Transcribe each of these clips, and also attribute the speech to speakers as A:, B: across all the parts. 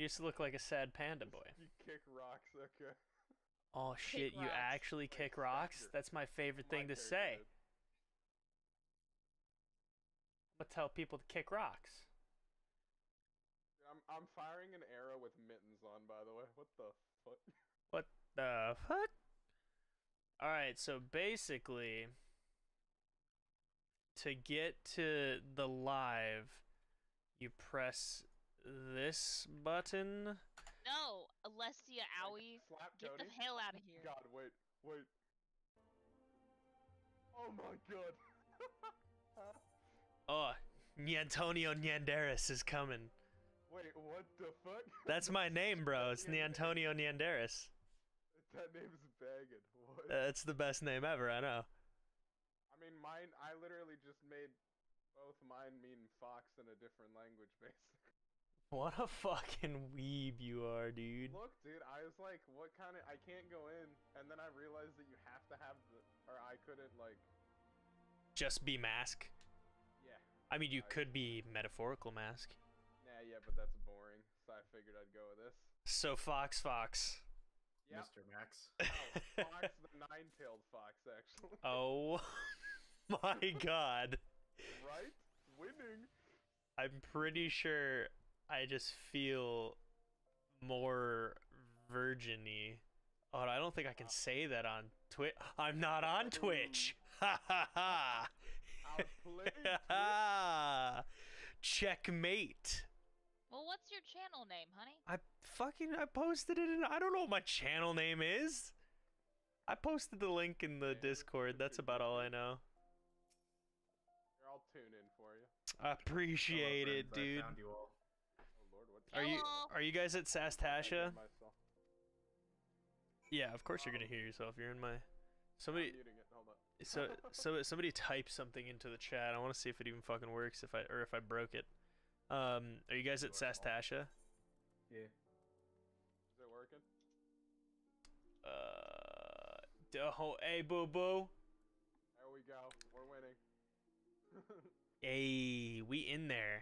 A: You just look like a sad panda boy.
B: You kick rocks, okay.
A: Oh shit, you
C: rocks.
A: actually
B: Like
A: kick rocks?
B: standard.
A: That's my favorite
B: My
A: thing to
B: character
A: say.
B: did.
A: I'm gonna tell people to kick rocks.
B: I'm I'm firing an arrow with mittens on, by the way. What the fuck?
A: What the fuck? Alright, so basically, to get to the live, you press this button.
C: No, Alessia Owie,
B: Slap
C: get the hell out of here.
B: God, wait, wait. Oh my god.
A: Oh, Antonio Nyanderis is coming.
B: wait, what the fuck?
A: That's my name, bro. It's Antonio Nyanderis.
B: That name's bagging. What?
A: Uh, That's the best name ever, I know.
B: I mean, mine. I literally just made both mine mean fox in a different language, basically.
A: What a fucking weeb you are, dude.
B: Look, dude, I was like, what kind of? I can't go in, and then I realized that you have to have the, or I couldn't like.
A: Just be mask.
B: Yeah.
A: I mean, you
B: I-
A: could be metaphorical mask.
B: Nah, yeah, but that's boring. So I figured I'd go with this.
A: So Fox Fox.
B: Yeah.
D: Mr. Max.
B: Oh, fox, the nine-tailed fox, actually.
A: Oh my god.
B: right? Winning.
A: I'm pretty sure I just feel more virgin-y. Oh, I don't think I can say that on Twitch. I'm not on Twitch. Ha ha ha.
B: Outplayed.
A: Ha. Checkmate.
C: Well, what's your channel name, honey?
A: I fucking I posted it in I don't know what my channel name is. I posted the link in the
B: Yeah,
A: Discord. That's about all I know.
B: I'll tune in for you.
A: I appreciate
D: Hello,
A: it,
D: friends, I
A: dude.
D: found you all.
B: Oh lord, what?
A: Are you are you guys at
B: I
A: Sastasha? Yeah, of course you're gonna hear yourself. You're in my.
B: I'm
A: Somebody,
B: it. Hold on.
A: so so somebody type something into the chat. I want to see if it even fucking works. If I or if I broke it. Um, are you guys at
D: You are.
A: Sastasha?
D: Yeah.
B: Is it working?
A: Uh, oh, hey, boo boo.
B: There we go. We're winning.
A: Hey, we in there,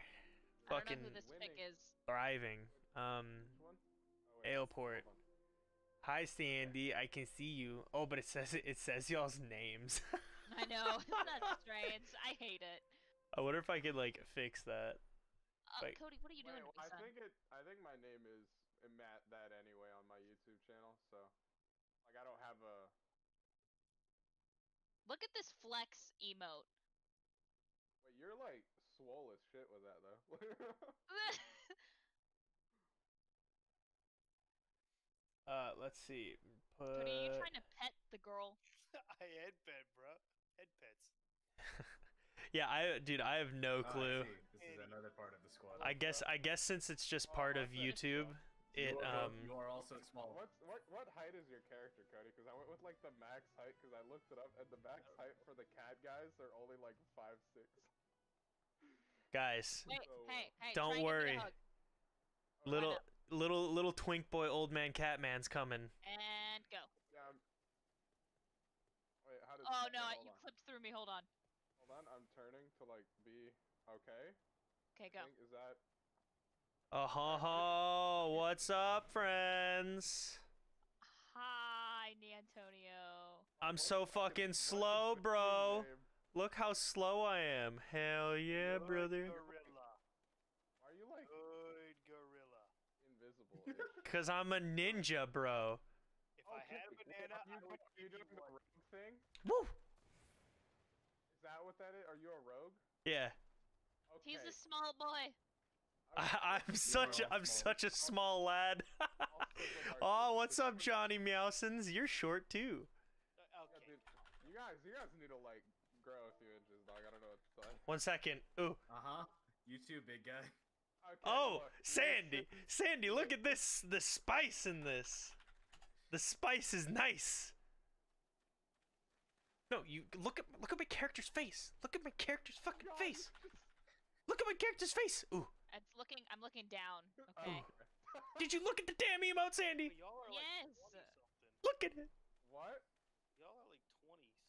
C: I don't know who this pick is.
A: Thriving. Um,
B: Which? Oh, wait,
A: Airport. Hi Sandy, I can see you. Oh, but it says it says y'all's names.
C: I know, isn't that strange? I hate it.
A: I wonder if I could like fix that.
C: Uh,
A: Wait.
C: Cody, what are you doing to
B: well, I think it. I think my name is Matt that anyway on my YouTube channel. So, like, I don't have a.
C: Look at this flex emote.
B: Wait, you're like swole as shit with that though.
A: Uh, let's see. Put...
C: Cody, are you trying to pet the girl?
E: I head pet, bro. Head pets.
A: yeah, I dude, I have no
D: Oh,
A: clue.
D: see. This is another part of the squad.
A: I guess I guess since it's just
B: Oh,
A: part of? YouTube, it
D: you are,
A: um
D: you are also small.
B: What's what? What height is your character, Cody? Because I went with like the max height because I looked it up, and the max height for the CAD guys they're only like five six.
A: guys,
C: Wait,
B: So,
C: hey, hey.
A: don't
C: try and give me a
A: worry. little
C: up.
A: Little little twink boy, old man, cat man's coming.
C: And go.
B: Yeah. I'm... Wait, how does?
C: Oh no, I-
B: hold
C: you
B: on.
C: clipped through me. Hold on.
B: Hold on, I'm turning to like be okay.
C: Okay, go.
B: Think, is that?
A: Oh ho ho! What's up, friends?
C: Hi, Antonio.
A: I'm so fucking slow,
B: what is the
A: bro. Look how slow I am. Hell yeah,
E: Good
A: brother.
E: Gorilla.
B: Why are you like
E: Good gorilla.
B: invisible?
A: Cause I'm a ninja, bro.
E: If I had a banana,
B: you,
E: I would
B: you doing the rogue thing?
A: Woo!
B: Is that what that is? Are you a rogue?
A: Yeah.
B: Okay.
C: He's a small boy.
A: I, I'm such a, I'm such a small lad. oh, what's up, Johnny Meowsons? You're short too.
E: Uh,
B: Yeah,
E: Okay.
B: dude, you guys, you guys need to like grow a few inches, dog. I don't know what to say.
A: One second. Ooh.
D: Uh huh. You too, big guy.
B: Okay,
A: Oh,
B: look,
A: Sandy, Sandy, look at this. The spice in this. The spice is nice. No, you look at look at my character's face. Look at my character's fucking
B: God,
A: face. Look at my character's face. Ooh.
C: It's looking. I'm looking down.
B: Oh,
C: Okay.
A: Did you look at the damn emote, Sandy?
E: y'all are
C: Yes.
E: like 20.
A: Look at it.
B: What?
E: Y'all are like 20s.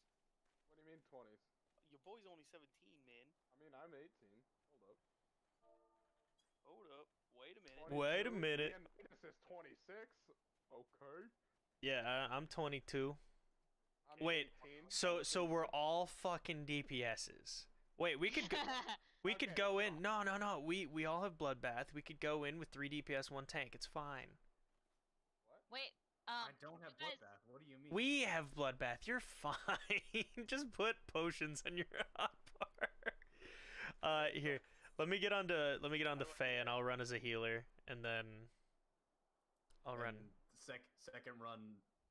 B: What do you mean 20s?
E: Your boy's only 17, man.
B: I mean, I'm 18.
E: Wait a minute.
A: Wait a
B: 22,
A: minute.
B: Leonidas is 26. Okay.
A: Yeah, I, I'm 22.
B: I'm
A: Wait,
B: 18.
A: So so we're all fucking DPSs. Wait, we could go, we could go
B: so-
A: in. No, no, no. We we all have bloodbath. We could go in with 3 DPS, 1 tank. It's fine. What?
C: Wait, um,
D: I don't have
C: guys-
D: bloodbath. What do you mean?
A: We have bloodbath. You're fine. Just put potions on your hotbar. Uh here. Let me get onto let me get onto Faye and I'll run as a healer and then I'll run
D: Sec- second run,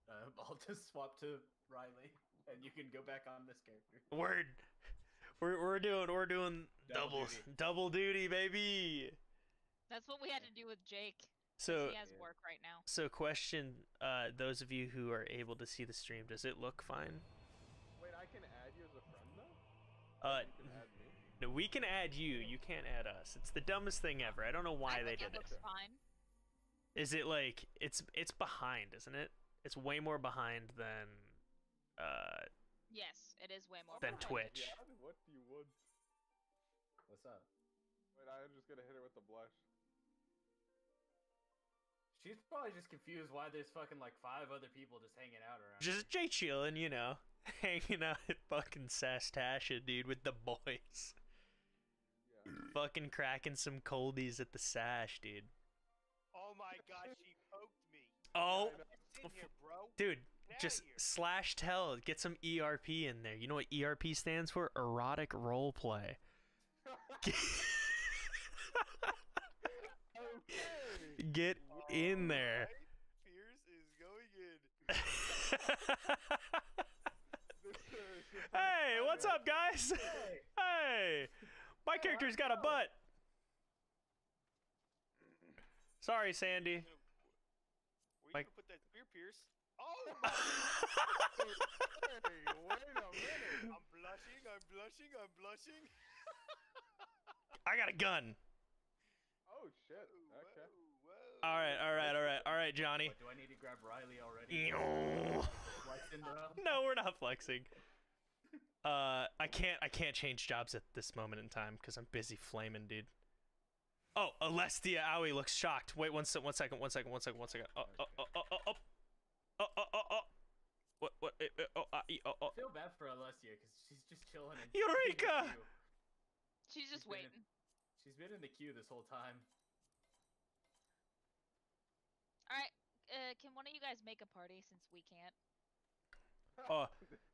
D: uh, I'll just swap to Riley, and you can go back on this character.
A: Word. We're we're doing we're doing
D: Double
A: double
D: duty.
A: double duty, baby.
C: that's what we had to do with Jake.
A: So
C: he has
D: Yeah.
C: work right now.
A: So, question: uh, Those of you who are able to see the stream, does it look fine?
B: Wait, I can add you as a friend though?
A: Uh,
B: You can add me?
A: no, we can add you. You can't add us. It's the dumbest thing ever. I don't know why
C: I
A: they
C: think
A: did
C: it
A: it.
C: looks fine.
A: Is it like it's it's behind, isn't it? It's way more behind than. Uh,
C: Yes, it is way more.
A: than
C: behind.
A: Twitch.
B: Yeah, what do you want?
D: What's up?
B: Wait, I'm just gonna hit her with the blush.
D: She's probably just confused why there's fucking like five other people just hanging out around.
A: just Jay chilling, you know, hanging out at fucking Sastasha, dude, with the boys,
B: Yeah.
A: Fucking cracking some coldies at the Sash, dude.
E: Oh my god, she poked me.
A: Oh,
B: I know.
E: Get in here, bro.
A: dude,
E: Get
A: just slash tell, get some ERP in there. You know what ERP stands for? Erotic role play.
B: okay.
A: Get in there.
E: Alright, Pierce is going in.
B: This is just
A: hey, what's up, guys?
D: Hey,
A: hey, my character's got a oh. butt. Sorry, Sandy.
E: Where you
A: Like-
E: gonna put that spear, Pierce? Oh my!
B: Hey, wait a minute.
E: I'm blushing. I'm blushing. I'm blushing.
A: I got a gun.
B: Oh shit. Okay.
E: whoa.
A: All right, all right, all right, all right, Johnny.
D: what, do I need to grab Riley already?
A: No,
D: Flexing,
A: we're not flexing. Uh, I can't, I can't change jobs at this moment in time because I'm busy flaming, dude. Oh, Alestia Owie looks shocked. Wait one second, one second, one second, one second, one second. Oh, oh, oh, oh, oh, oh, oh, oh, oh, oh. What, what? eh, eh, Oh, ah, oh, oh.
D: I feel bad for Alessia because she's just chilling. And
A: Eureka!
D: in the queue.
C: She's just
D: She's been in-
C: waiting.
D: She's been in the queue this whole time.
C: All right, uh, can one of you guys make a party since we can't?
A: Oh,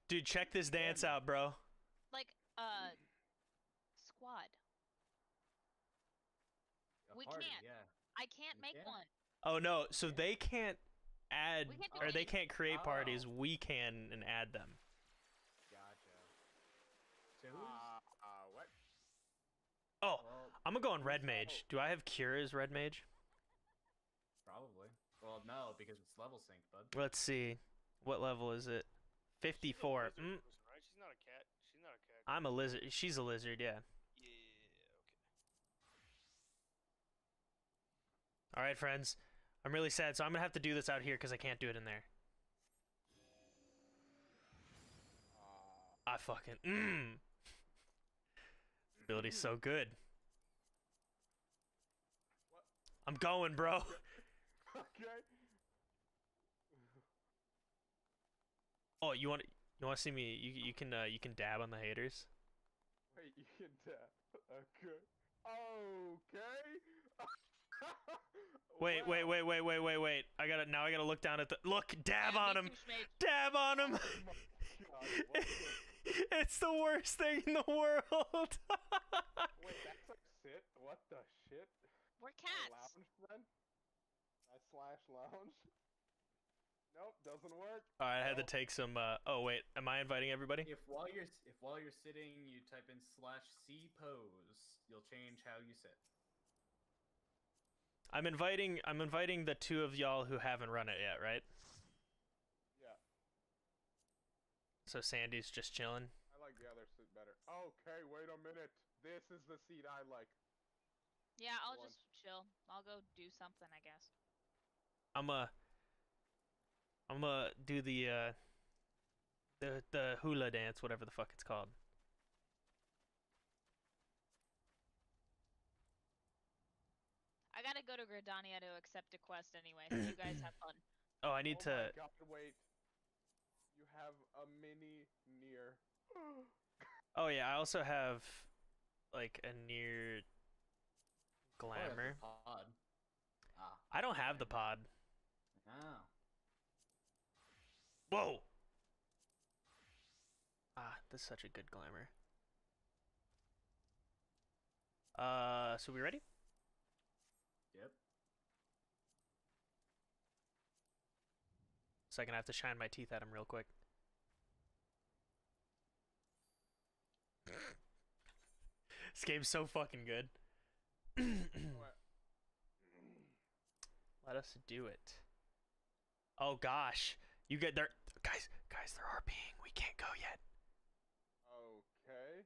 A: dude, check this dance out, bro.
C: Like, uh, squad.
D: A
C: We
D: party,
C: can't.
D: Yeah.
C: I can't
D: You
C: make
D: can't?
C: one.
A: Oh no, so they can't add
C: can't do
A: or they can't create parties.
D: Oh.
A: We can and add them.
D: Gotcha. So who's?
B: Uh, uh, what?
A: Oh,
D: well,
A: I'm gonna go on red mage.
B: out?
A: Do I have cure as red mage?
D: probably. Well, no, because it's level synced, bud.
A: Let's see. What level is it?
E: She's a
A: 54.
E: lizard
A: Mm,
E: person, right? She's not a cat. She's not a cat.
A: I'm a lizard. She's a lizard, yeah.
E: yeah. Okay.
A: All right, friends. I'm really sad, so I'm gonna have to do this out here because I can't do it in there. I fucking mm. Ability's so good.
B: What?
A: I'm going, bro.
B: okay.
A: Oh, you want you want to see me? You you can uh, you can dab on the haters.
B: Wait, you can tap. Okay. Okay.
A: Wait, wait,
B: Wow.
A: wait, wait, wait, wait, wait. I gotta now. I gotta look down at the look. Dab
C: Yeah,
A: on him. Dab on him.
B: Oh my God, what the-
A: it's the worst thing in the world.
B: Wait, that's like sit? What the shit?
C: We're
B: A
C: cats.
B: Lounge then? I slash lounge? Nope, doesn't work.
A: All right, I had to take some. Uh, oh wait, am I inviting everybody?
D: If while you're if while you're sitting, you type in slash C pose, you'll change how you sit.
A: I'm inviting. I'm inviting the two of y'all who haven't run it yet, right?
B: Yeah,
A: So Sandy's just chilling.
B: I like the other seat better. Okay, wait a minute. This is the seat I like.
C: Yeah, I'll
B: One.
C: just chill. I'll go do something, I guess.
A: I'm uh I'm gonna do the uh the the hula dance, whatever the fuck it's called.
C: I gotta go to Gridania to accept a quest anyway. So you guys have fun.
A: Oh, I need
B: oh
A: to.
B: My God, wait. You have a mini NieR.
A: Oh yeah, I also have like a NieR
D: Oh, I
A: glamour.
D: Pod. Ah.
A: I don't have the pod.
D: Oh.
A: Whoa. Ah, this is such a good glamour. Uh, so we ready?
D: Yep.
A: Second, I have to shine my teeth at him real quick. this game's so fucking good.
B: What?
A: Let us do it. Oh gosh, you get there, guys. Guys, they're RPing. We can't go yet.
B: okay.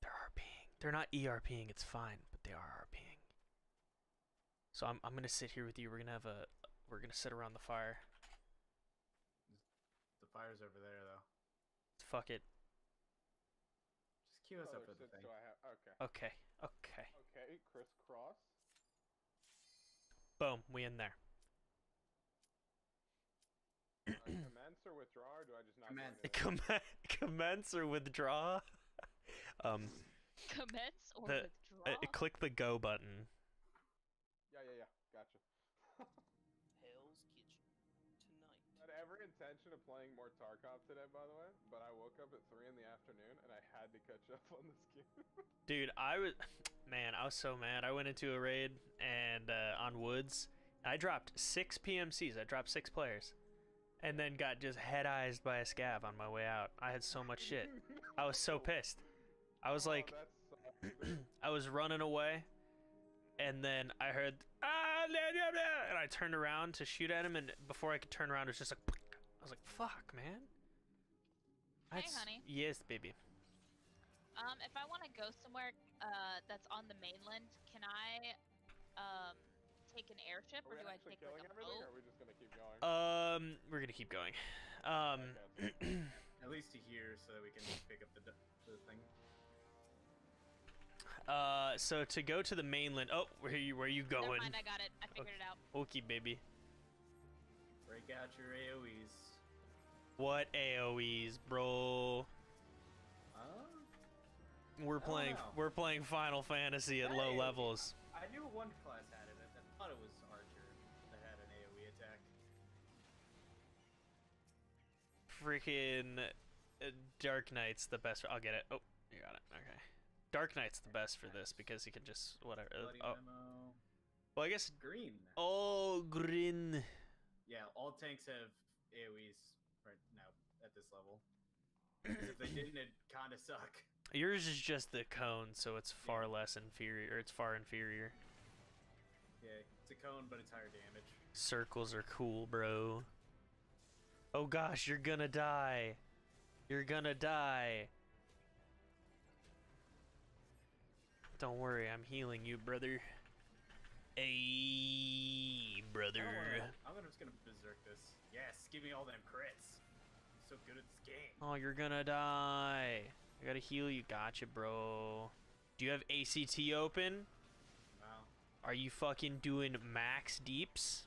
A: They're RPing. They're not ERPing. It's fine, but they are RPing. So I'm I'm gonna sit here with you. We're gonna have a we're gonna sit around the fire.
D: The fire's over there though.
A: Fuck it.
D: Just queue us
B: Other
D: up for the thing.
B: do have? Okay.
A: Okay. Okay.
B: Okay, crisscross.
A: Boom. We in there.
B: Commence or withdraw, or do I just not
D: Commence.
B: it?
A: Commen- commence or withdraw. um,
C: Commence or
A: The-
C: withdraw.
A: uh, click the go button.
B: Yeah, yeah, yeah. Gotcha.
E: Hell's Kitchen tonight.
B: I had every intention of playing more Tarkov today, by the way, but I woke up at three in the afternoon and I had to catch up on this game.
A: Dude, I was, man, I was so mad. I went into a raid and uh, on Woods, I dropped six PMCs. I dropped six players, and then got just head eyes by a scav on my way out. I had so much shit. I was so pissed. I was
B: Oh,
A: like,
B: that.
A: I was running away, and then I heard ah, blah, blah, blah," and I turned around to shoot at him, and before I could turn around, it was just like, I was like, fuck, man.
C: Hey,
A: That's-
C: honey.
A: Yes, baby.
C: Um, if I want to go somewhere uh that's on the mainland, can I um take an airship or
B: we
C: do I
B: actually
C: take
B: killing
C: like a
B: everything, or
C: boat?
B: are we just gonna keep going?
A: Um, we're gonna keep going. Um,
B: Okay,
D: At least to here, so that we can pick up the, the thing.
A: uh, so to go to the mainland. Oh, where you where you going?
C: Never
A: going?
C: mind, I got it. I figured it out.
A: Okay, baby.
D: Break out your AoEs.
A: What AOE's, bro?
D: Uh,
A: We're playing. We're playing Final Fantasy at low levels.
D: I knew one
A: Freaking uh, Dark Knight's the best. I'll get it. Oh, you got it. Okay. Dark Knight's the best for this because he can just whatever. uh,
D: Bloody
A: Oh,
D: Memo.
A: well, I guess.
D: Green.
A: Oh, green.
D: Yeah, all tanks have AoEs right now at this level. if they didn't, it'd kinda suck.
A: Yours is just the cone, so it's far less inferior. Or it's far inferior.
D: Yeah, it's a cone, but it's higher damage.
A: Circles are cool, bro. Oh gosh, you're gonna die. You're gonna die. Don't worry, I'm healing you, brother. Hey, brother.
D: I'm gonna- just gonna berserk this. Yes, give me all them crits. I'm so good at this game.
A: Oh, you're gonna die. I gotta heal you. Gotcha, bro. Do you have ACT open?
D: No,
A: Are you fucking doing max deeps?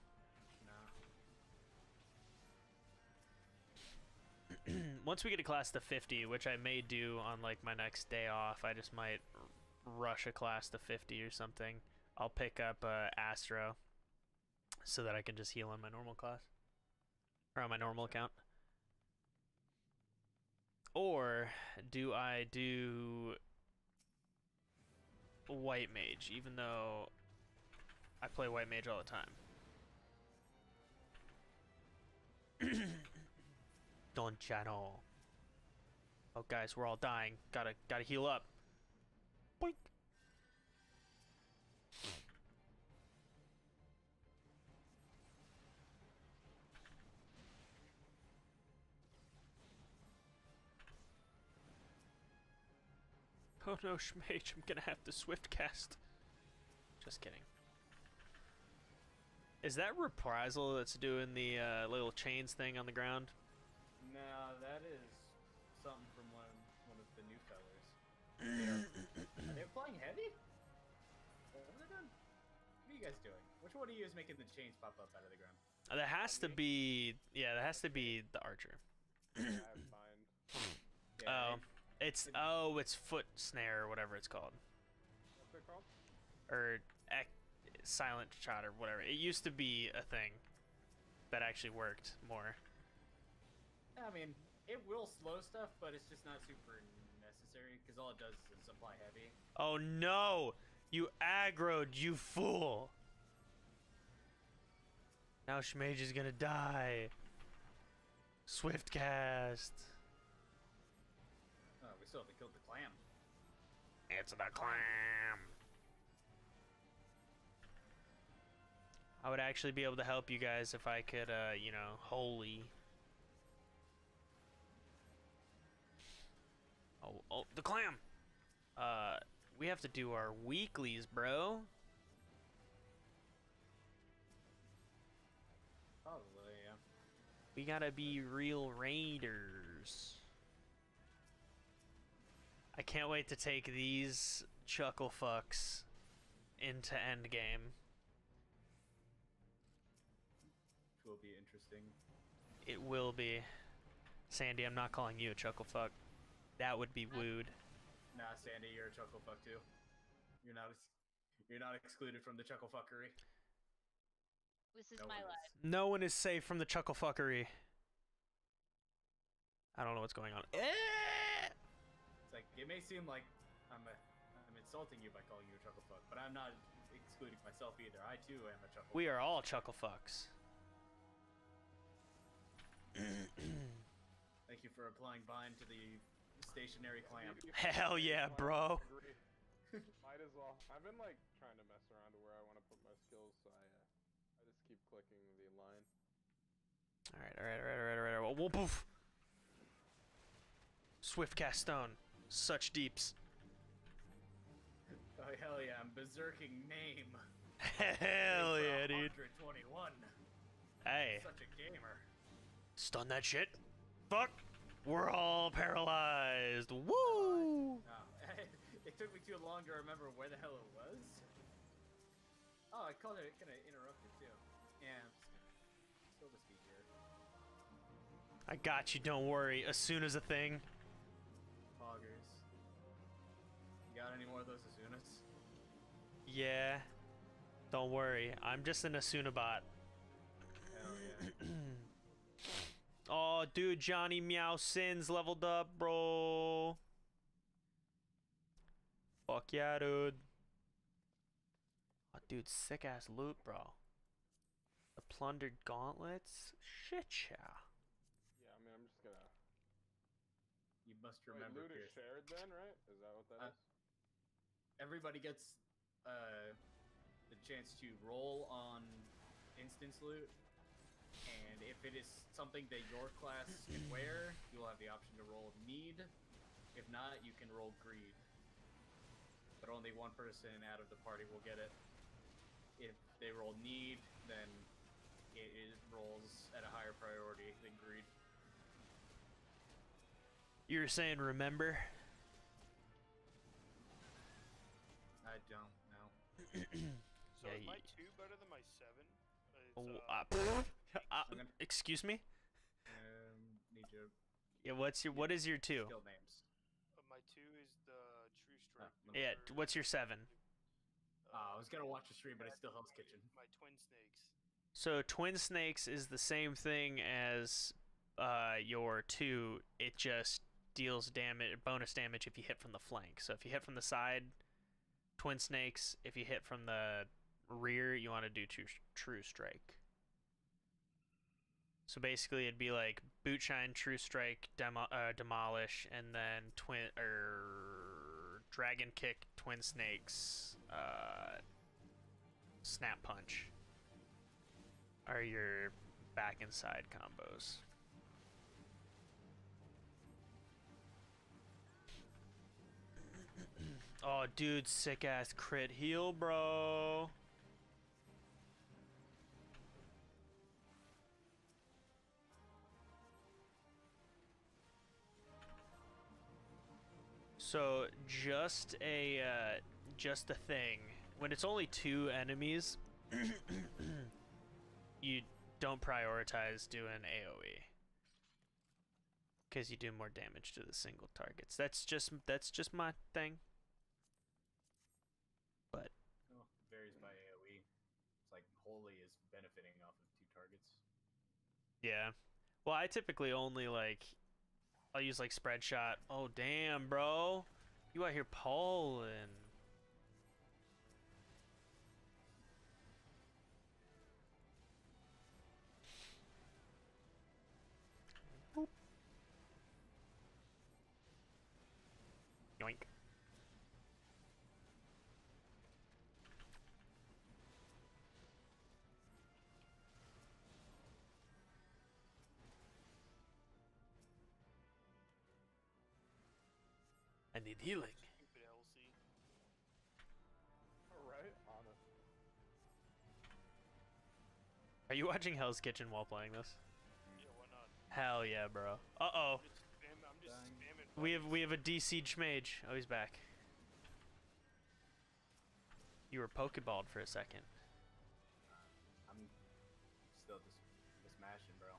A: Once we get a class to 50, which I may do on like my next day off, I just might rush a class to 50 or something. I'll pick up uh, Astro so that I can just heal on my normal class or on my normal account. Or do I do White Mage, even though I play White Mage all the time? Don Channel. Oh, guys, we're all dying. Gotta, gotta heal up. Boink. Oh no, Schmage, I'm gonna have to swift cast. Just kidding. Is that reprisal that's doing the uh, little chains thing on the ground?
D: No, that is something from one one of the new fellas. Are they flying heavy? What are they doing? What are you guys doing? Which one of you is making the chains pop up out of the ground?
A: Uh, that has to be yeah. That has to be the archer.
B: I find.
A: Oh,
D: it-
A: it's oh, it's foot snare or whatever it's called,
B: What's it called?
A: or ec- silent shot or whatever. It used to be a thing that actually worked more.
D: I mean, it will slow stuff, but it's just not super necessary because all it does is supply heavy.
A: Oh no! You aggroed, you fool! Now Shmage is gonna die. Swift cast.
D: Oh, we still have to kill the clam.
A: It's the clam. I would actually be able to help you guys if I could, uh, you know, holy. Oh, oh, the clam. Uh, we have to do our weeklies, bro.
D: Probably, yeah.
A: We gotta be real raiders. I can't wait to take these chuckle fucks into endgame.
D: It will be interesting.
A: It will be. Sandy, I'm not calling you a chuckle fuck. That would be wooed.
D: Nah, Sandy, you're a chuckle fuck too. You're not. You're not excluded from the chuckle fuckery.
C: This is
D: No
C: my
D: one is.
C: life.
A: No one is safe from the chuckle fuckery. I don't know what's going on. Eh!
D: It's like it may seem like I'm a, I'm insulting you by calling you a chuckle fuck, but I'm not excluding myself either. I too am a chuckle.
A: We are all chuckle fucks.
D: Thank you for applying bind to the stationary clam.
B: You- you-
A: Hell yeah, bro.
B: Might as well. I've been like trying to mess around to where I want to put my skills, so I, uh, I just keep clicking the line.
A: Alright, alright, alright, alright, alright. alright. Whoa, poof. Swift cast stone. Such deeps.
D: Oh hell yeah! I'm berserking name.
A: Hell yeah, dude.
D: 121.
A: Hey,
D: Such a gamer.
A: stun that shit. Fuck. We're all paralyzed. Woo!
D: Oh, it took me too long to remember where the hell it was. Oh, I called it kind of interrupted too. Yeah, I'm just gonna still just be here.
A: I got you, don't worry. As soon as a thing.
D: Poggers. You got any more of those Asunas?
A: Yeah. Don't worry. I'm just an Asuna bot.
D: Hell yeah.
A: Oh, dude, Johnny Meow Sins leveled up, bro. Fuck yeah, dude. Oh, dude, sick ass loot, bro. The plundered gauntlets? Shit, yeah.
B: Yeah, I mean, I'm just gonna.
D: you must
B: Wait,
D: remember
B: loot is
D: Pierce.
B: shared then, right? Is that what that
D: Uh,
B: is?
D: Everybody gets uh, the chance to roll on instance loot, and if it is something that your class can wear, you will have the option to roll need. If not, you can roll greed. But only one person out of the party will get it. If they roll need, then it, it rolls at a higher priority than greed.
A: You were saying remember?
D: I don't know.
E: So
A: Yeah,
E: is my two better than my seven? It's,
A: Oh,
E: uh,
A: uh, pff,
D: I'm gonna-
A: excuse me?
D: Um, need your
A: Yeah, what's your what is your two?
D: skill names.
E: uh, my two is the true strike.
D: let
A: Yeah,
E: or,
A: what's your seven?
D: Uh, I was gonna watch the stream, but it's still Hell's Kitchen.
E: My twin snakes.
A: So twin snakes is the same thing as uh, your two. It just deals damage, bonus damage if you hit from the flank. So if you hit from the side, twin snakes. If you hit from the rear, you want to do true, true strike. So basically, it'd be like bootshine, true strike, demo, uh, demolish, and then twin or dragon kick, twin snakes, uh, snap punch are your back and side combos. oh, dude, sick ass crit heal, bro. So just a uh, just a thing. When it's only two enemies, you don't prioritize doing AoE because you do more damage to the single targets. That's just that's just my thing. But
D: Oh, it varies by AoE. It's like Holy is benefiting off of two targets.
A: yeah, well, I typically only like I'll use like spread shot. Oh damn, bro, you out here pulling. Boop. Yoink. I need healing.
E: Stupid LC.
B: Alright, honest.
A: Are you watching Hell's Kitchen while playing this?
E: Yeah, why not?
A: Hell yeah, bro. Uh oh.
E: Spam, I'm just spamming.
A: We have we have a DC mage. Oh, he's back. You were pokeballed for a second.
D: I'm still just, just mashing, bro.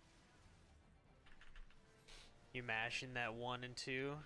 A: You mashing that one and two.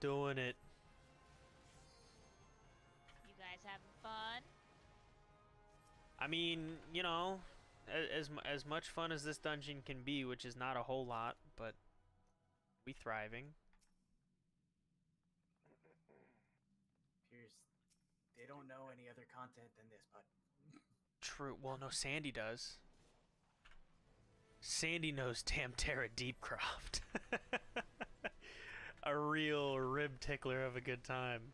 A: Doing it.
C: You guys having fun?
A: I mean, you know, as as much fun as this dungeon can be, which is not a whole lot, but we thriving.
D: Here's. They don't know any other content than this, but
A: True. Well, no, Sandy does. Sandy knows Tamtara Deepcroft. a real rib tickler of a good time.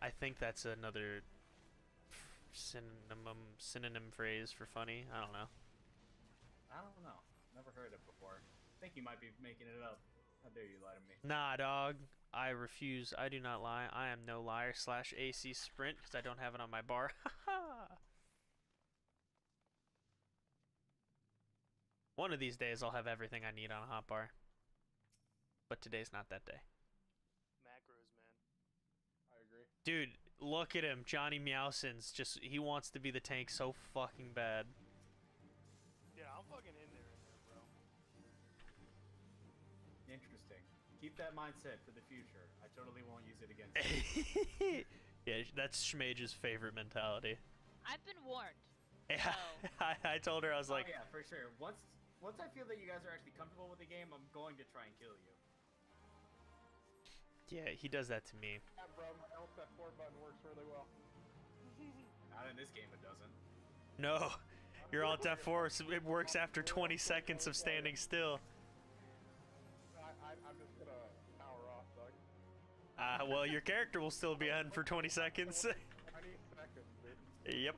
A: I think that's another synonym synonym phrase for funny. I don't know.
D: I don't know. Never heard it before. I think you might be making it up. How dare you lie to me?
A: Nah, dog. I refuse. I do not lie. I am no liar. Slash AC Sprint because I don't have it on my bar. One of these days I'll have everything I need on a hotbar. But today's not that day.
E: Macros, man.
B: I agree.
A: Dude, look at him. Johnny Meowsons. Just he wants to be the tank so fucking bad.
E: Yeah, I'm fucking in there, in there, bro.
D: Interesting. Keep that mindset for the future. I totally won't use it against you.
A: yeah, that's Schmage's favorite mentality.
C: I've been warned.
A: Yeah, I, I told her I was oh, like,
D: oh, yeah, for sure. Once once I feel that you guys are actually comfortable with the game, I'm going to try and kill you.
A: yeah, he does that to me.
B: Yeah, bro, my Alt F4 button works really well.
D: Not in this game, it doesn't.
A: No, your Alt F4 s- it works after 20 seconds of standing still.
B: I, I, I'm just gonna power off, Doug.
A: Uh, well, your character will still be on for 20 seconds.
B: 20 seconds, dude.
A: yep.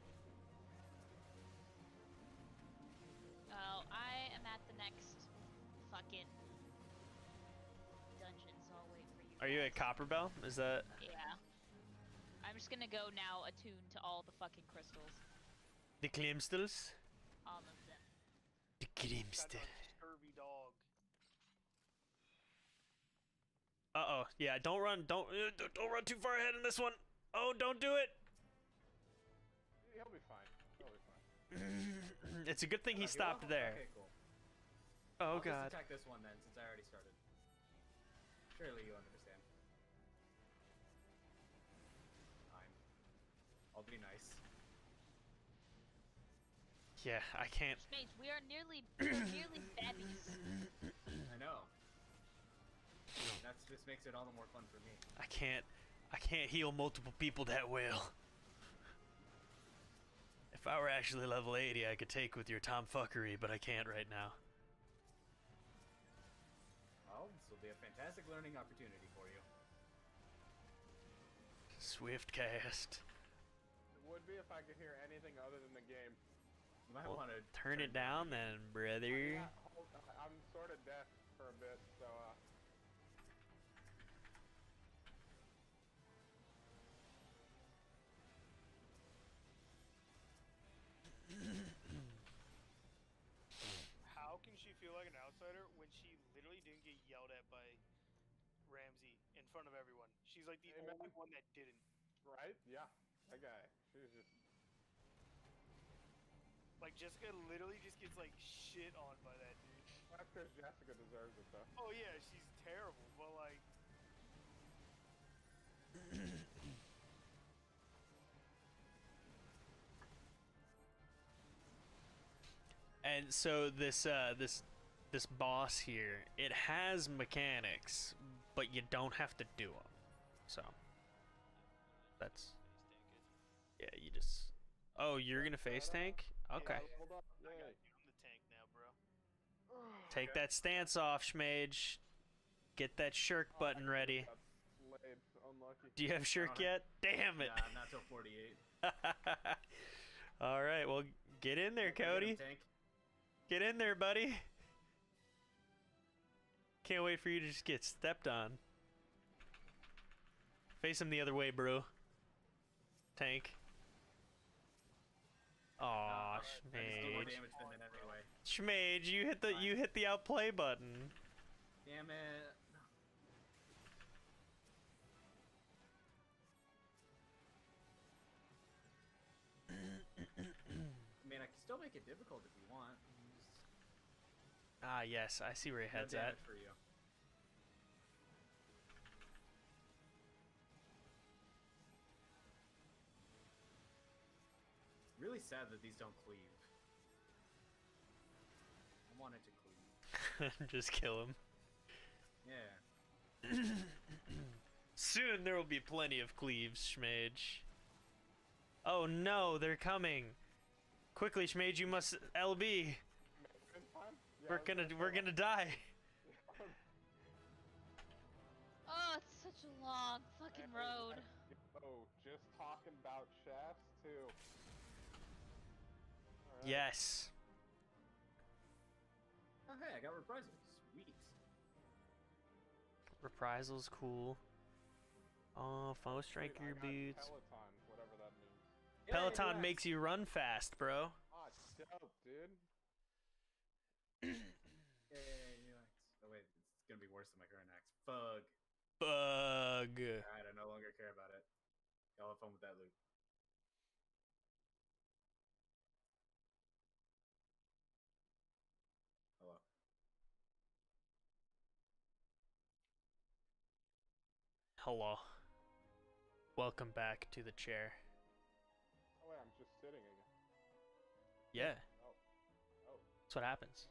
A: Are you at Copperbell? Is that
C: Yeah. I'm just gonna go now attuned to all the fucking crystals.
A: the Glimsters?
C: All of them.
A: The
E: Got
A: Glimster.
E: scurvy dog.
A: Uh oh. Yeah, don't run. Don't uh, don't- don't run too far ahead in this one. Oh, don't do it.
B: He'll be fine. He'll be fine.
A: it's a good thing he stopped there.
D: Okay, cool.
A: Oh
D: I'll
A: god.
D: Just attack this one then, since I already started. Surely you understand. I'll be nice.
A: Yeah, I can't.
C: Mage, we are nearly nearly babbies.
D: I know. That's just makes it all the more fun for me.
A: I can't. I can't heal multiple people that well. If I were actually level 80, I could take with your tomfuckery, but I can't right now.
D: Well, this will be a fantastic learning opportunity for you.
A: Swift cast.
B: It would be if I could hear anything other than the game.
D: You might
A: Well,
D: want to
A: Turn it down then, brother.
B: Yeah, I'm sort of deaf for a bit, so uh.
E: How can she feel like an outsider when she literally didn't get yelled at by Ramsay in front of everyone? She's like the
B: Hey, man.
E: only one that didn't.
B: Right? Yeah. That guy. She was just.
E: Like Jessica literally just gets like shit on by that dude.
B: That's because Jessica deserves it, though.
E: Oh yeah, she's terrible, but like
A: And so this uh this this boss here, it has mechanics, but you don't have to do them. So that's yeah, you just Oh, you're going to face tank? Okay.
B: Yeah, hold up.
E: I got you. I'm the tank now, bro.
A: Take that stance off, Schmage. Get that shirk oh, button ready.
B: Got slayed. Unlucky.
A: Do you have shirk yet? Damn it.
D: Nah, not till 48.
A: All right, well, get in there, Cody. Get in there, buddy. Can't wait for you to just get stepped on. Face him the other way, bro. Tank. Aw,
D: Nah, that is still more
A: Schmage.
D: damage than it anyway.
A: Schmage, you hit the you hit the outplay button.
D: Damn it. I mean, I can still make it difficult if you want. Just
A: Ah, yes, I see where your
D: no
A: head's at.
D: for you. Really sad that these don't cleave. I want it to cleave.
A: just kill him.
D: Yeah.
A: Soon there will be plenty of cleaves, Schmage. Oh no, they're coming. Quickly, Schmage, you must LB.
B: Yeah,
A: We're
B: was
A: gonna we're gonna die.
C: Oh, it's such a long fucking road.
B: Oh, just talking about shafts too. Alright.
A: Yes.
D: Oh hey, I got reprisal. Sweet.
A: Reprisals cool. Oh, foe
B: Dude,
A: striker boots.
B: Peloton, whatever that means.
A: Peloton
D: Yay,
A: makes you run fast, bro.
B: Ah, dope, dude.
D: Yay, new axe. Oh wait, it's gonna be worse than my current axe. Fug.
A: Bug.
D: Alright, I no longer care about it. Y'all have fun with that loot. Hello.
A: Hello. Welcome back to the chair.
B: Oh wait, I'm just sitting again.
A: Yeah,
B: Oh, oh.
A: that's what happens.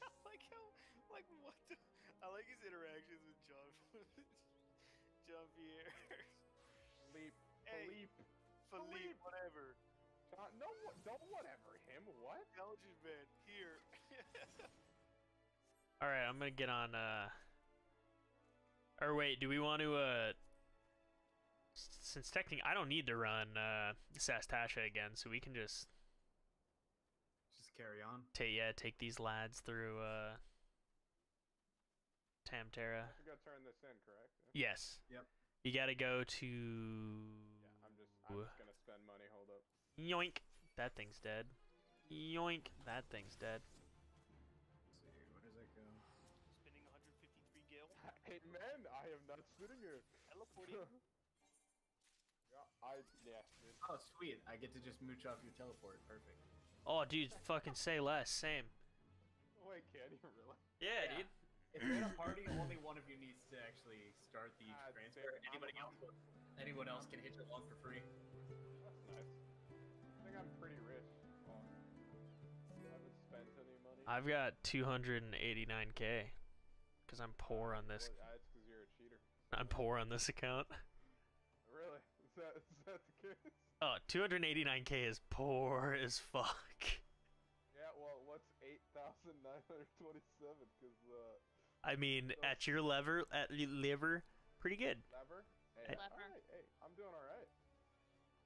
E: I like how, like, what the? I like his interactions with John, John Pierre,
B: Leap.
E: Hey.
B: Philippe.
E: Philippe,
B: Philippe.
E: whatever.
B: John, no, what? Don't whatever him. What?
E: Intelligent man, here.
A: All right, I'm gonna get on. uh Or wait, do we want to? uh Since technically, I don't need to run uh Sastasha again, so we can just
D: Just carry on.
A: take yeah take these lads through uh Tamtara.
B: I should go turn this in, correct?
A: Yes.
D: Yep.
A: You gotta go to.
B: Yeah, I'm just, I'm just gonna spend money. Hold up.
A: Yoink! That thing's dead. Yoink! That thing's dead.
E: Gil.
B: Hey man, I am not sitting here.
E: Teleporting.
B: yeah, I yeah. Dude.
D: Oh, sweet. I get to just mooch off your teleport. Perfect.
A: Oh, dude, fucking say less. Same.
B: Wait, can you really?
A: Yeah,
D: Yeah.
A: dude.
D: If you're in a party, only one of you needs to actually start the
B: Ah,
D: transfer.
B: dude, I'm-
D: Anybody else, anyone else can hitch along for free.
B: That's nice. I think I'm pretty rich. Well, I haven't spent any money.
A: I've got 289k. Because I'm poor on this. I'm poor on this account.
B: Really? Is that is that the case?
A: Oh, 289k is poor as fuck.
B: Yeah. Well, 927 because uh,
A: I mean,
B: So-
A: at your lever, at your liver, pretty good.
B: lever. Hey,
C: Lever.
B: alright, hey, I'm doing alright.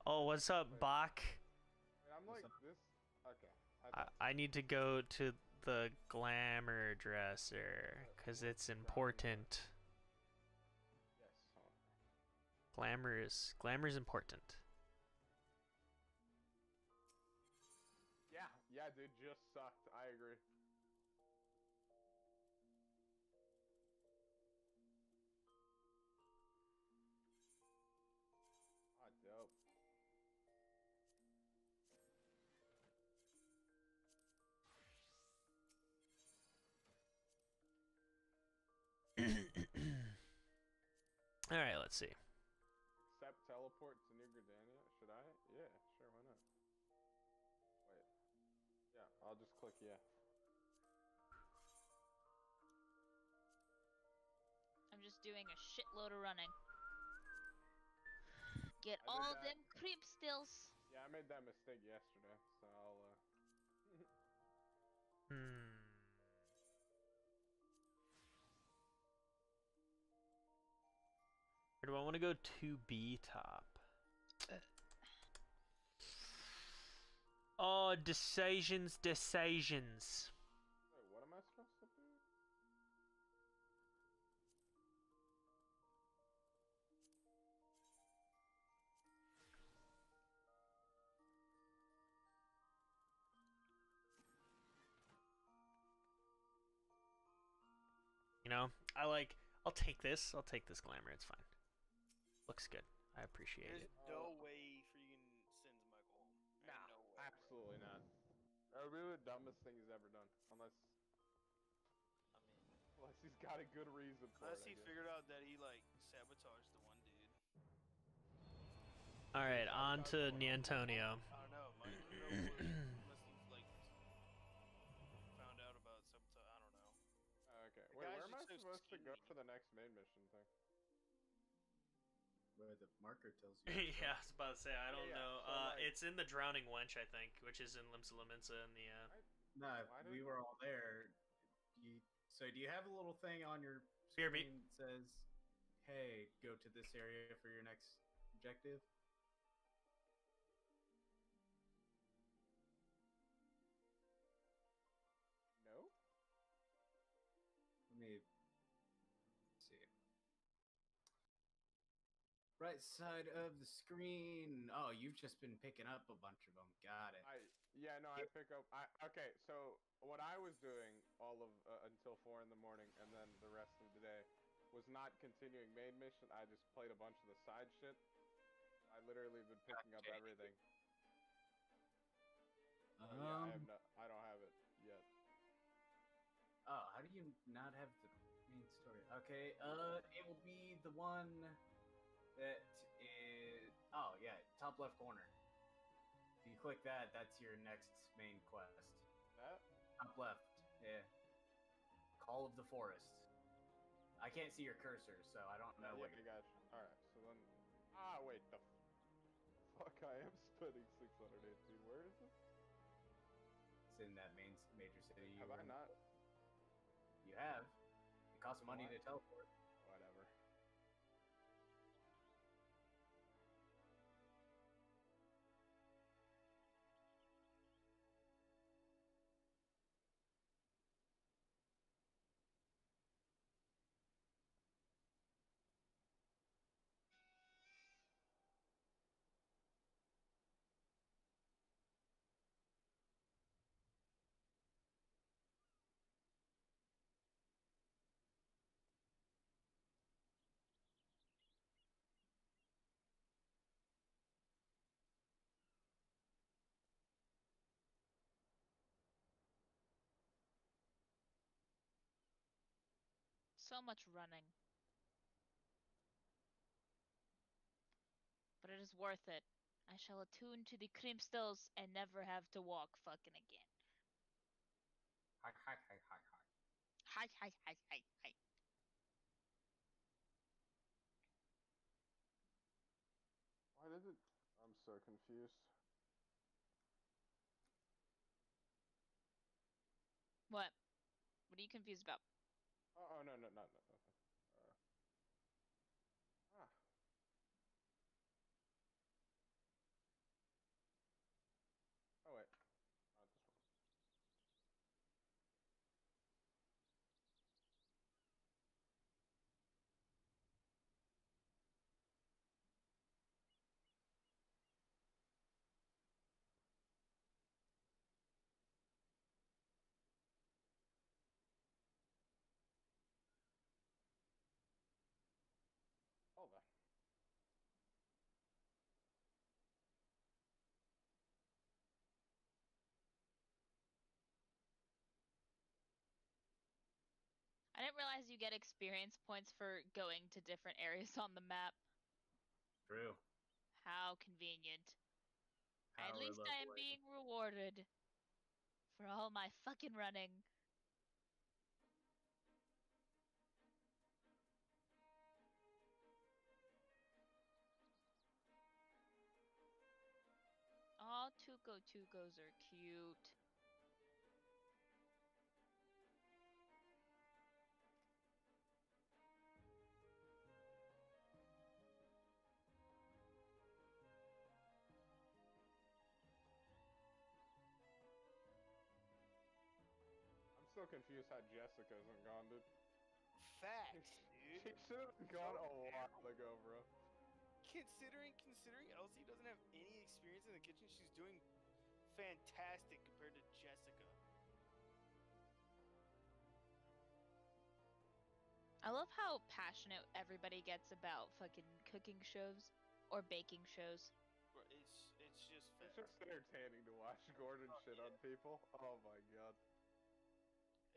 A: Oh, what's up, Bach?
B: I mean, I'm like this. Okay.
A: I,
B: thought-
A: I need to go to the glamour dresser because it's important. Glamour is glamour is important.
B: Yeah, yeah, dude, just sucked. I agree. Ah, dope.
A: All right, let's see.
B: Click yeah.
C: I'm just doing a shitload of running. Get
B: I
C: all
B: that.
C: them creep stills.
B: Yeah, I made that mistake yesterday, so I'll. Uh...
A: Hmm. Or do I want to go to B top? Oh, decisions, decisions.
B: Wait, what am I supposed to do?
A: You know, I like. I'll take this. I'll take this glamour. It's fine. Looks good. I appreciate
E: There's
A: it.
E: no way
B: That would be the dumbest thing he's ever done, unless
E: I mean,
B: unless he's got a good reason for
E: unless
B: it. I
E: he
B: guess.
E: figured out that he like sabotaged the one dude.
A: All right, on to Niantonio.
E: I don't know. Mike, you know, what- unless he like found out about sabotage. I don't know.
B: Okay,
E: The
B: wait, where am I supposed to go for the next main mission thing?
D: Where the marker tells you.
A: yeah, I was about to say. I don't
B: yeah,
A: know.
B: so,
A: Uh,
B: like-
A: it's in the Drowning Wench, I think, which is in Limsa Lominsa in the. Uh...
D: No,
B: Why
D: we were all there. You, so do you have a little thing on your
A: Here, me.
D: screen that says, "Hey, go to this area for your next objective"? Right side of the screen. Oh, you've just been picking up a bunch of them. Got it.
B: I yeah no I pick up I okay so what I was doing all of uh, until four in the morning and then the rest of the day was not continuing main mission. I just played a bunch of the side shit. I literally been picking up everything.
D: Um,
B: Oh, yeah, I have no, I don't have it yet.
D: Oh, how do you not have the main story? Okay, uh, it will be the one that is. Oh, yeah, top left corner. If you click that, that's your next main quest.
B: That
D: Top left, yeah. Call of the Forest. I can't see your cursor, so I don't know
B: yeah,
D: what
B: I
D: you're.
B: All right, so then ah wait the fuck I am spending 618. Where is it?
D: It's in that main major city.
B: Have I
D: in.
B: not?
D: You have. It costs money to teleport.
C: Much running. But it is worth it. I shall attune to the creamstills and never have to walk fucking again.
D: Hi, hi, hi, hi, hi.
C: Hi, hi, hi, hi, hi.
B: Why did it? I'm so confused.
C: What? What are you confused about?
B: Oh, oh no, no, no, no,
C: I didn't realize you get experience points for going to different areas on the map.
D: True.
C: How convenient. At least I am being rewarded for all my fucking running. All Tuco Tucos are cute.
B: Confused how Jessica isn't gone, dude.
E: Facts,
B: She
E: dude.
B: should have gone a
E: So
B: while ago, bro.
E: Considering considering Elsie doesn't have any experience in the kitchen, she's doing fantastic compared to Jessica.
C: I love how passionate everybody gets about fucking cooking shows or baking shows.
E: It's it's just
B: It's just entertaining to watch Gordon
E: Oh,
B: shit
E: yeah.
B: on people. Oh my god.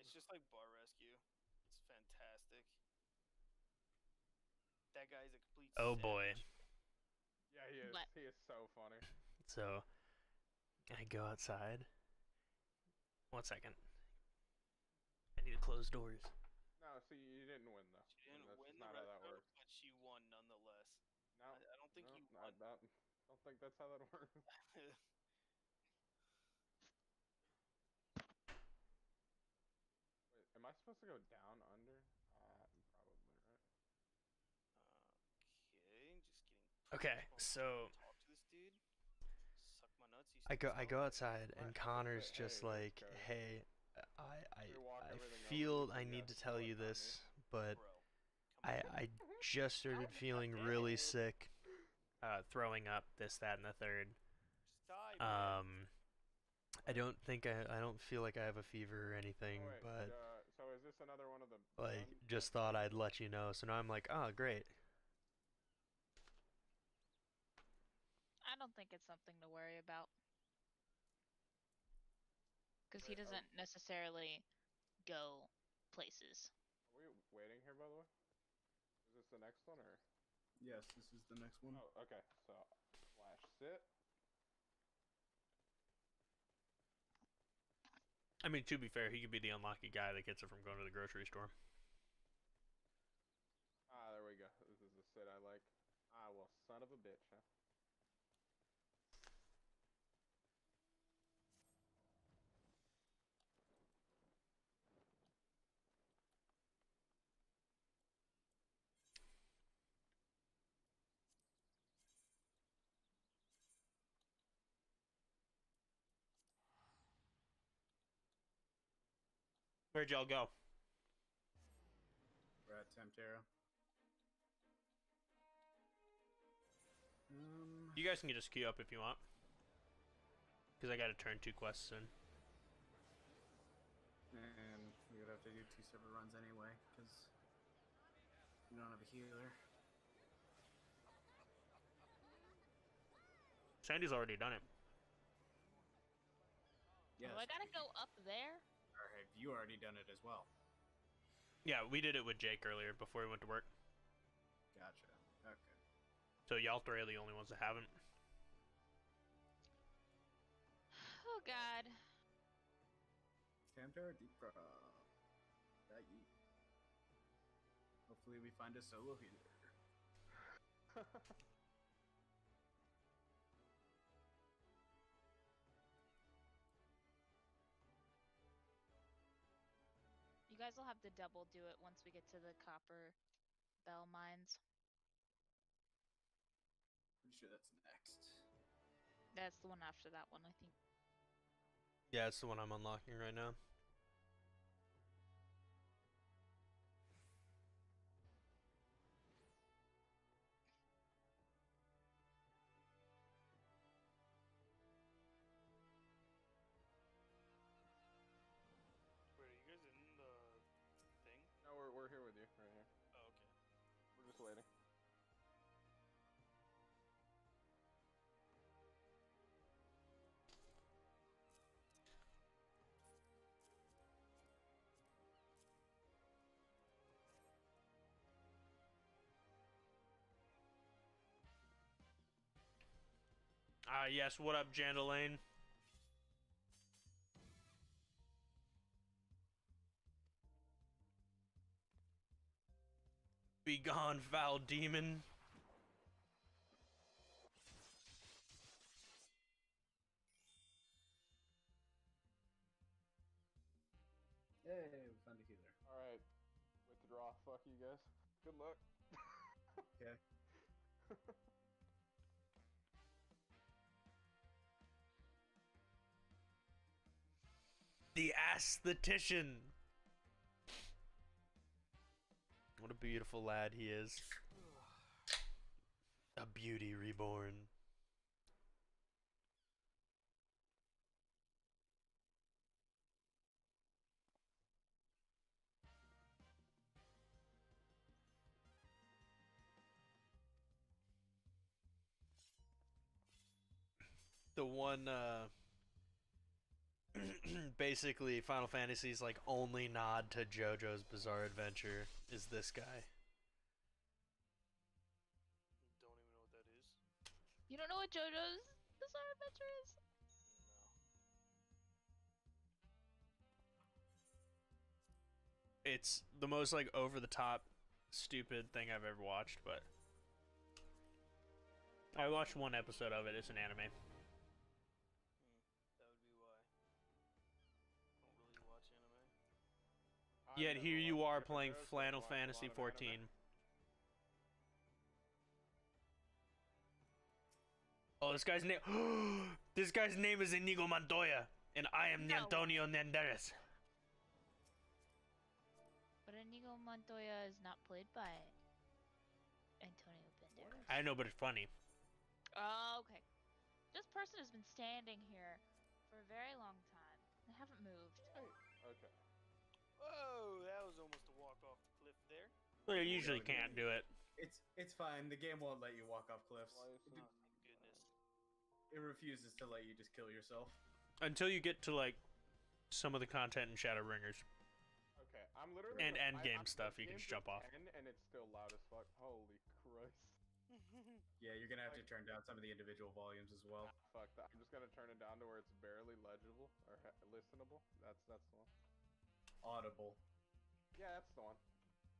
E: It's just like Bar Rescue. It's fantastic. That guy's a complete.
A: Oh, boy.
B: Yeah, he is.
C: What?
B: He is so funny.
A: So I go outside. One second. I need to close doors.
B: No, see, you didn't win though.
E: She
B: and
E: didn't
B: that's
E: win
B: not
E: the
B: how that
E: round,
B: works.
E: but she won nonetheless.
B: No,
E: I, I don't think
B: no,
E: you
B: I
E: won.
B: don't, don't think that's how that works. Wait, am I supposed to go down under? Uh, probably right.
E: okay, just getting.
A: Okay, so-
E: Talk to this dude. Suck my nuts. you
A: I go I go outside and Connor's
B: hey,
A: just
B: hey,
A: like,
B: okay.
A: "Hey, I I I
B: everything over
A: feel I need to tell you
B: toilet on
A: this, but I. I just started feeling really
E: that-
A: sick, uh, throwing up, this, that, and the third.
E: Just die.
A: Um, I don't think I I don't feel like I have a fever or anything, but
B: so is this another one of the
A: like
B: ones
A: just thought I'd let you know. So now I'm like, oh great.
C: I don't think it's something to worry about. Because he doesn't necessarily go places.
B: Are we waiting here, by the way? Is this the next one or?
D: Yes, this is the next one.
B: Oh, okay. So, flash sit.
A: I mean, to be fair, he could be the unlucky guy that gets it from going to the grocery store.
B: Ah, there we go. This is the sit I like. Ah, well, son of a bitch, huh?
A: Where'd y'all go?
D: We're at Tamtara. Um,
A: You guys can just queue up if you want. Because I got to turn two quests in.
D: and we would have to do two separate runs anyway, because we don't have a healer.
A: Sandy's already done it.
D: Yes.
C: Oh, I gotta go up there?
D: Or have you already done it as well?
A: Yeah, we did it with Jake earlier before we went to work.
D: Gotcha. Okay.
A: So y'all three are the only ones that haven't.
C: Oh god.
D: Tamtara Deepcroft. That yeet. Hopefully we find a solo healer.
C: guys will have to double do it once we get to the copper bell mines.
D: Pretty sure that's next.
C: That's the one after that one, I think.
A: Yeah, it's the one I'm unlocking right now. Ah, yes. What up, Jandelaine? Begone, foul demon.
D: Yay, we found a healer.
B: Alright. Withdraw. Fuck you guys. Good luck.
D: Okay.
A: The aesthetician. What a beautiful lad he is. A beauty reborn. The one uh basically Final Fantasy's like only nod to JoJo's Bizarre Adventure is this guy.
E: Don't even know what that is.
C: You don't know what JoJo's Bizarre Adventure is?
A: It's the most like over the top stupid thing I've ever watched, but I watched one episode of it. It's an anime. Yet here you are playing
B: shows, but I
A: Final
B: watch a lot
A: Fantasy
B: of
A: 14. Oh, this guy's name. this guy's name is Inigo Montoya, and I am
C: No.
A: Antonio Nenderes.
C: But Inigo Montoya is not played by Antonio Banderas.
A: I know, but it's funny.
C: Oh, okay. This person has been standing here for a very long time. They haven't moved.
B: Okay.
E: Whoa, that was almost a walk off the cliff there.
A: Well, you usually can't do it.
D: It's it's fine. The game won't let you walk off cliffs.
B: Why is
D: It,
E: Oh, thank goodness.
D: it refuses to let you just kill yourself.
A: Until you get to like some of the content in Shadowbringers.
B: Okay, I'm literally
A: And
B: the-
A: end game
B: I'm-
A: stuff,
B: the
A: you can just jump
B: at
A: off.
B: and it's still loud as fuck. Holy Christ.
D: Yeah, you're gonna have to turn down some of the individual volumes as well.
B: Ah, fuck that. I'm just gonna turn it down to where it's barely legible or listenable. That's that's the one.
D: Audible.
B: Yeah, that's the one.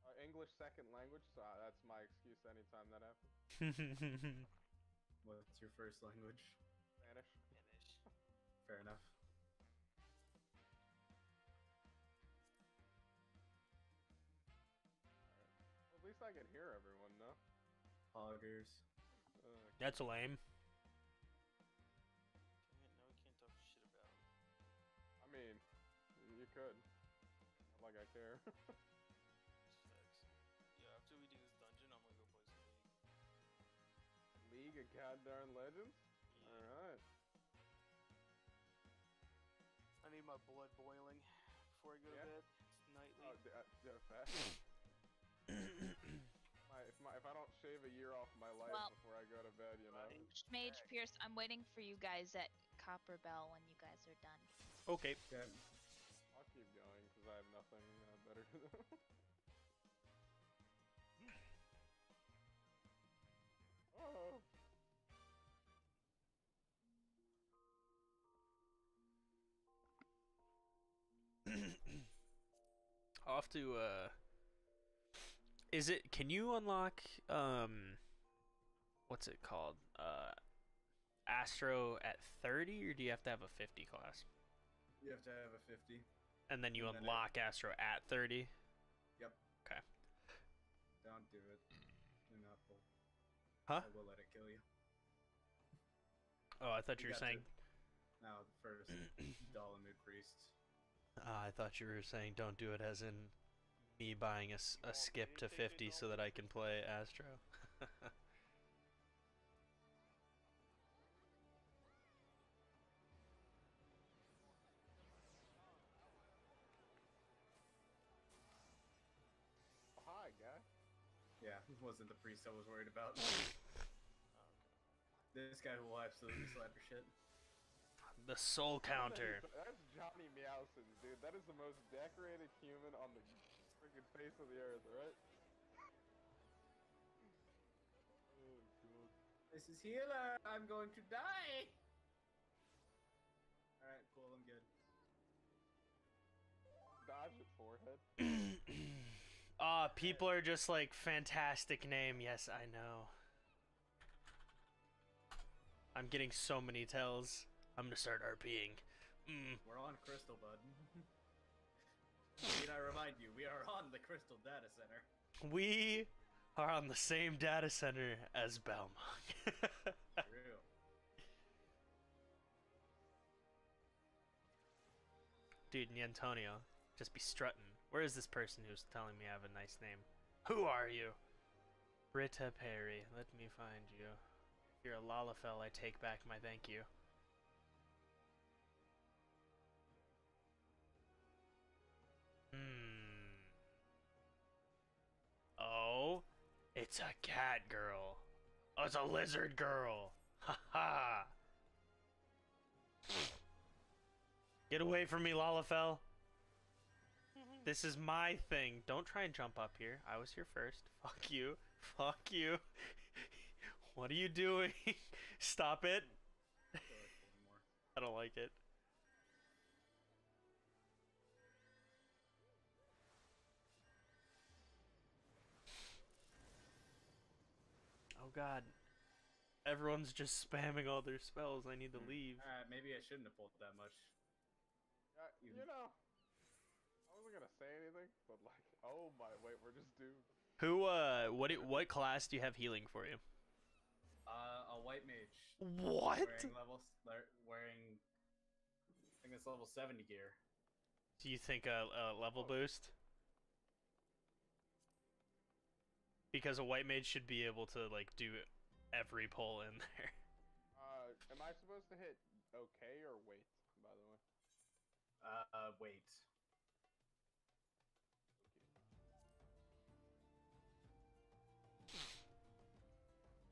B: Uh, English second language, so uh, that's my excuse anytime that happens.
D: What's your first language?
B: Spanish.
E: Finish.
D: Fair enough.
B: At least I can hear everyone, though.
D: Poggers.
B: Uh,
A: That's lame.
E: Dang it, now we can't talk shit about him.
B: I mean, you could. Not like care.
E: Yeah, after we do this dungeon, I'm gonna go play some League.
B: League of Goddamn Legends?
E: Yeah.
B: Alright.
E: I need my blood boiling before I go
B: Yeah?
E: to bed. It's nightly.
B: Oh, d- uh, fast. my, if, my, if I don't shave a year off my life
C: Well-
B: before I go to bed, you know?
E: Buddy.
C: Mage Pierce, I'm waiting for you guys at Copperbell when you guys are done.
A: Okay.
D: Okay.
B: I'll keep going because I have nothing uh, better to do. oh.
A: I'll have to uh is it can you unlock um what's it called? Uh Astro at 30 or do you have to have a 50 class?
D: You have to have a 50.
A: And then you
D: And then I-
A: unlock Astro at 30. Yep. Okay.
D: Don't do it. Do not pull.
A: Huh?
D: I will let it kill you.
A: Oh, I thought you
D: You
A: were
D: to-
A: saying.
D: Now the first Dalamud priests.
A: Ah, I thought you were saying don't do it as in me buying a,
E: Oh,
A: skip to 50 so that I can play Astro.
D: wasn't the priest I was worried about. this guy will absolutely slap your shit.
A: the soul counter.
B: That's Johnny Meowsons, dude. That is the most decorated human on the freaking face of the earth, right? Oh, God.
D: This is healer. I'm going to die. All right, cool. I'm good.
B: Dodge it, forehead.
A: Ah, people are just like fantastic name. Yes, I know. I'm getting so many tells. I'm gonna start RPing. Mm.
D: We're on Crystal, bud. Need I remind you, we are on the Crystal Data Center.
A: We are on the same data center as Balmung.
D: True.
A: Dude, Antonio, just be strutting. Where is this person who's telling me I have a nice name? Who are you? Britta Perry. Let me find you. If you're a Lalafell, I take back my thank you. Hmm. Oh, it's a cat girl. Oh, it's a lizard girl. Ha ha. Get away from me, Lalafell. This is my thing. Don't try and jump up here. I was here first. Fuck you. Fuck you. what are you doing? Stop it.
D: Feel like pulling more.
A: I don't like it. Oh god. Everyone's just spamming all their spells. I need to hmm. leave.
D: Alright, maybe I shouldn't have pulled that much.
B: Yeah,
D: You-
B: you know, I wasn't gonna say anything, but like, oh my, wait, we're just doomed.
A: Who uh what do- what class do you have healing for you?
D: Uh, a white mage.
A: What?
D: Wearing level, wearing, I think it's level 70 gear.
A: Do you think a, a level boost? Because a white mage should be able to like do every pull in there.
B: Uh, am I supposed to hit okay or wait? By the way.
D: Uh, wait.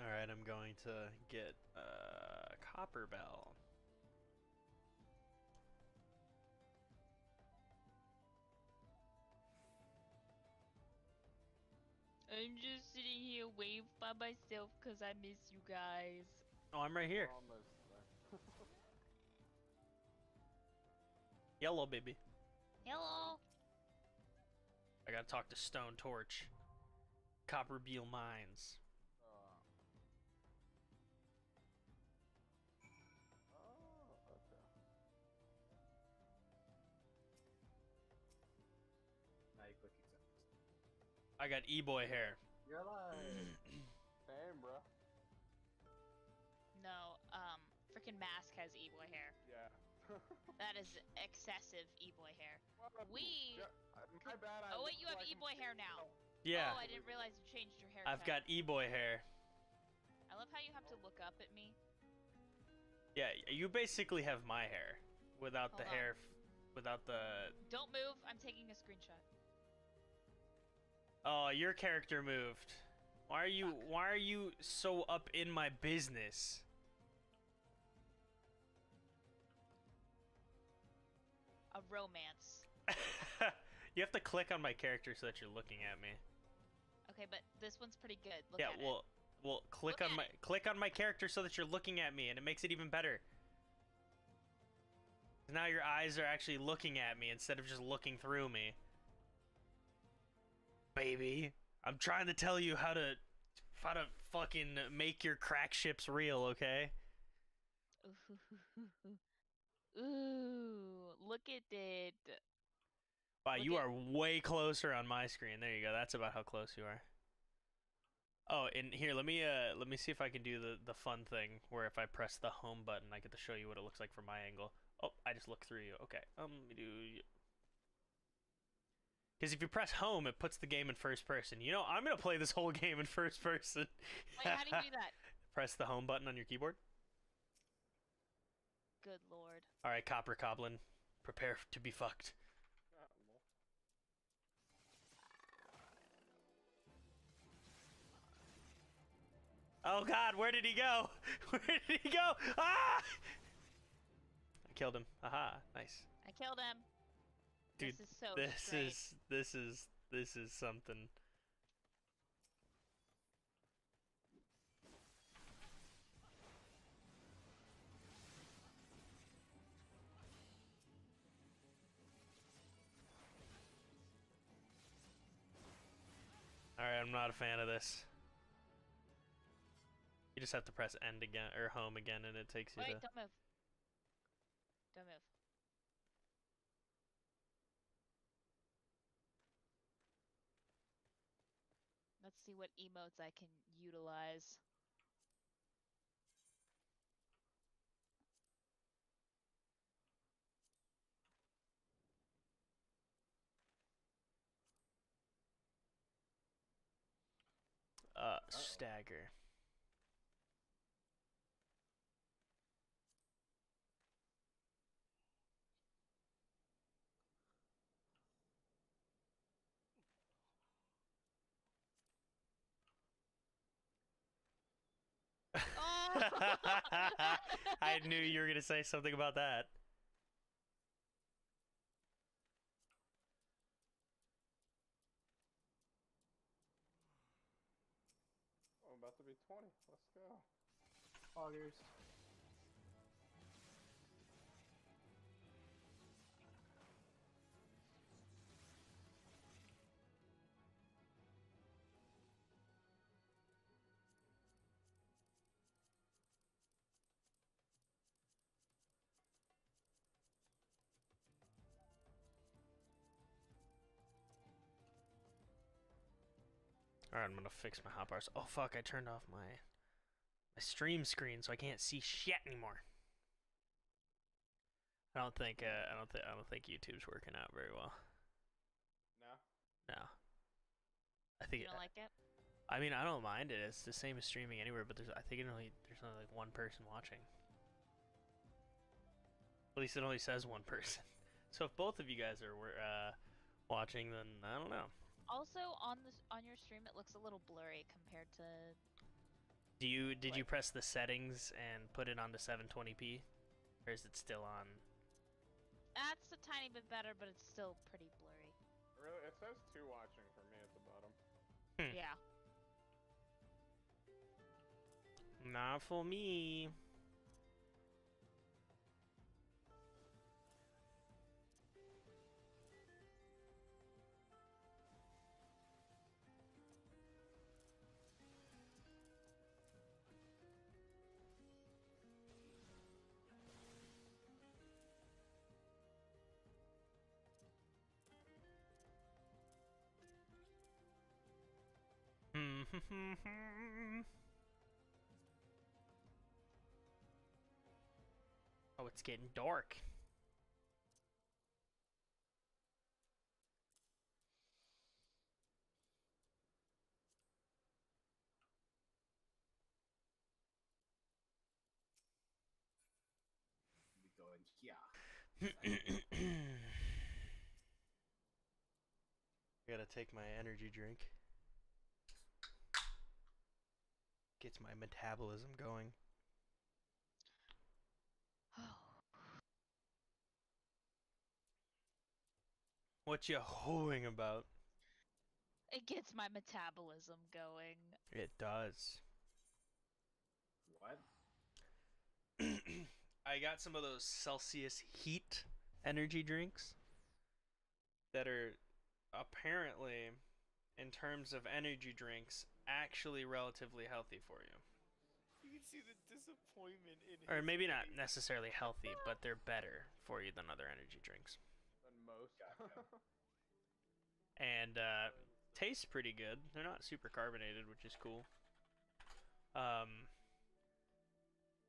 A: All right, I'm going to get uh Copperbell.
C: I'm just sitting here waiting by myself because I miss you guys.
A: Oh, I'm right here.
B: Almost there.
A: Yellow baby.
C: Hello.
A: I gotta talk to Stone Torch. Copperbell Mines. I got e-boy hair.
D: You're alive.
B: Same, bro.
C: No, um, freaking mask has e-boy hair.
B: Yeah.
C: That is excessive e-boy hair.
B: Well,
C: We-
B: yeah, uh, my bad. I
C: Oh wait, you have
B: like
C: e-boy hair now.
A: Yeah,
C: Oh, I didn't realize you changed your hair.
A: I've got e-boy hair.
C: I love how you have to look up at me.
A: Yeah, you basically have my hair without the
C: on.
A: hair, f- without the.
C: Don't move. I'm taking a screenshot.
A: Oh, your character moved. Why are you? Why are you so up in my business?
C: A romance.
A: you have to click on my character so that you're looking at me.
C: Okay, but this one's pretty good. Look
A: yeah, well, well, click
C: Look
A: on my
C: it.
A: click on my character so that you're looking at me, and it makes it even better. Now your eyes are actually looking at me instead of just looking through me. Baby, I'm trying to tell you how to how to fucking make your crack ships real, okay?
C: Ooh, look at it.
A: Wow, you
C: Look
A: are way closer on my screen. There you go. That's about how close you are. Oh, and here, let me uh let me see if I can do the the fun thing where if I press the home button, I get to show you what it looks like from my angle. Oh, I just look through you. Okay. Um, let me do because if you press home, it puts the game in first person. You know, I'm gonna play this whole game in first person.
C: Wait, how do you do that?
A: Press the home button on your keyboard.
C: Good lord.
A: All right, Copper Coblyn, prepare to be fucked. Oh God, where did he go? Where did he go? Ah! I killed him. Aha, nice.
C: I killed him.
A: Dude,
C: this is so
A: this is this is this is something. All right, I'm not a fan of this. You just have to press end again or home again, and it takes you
C: Wait,
A: to.
C: don't move. Don't move. See what emotes I can utilize.
A: Uh, stagger.
C: Oh!
A: I knew you were gonna say something about that.
B: Oh, I'm about to be 20. Let's go.
D: Augers.
A: Alright, I'm gonna fix my hotbars. Oh fuck, I turned off my my stream screen so I can't see shit anymore. I don't think uh, I don't think I don't think YouTube's working out very well.
B: No?
A: No. I think
C: you don't like it?
A: I mean I don't mind it. It's the same as streaming anywhere, but there's I think it only there's only like one person watching. At least it only says one person. So if both of you guys are were, uh, watching, then I don't know.
C: Also, on the on your stream, it looks a little blurry compared to.
A: Do you did you press the settings and put it onto 720p, or is it still on?
C: That's a tiny bit better, but it's still pretty blurry.
B: Really? It says two watching for me at the bottom.
A: Hmm.
C: Yeah.
A: Not for me. oh, it's getting dark.
D: Be going, yeah.
A: Gotta take my energy drink. Gets my metabolism going. What you hoeing about?
C: it gets my metabolism going.
A: It does.
D: What?
A: I got some of those Celsius heat energy drinks that are apparently, in terms of energy drinks, actually relatively healthy for you.
E: You can see the disappointment in
A: Or
E: his
A: maybe not necessarily healthy, but they're better for you than other energy drinks.
B: Than most.
D: Gotcha.
A: and uh, tastes pretty good. They're not super carbonated, which is cool. Um,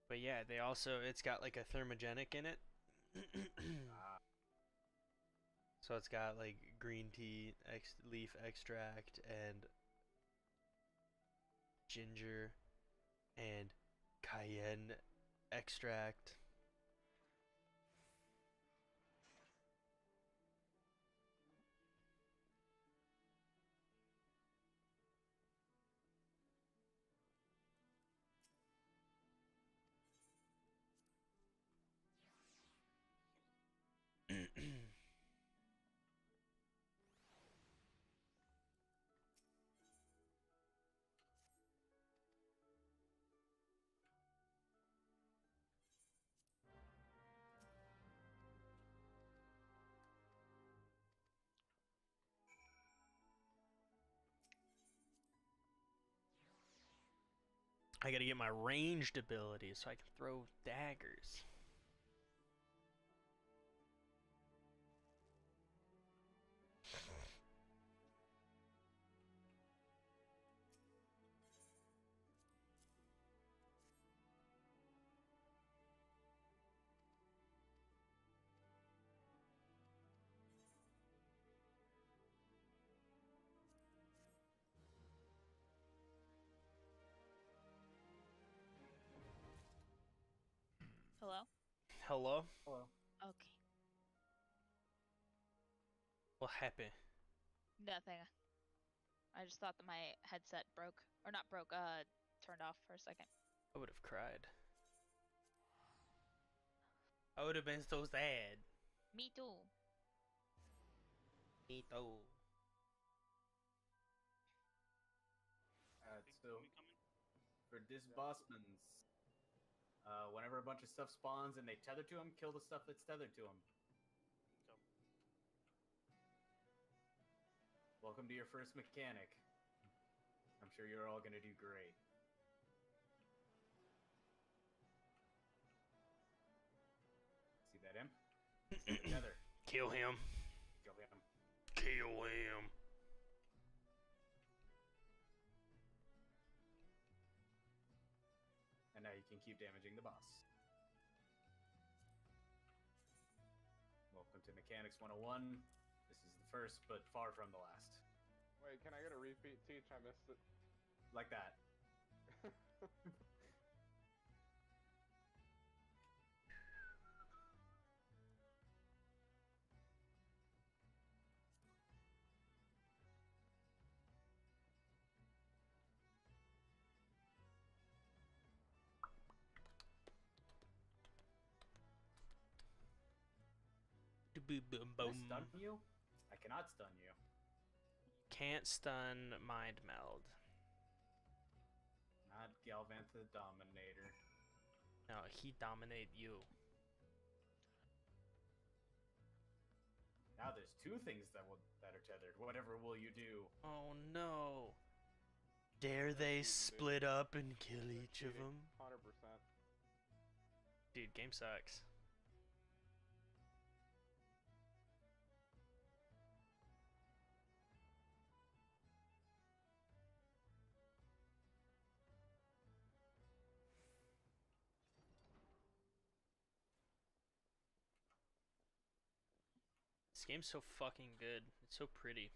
A: but yeah, they also it's got like a thermogenic in it.
D: Ah,
A: So it's got like green tea, ex- leaf extract, and ginger, and cayenne extract. I gotta get my ranged abilities so I can throw daggers.
C: Hello?
A: Hello?
D: hello.
C: Okay.
A: What happened?
C: Nothing. I just thought that my headset broke. Or not broke, uh, turned off for a second.
A: I would have cried. I would have been so sad.
C: Me too.
A: Me too.
D: Uh, so
E: movie coming?
D: for disbursements, uh, whenever a bunch of stuff spawns and they tether to them, kill the stuff that's tethered to them.
E: Go.
D: Welcome to your first mechanic. I'm sure you're all gonna do great. See that imp? Tether.
A: Kill him.
D: Kill him.
A: Kill him.
D: Keep damaging the boss. Welcome to Mechanics 101. This is the first, but far from the last.
B: Wait, can I get a repeat teach? I missed it.
D: Like that. Can I
A: boom.
D: stun you? I cannot stun you.
A: Can't stun mind meld.
D: Not Galvanth the Dominator.
A: No, he dominate you.
D: Now there's two things that will that are tethered. Whatever will you do?
A: Oh no. Dare they split up and kill each of them?
B: Hundred percent.
A: Dude, game sucks. This game's so fucking good. It's so pretty.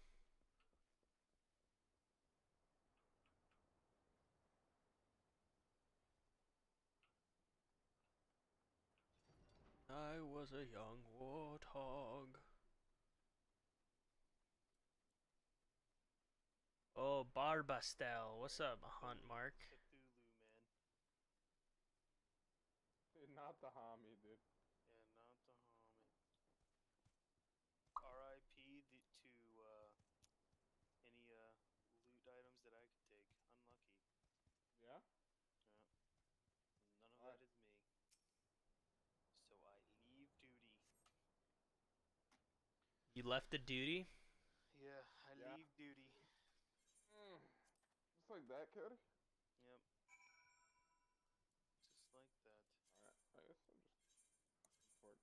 A: I was a young warthog. Oh, Barbastelle. What's up, Hunt Mark?
E: Cthulhu, man.
B: Not the homie,
A: You left the duty?
E: Yeah, I
B: yeah.
E: leave duty.
B: Mm. Just like that, Cody?
E: Yep. Just like that.
B: Alright, I guess I'm just... Bored.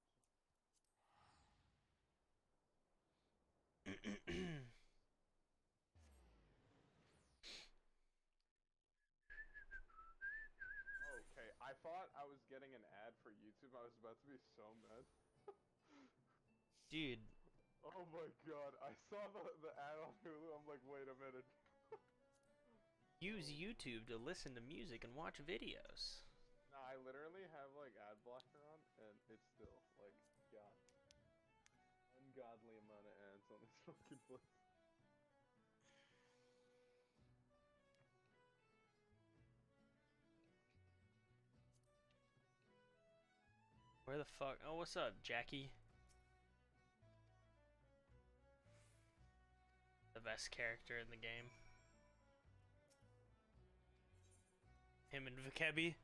B: okay, I thought I was getting an ad for YouTube. I was about to be so mad.
A: Dude,
B: Oh my god, I saw the, the ad on Hulu, I'm like, wait a minute.
A: use YouTube to listen to music and watch videos.
B: Nah, I literally have like ad blocker on, and it's still like, god. Ungodly amount of ads on this fucking place.
A: Where the fuck? Oh, what's up, Jackie? Best character in the game. Him and Vikebi.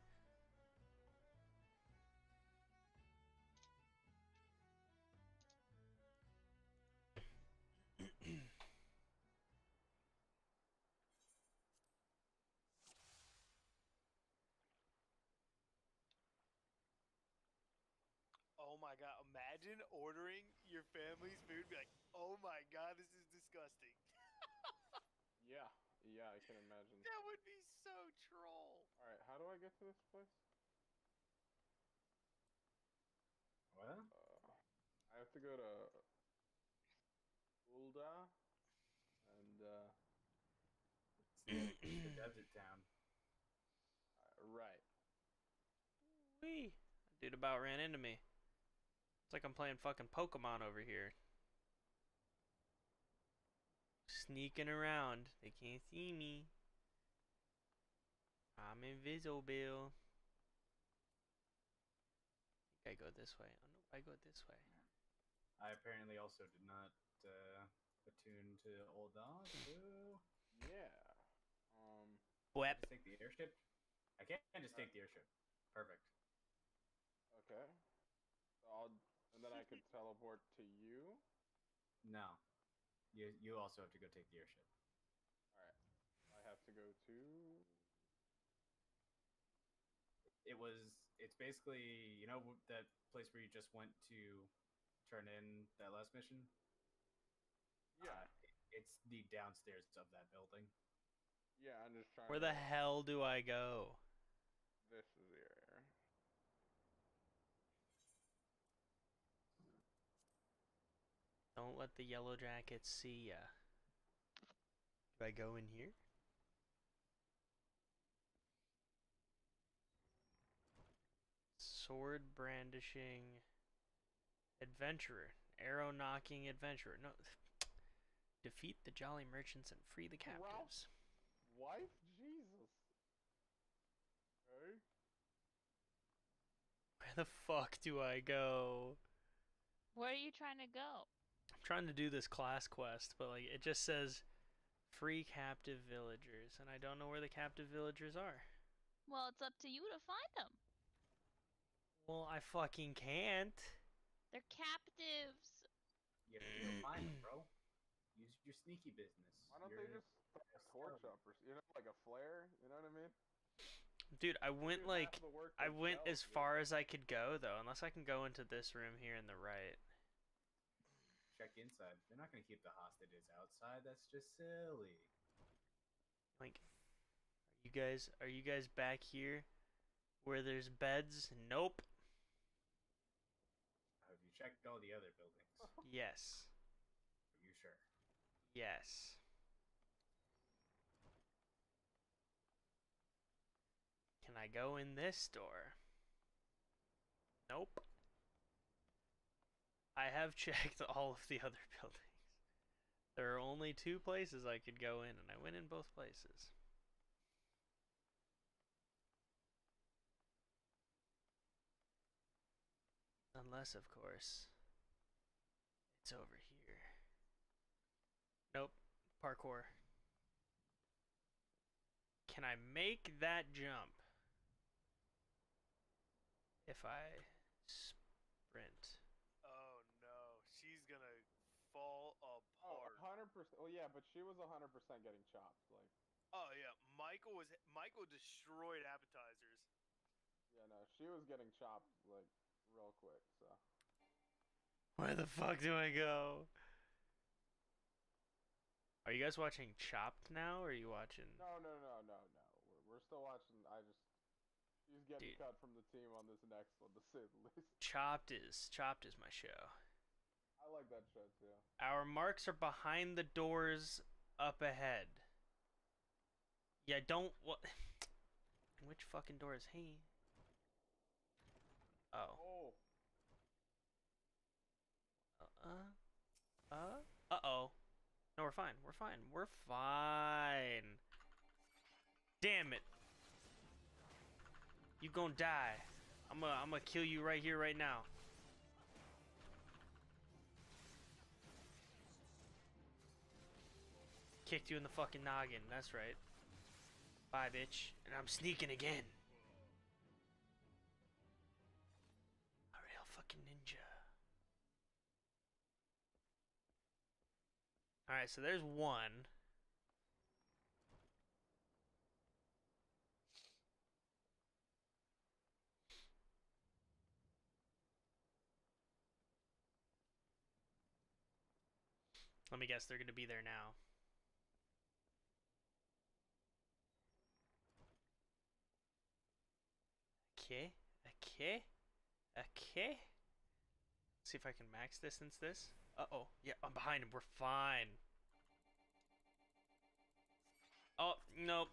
E: Oh my god, imagine ordering your family's food be like, oh my god, this is disgusting.
B: Yeah, yeah, I can imagine.
E: That would be so troll.
B: Alright, how do I get to this place?
D: What?
B: Uh, I have to go to Ul'dah, and uh,
D: the, the desert town.
B: uh, right.
A: Wee. That dude about ran into me. It's like I'm playing fucking Pokemon over here. Sneaking around. They can't see me. I'm invisible. I think I go this way. Oh no, I go this way.
D: I apparently also did not uh, attune to Ul'dah. Boo.
B: Yeah. Um.
A: Wep.
D: Just take the airship. I can't just take the airship. Perfect.
B: Okay. So I'll, and then I could teleport to you.
D: No. You you also have to go take the airship.
B: Alright. I have to go to.
D: It was. It's basically you know that place where you just went to turn in that last mission.
B: Yeah.
D: Uh, it's the downstairs of that building.
B: Yeah, I'm just trying.
A: Where
B: to,
A: the hell do I go?
B: This is the area.
A: Don't let the yellow jackets see ya. Do I go in here? Sword brandishing adventurer. Arrow knocking adventurer. No. Defeat the jolly merchants and free the
B: Ralph.
A: captives.
B: Wife? Jesus. Okay.
A: Where the fuck do I go?
C: Where are you trying to go?
A: I'm trying to do this class quest, but like it just says free captive villagers, and I don't know where the captive villagers are.
C: Well, it's up to you to find them.
A: Well, I fucking can't.
C: They're captives.
D: You have to go find them, bro. Use your sneaky business.
B: Why don't
D: Your-
B: they just a torch up or s- you know, like a flare? You know what I mean?
A: Dude, I went like I went as far as I could go though, unless I can go into this room here in the right.
D: Check inside. They're not gonna keep the hostages outside. That's just silly.
A: Like are you guys are you guys back here where there's beds? Nope.
D: Have you checked all the other buildings?
A: Yes.
D: Are you sure?
A: Yes. Can I go in this door? Nope. I have checked all of the other buildings. There are only two places I could go in, and I went in both places. Unless, of course, it's over here. Nope. Parkour. Can I make that jump? If I sprint.
E: Oh no, she's gonna fall
B: Oh,
E: apart.
B: 100%. Oh, yeah, but she was 100% getting chopped. Like,
E: Oh yeah, Michael was Michael destroyed appetizers.
B: yeah, no, she was getting chopped, like, real quick, so.
A: Where the fuck do I go? Are you guys watching Chopped now, or are you watching?
B: No, no, no, no, no. We're, we're still watching. I just. She He's getting
A: Dude.
B: cut from the team on this next one, to say the least.
A: Chopped is Chopped is my show.
B: I like that show too.
A: Our marks are behind the doors up ahead. Yeah, don't what Which fucking door is he? Oh.
B: Oh,
A: Uh uh uh-oh. No, we're fine. We're fine. We're fine. Damn it. You gonna die. I'm gonna I'm gonna kill you right here right now. Kicked you in the fucking noggin. That's right. Bye, bitch. And I'm sneaking again. A real fucking ninja. Alright, so there's one. Let me guess, they're gonna be there now. Okay, okay, okay. See if I can max distance this. Uh oh, yeah, I'm behind him. We're fine. Oh, nope.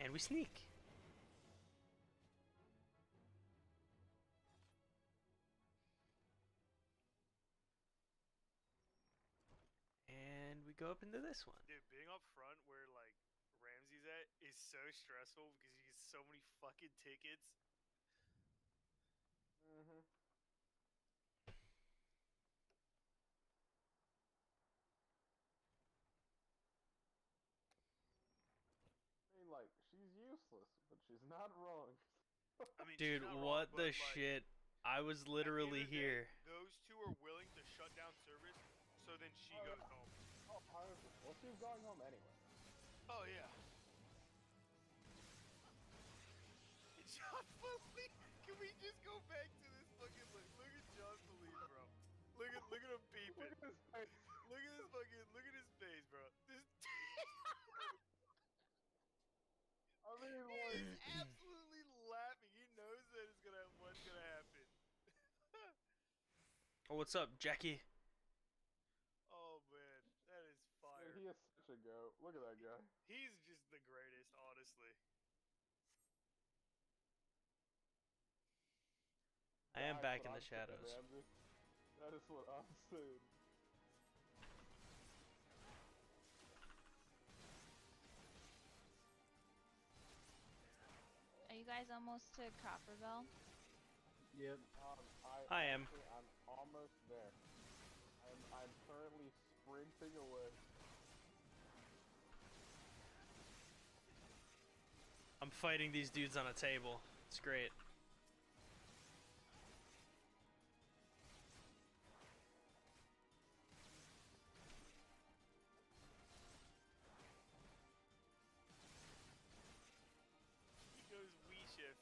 A: And we sneak. We go up into this one.
E: Dude, being up front where like Ramsay's at is so stressful because you get so many fucking tickets.
B: mm-hmm. I mean, like, she's useless, but she's not wrong.
E: I mean,
A: Dude,
E: not wrong,
A: what the
E: like,
A: shit? I was
E: at the end
A: literally
E: of the day,
A: here.
E: Those two are willing to shut down service, so then she
B: Oh,
E: goes home.
B: Oh, 100%. Well, she's going home anyway.
E: Oh yeah. Jean Philippe, can we just go back to this fucking look? Look at Jean Philippe, bro. Look at look at him
B: Look
E: beeping.
B: at his face.
E: Look at this fucking look at his face, bro. This
B: I mean, like,
E: he's absolutely laughing. He knows that it's gonna what's gonna happen.
A: Oh, what's up, Jackie?
E: Oh man, that is fire.
B: Dude, he a goat. Look at that guy.
E: He's just the greatest, honestly.
A: I am
B: That's
A: back in the
B: I'm
A: shadows.
B: That is what I'm saying.
C: Are you guys almost to Copperbell?
D: Yep.
B: Um, I,
A: I am.
B: actually- I'm almost there. I'm, I'm currently sprinting away.
A: I'm fighting these dudes on a table. It's great.
E: He goes wee shift.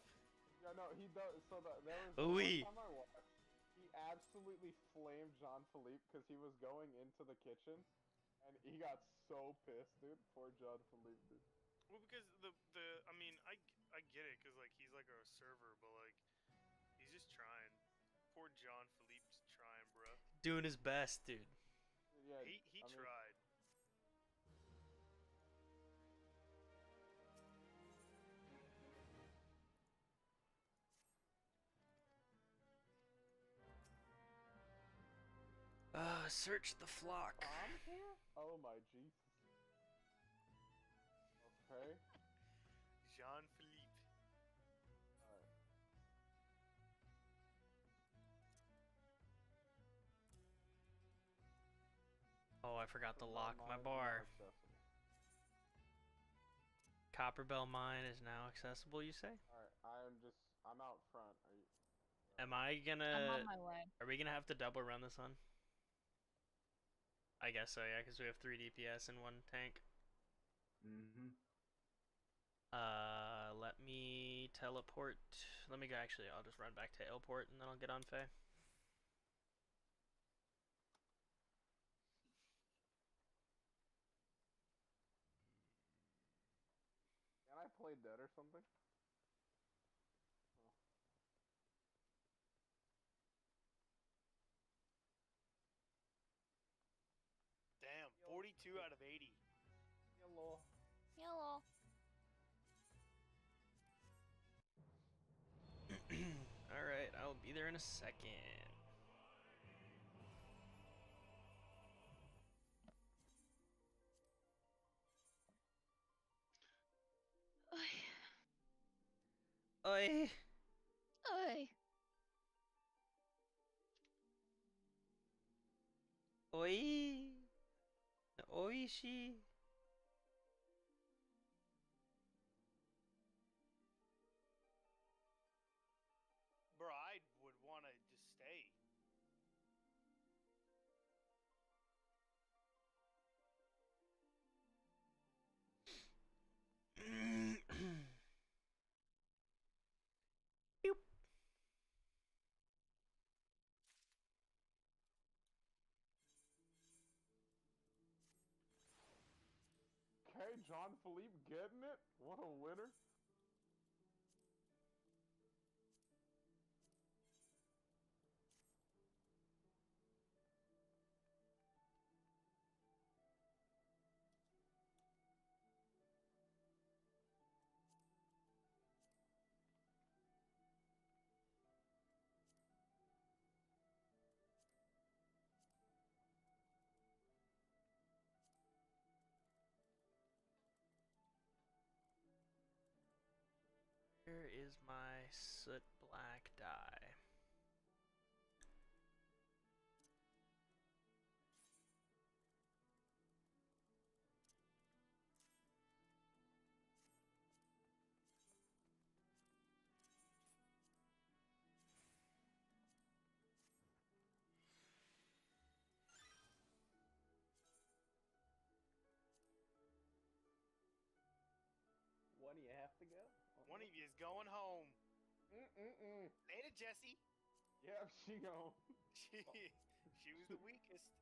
B: Yeah, no, he does. So that there was
A: Ooh-wee.
B: one time I watched, he absolutely flamed Jean Philippe because he was going into the kitchen, and he got so pissed, dude. Poor Jean Philippe, dude.
E: Well, because the the I mean I I get it because like he's like a server, but like he's just trying. Poor Jean Philippe's trying, bro.
A: Doing his best, dude.
B: Yeah,
E: He he
B: I mean,
E: tried.
A: Uh, search the flock.
B: I'm here. Oh my Jesus.
A: Oh, I forgot to lock my bar. Copperbell mine is now accessible, you say?
B: Alright, I'm just. I'm out front. Are you?
A: Am I
C: I'm on my way.
A: Are we gonna have to double run this one? I guess so, yeah, because we have 3 DPS in one tank.
D: Mm-hmm.
A: Uh, let me teleport. Let me go. Actually, I'll just run back to airport and then I'll get on Faye.
B: Can I play dead or something?
E: Damn, 42 out of 80.
B: Hello.
C: Hello.
A: All right, I'll be there in a second. お
E: い。おい。おい。おい
A: し
B: い。Jean Philippe getting it. What a winner.
A: Where is my soot black dye?
E: Going home.
B: Mm-mm-mm.
E: Later, Jesse.
B: Yep, she gone.
E: She, she was the weakest.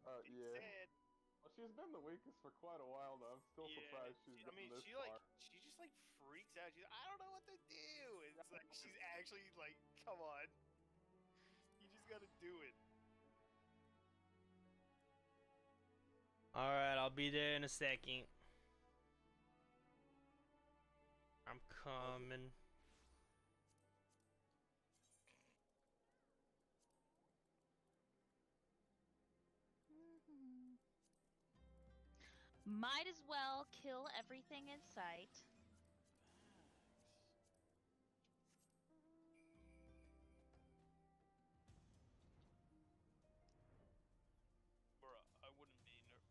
B: Uh,
E: It
B: yeah.
E: said.
B: Well, she's been the weakest for quite a while though. I'm still
E: yeah,
B: surprised she's
E: she- I mean,
B: this
E: she like she just like freaks out. She's I don't know what to do. It's like she's actually like, come on. You just gotta do it.
A: All right, I'll be there in a second. I'm coming.
C: Might as well kill everything in sight.
E: Bruh, I wouldn't be ner-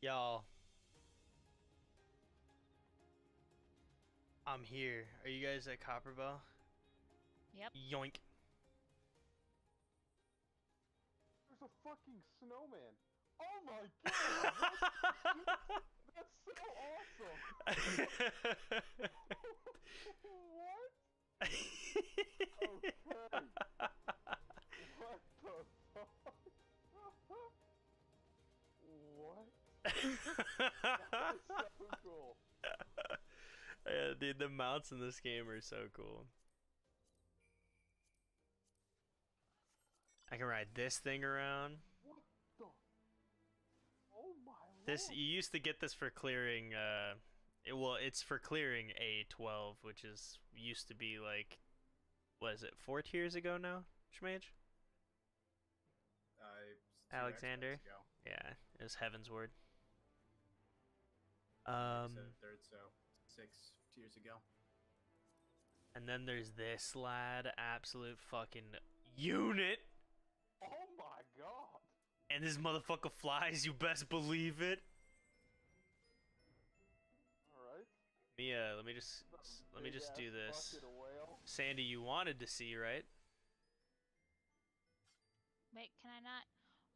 A: Y'all. I'm here. Are you guys at Copperbell?
C: Yep.
A: Yoink.
B: There's a fucking snowman. Oh my god! That's so awesome! what? Okay. What the fuck? what? That's so cool.
A: Yeah, dude, the mounts in this game are so cool. I can ride this thing around.
B: What the? Oh my
A: This
B: lord.
A: you used to get this for clearing. Uh, it, well, it's for clearing A12, which is used to be like, what is it? Four tiers ago now, Schmage?
D: Uh,
A: Alexander?
D: Ago.
A: Yeah, it was
D: Heavensward.
A: Um,
D: third, so six years ago.
A: and then there's this lad, absolute fucking unit,
B: Oh my god.
A: and this motherfucker flies. You best believe it.
B: Alright.
A: Mia, uh, let me just let me just do this.
B: Bucket of whale.
A: Sandy, you wanted to see, right?
C: Wait, can I not?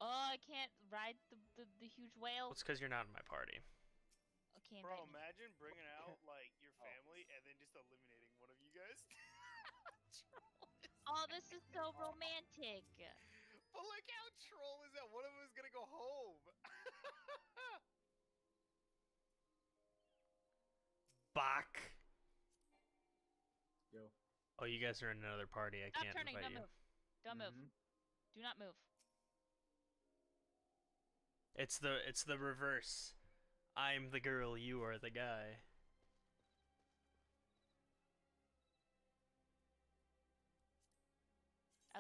C: Oh, I can't ride the the, the huge whale.
A: Well, it's because you're not in my party.
C: Okay.
E: Bro, imagine bringing out like your
B: Oh.
E: family and then just eliminating one of you guys. Troll is
C: Oh, this is so romantic.
E: But look how troll is that? One of them is gonna go home.
A: Bach.
D: Yo.
A: Oh, you guys are in another party. I
C: Stop
A: can't
C: turning.
A: invite
C: Don't
A: you.
C: move. Don't move.
D: Mhm.
C: Do not move.
A: It's the it's the reverse. I'm the girl, you are the guy.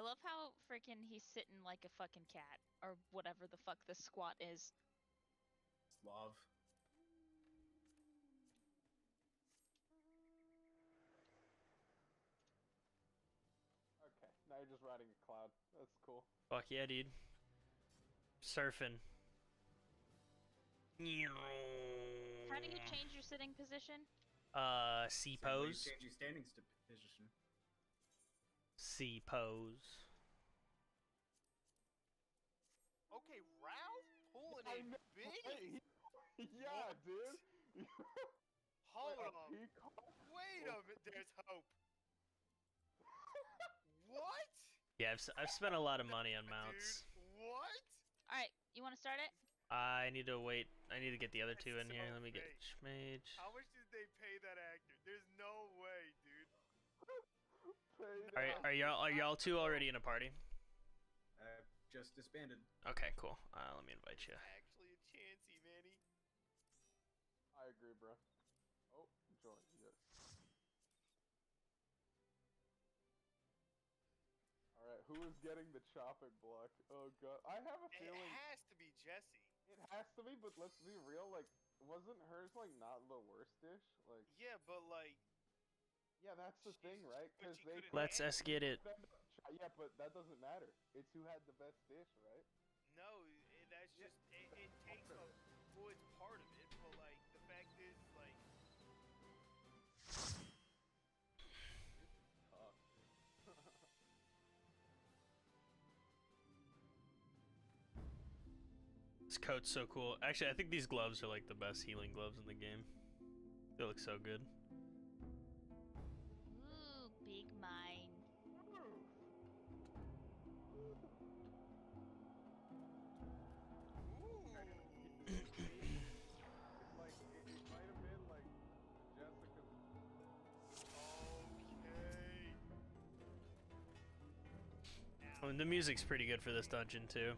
C: I love how freaking he's sitting like a fucking cat or whatever the fuck this squat is.
D: Slav.
B: Okay, now you're just riding a cloud. That's cool.
A: Fuck yeah, dude. Surfing.
C: How do you change your sitting position?
A: Uh, C
D: Same way you. Change your standing position.
A: C pose.
E: okay, Ralph pulling
B: I
E: it
B: know,
E: big.
B: yeah,
E: What?
B: dude.
E: Hold
B: Like
E: on.
B: peacock?
E: Wait a minute. There's hope. what?
A: Yeah, I've, s- I've spent a lot of money on
E: Dude,
A: mounts.
E: what?
C: All right, you want to start it?
A: I need to wait. I need to get the other
E: That's
A: two in here. Let me get
E: fake.
A: Schmage.
E: How much did they pay that actor? There's no way, dude.
B: Paid
A: Are, are y'all are y'all two already in a party?
D: Uh, just disbanded.
A: Okay, cool. Uh, let me invite you.
E: Actually, a chancey, Manny.
B: I agree, bro. Oh, join. Yes. Alright, who is getting the chopping block? Oh god. I have a feeling It
E: has to be Jesse.
B: it has to be, but let's be real, like, wasn't hers, like, not the worst dish? Like,
E: Yeah, but like,
B: yeah, that's the thing, right? Because they.
E: couldn't
A: Let's
E: handle
A: us get it.
B: Defend up ch- Yeah, but that doesn't matter. It's who had the best dish, right?
E: no, it, that's
B: Yeah.
E: just it, it takes a well, it's part of it, but like the fact is, like,
A: This coat's so cool. Actually, I think these gloves are like the best healing gloves in the game. They look so good. Mean, the music's pretty good for this dungeon too.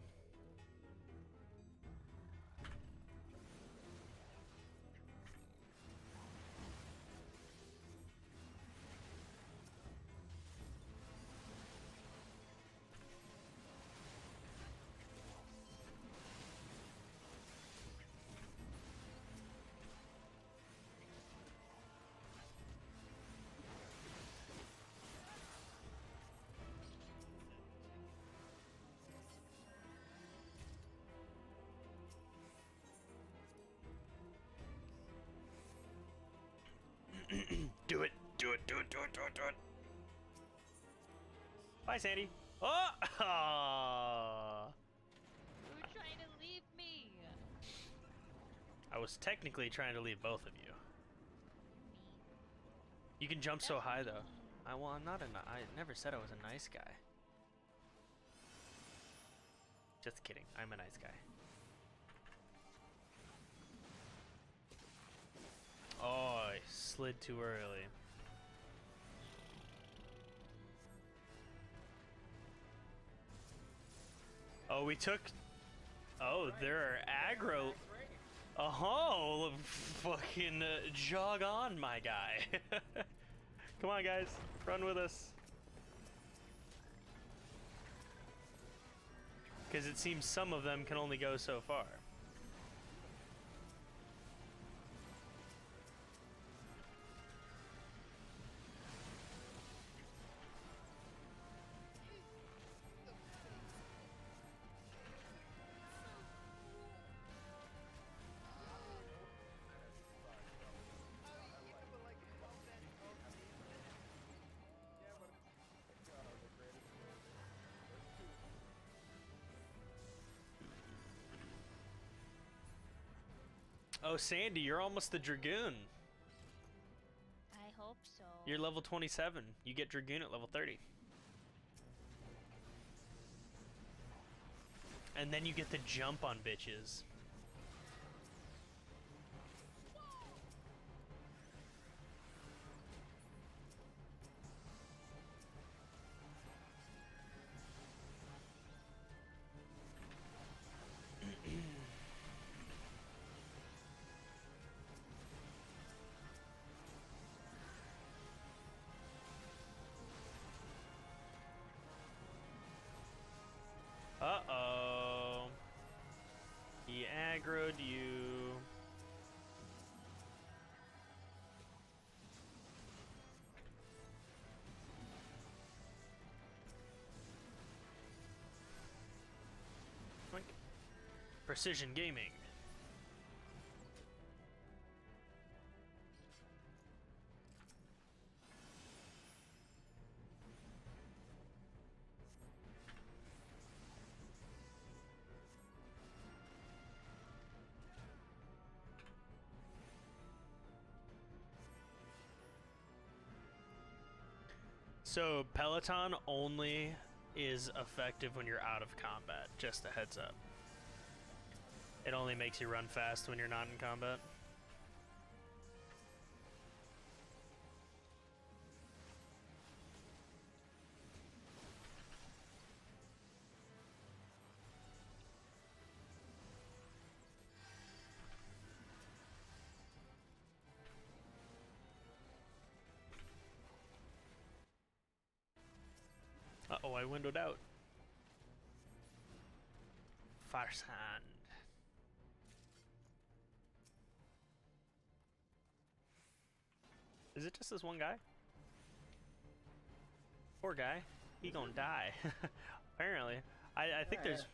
A: Bye, Sandy. Oh!
C: You were oh. trying to leave me.
A: I was technically trying to leave both of you. You can jump so high, though. I well, I'm not a. I never said I was a nice guy. Just kidding. I'm a nice guy. Oh, I slid too early. Oh, we took. Oh, there are aggro. Oh, fucking uh, jog on, my guy. Come on, guys, run with us. Because it seems some of them can only go so far. Oh, Sandy, you're almost the Dragoon.
C: I hope so.
A: You're level 27. You get Dragoon at level 30. And then you get to jump on bitches. Precision gaming. So Peloton only is effective when you're out of combat. Just a heads up. It only makes you run fast when you're not in combat. Uh oh, I windowed out. Farsand. Is it just this one guy? Poor guy. He gonna die. Apparently. I, I think oh,
D: Yeah,
A: there's.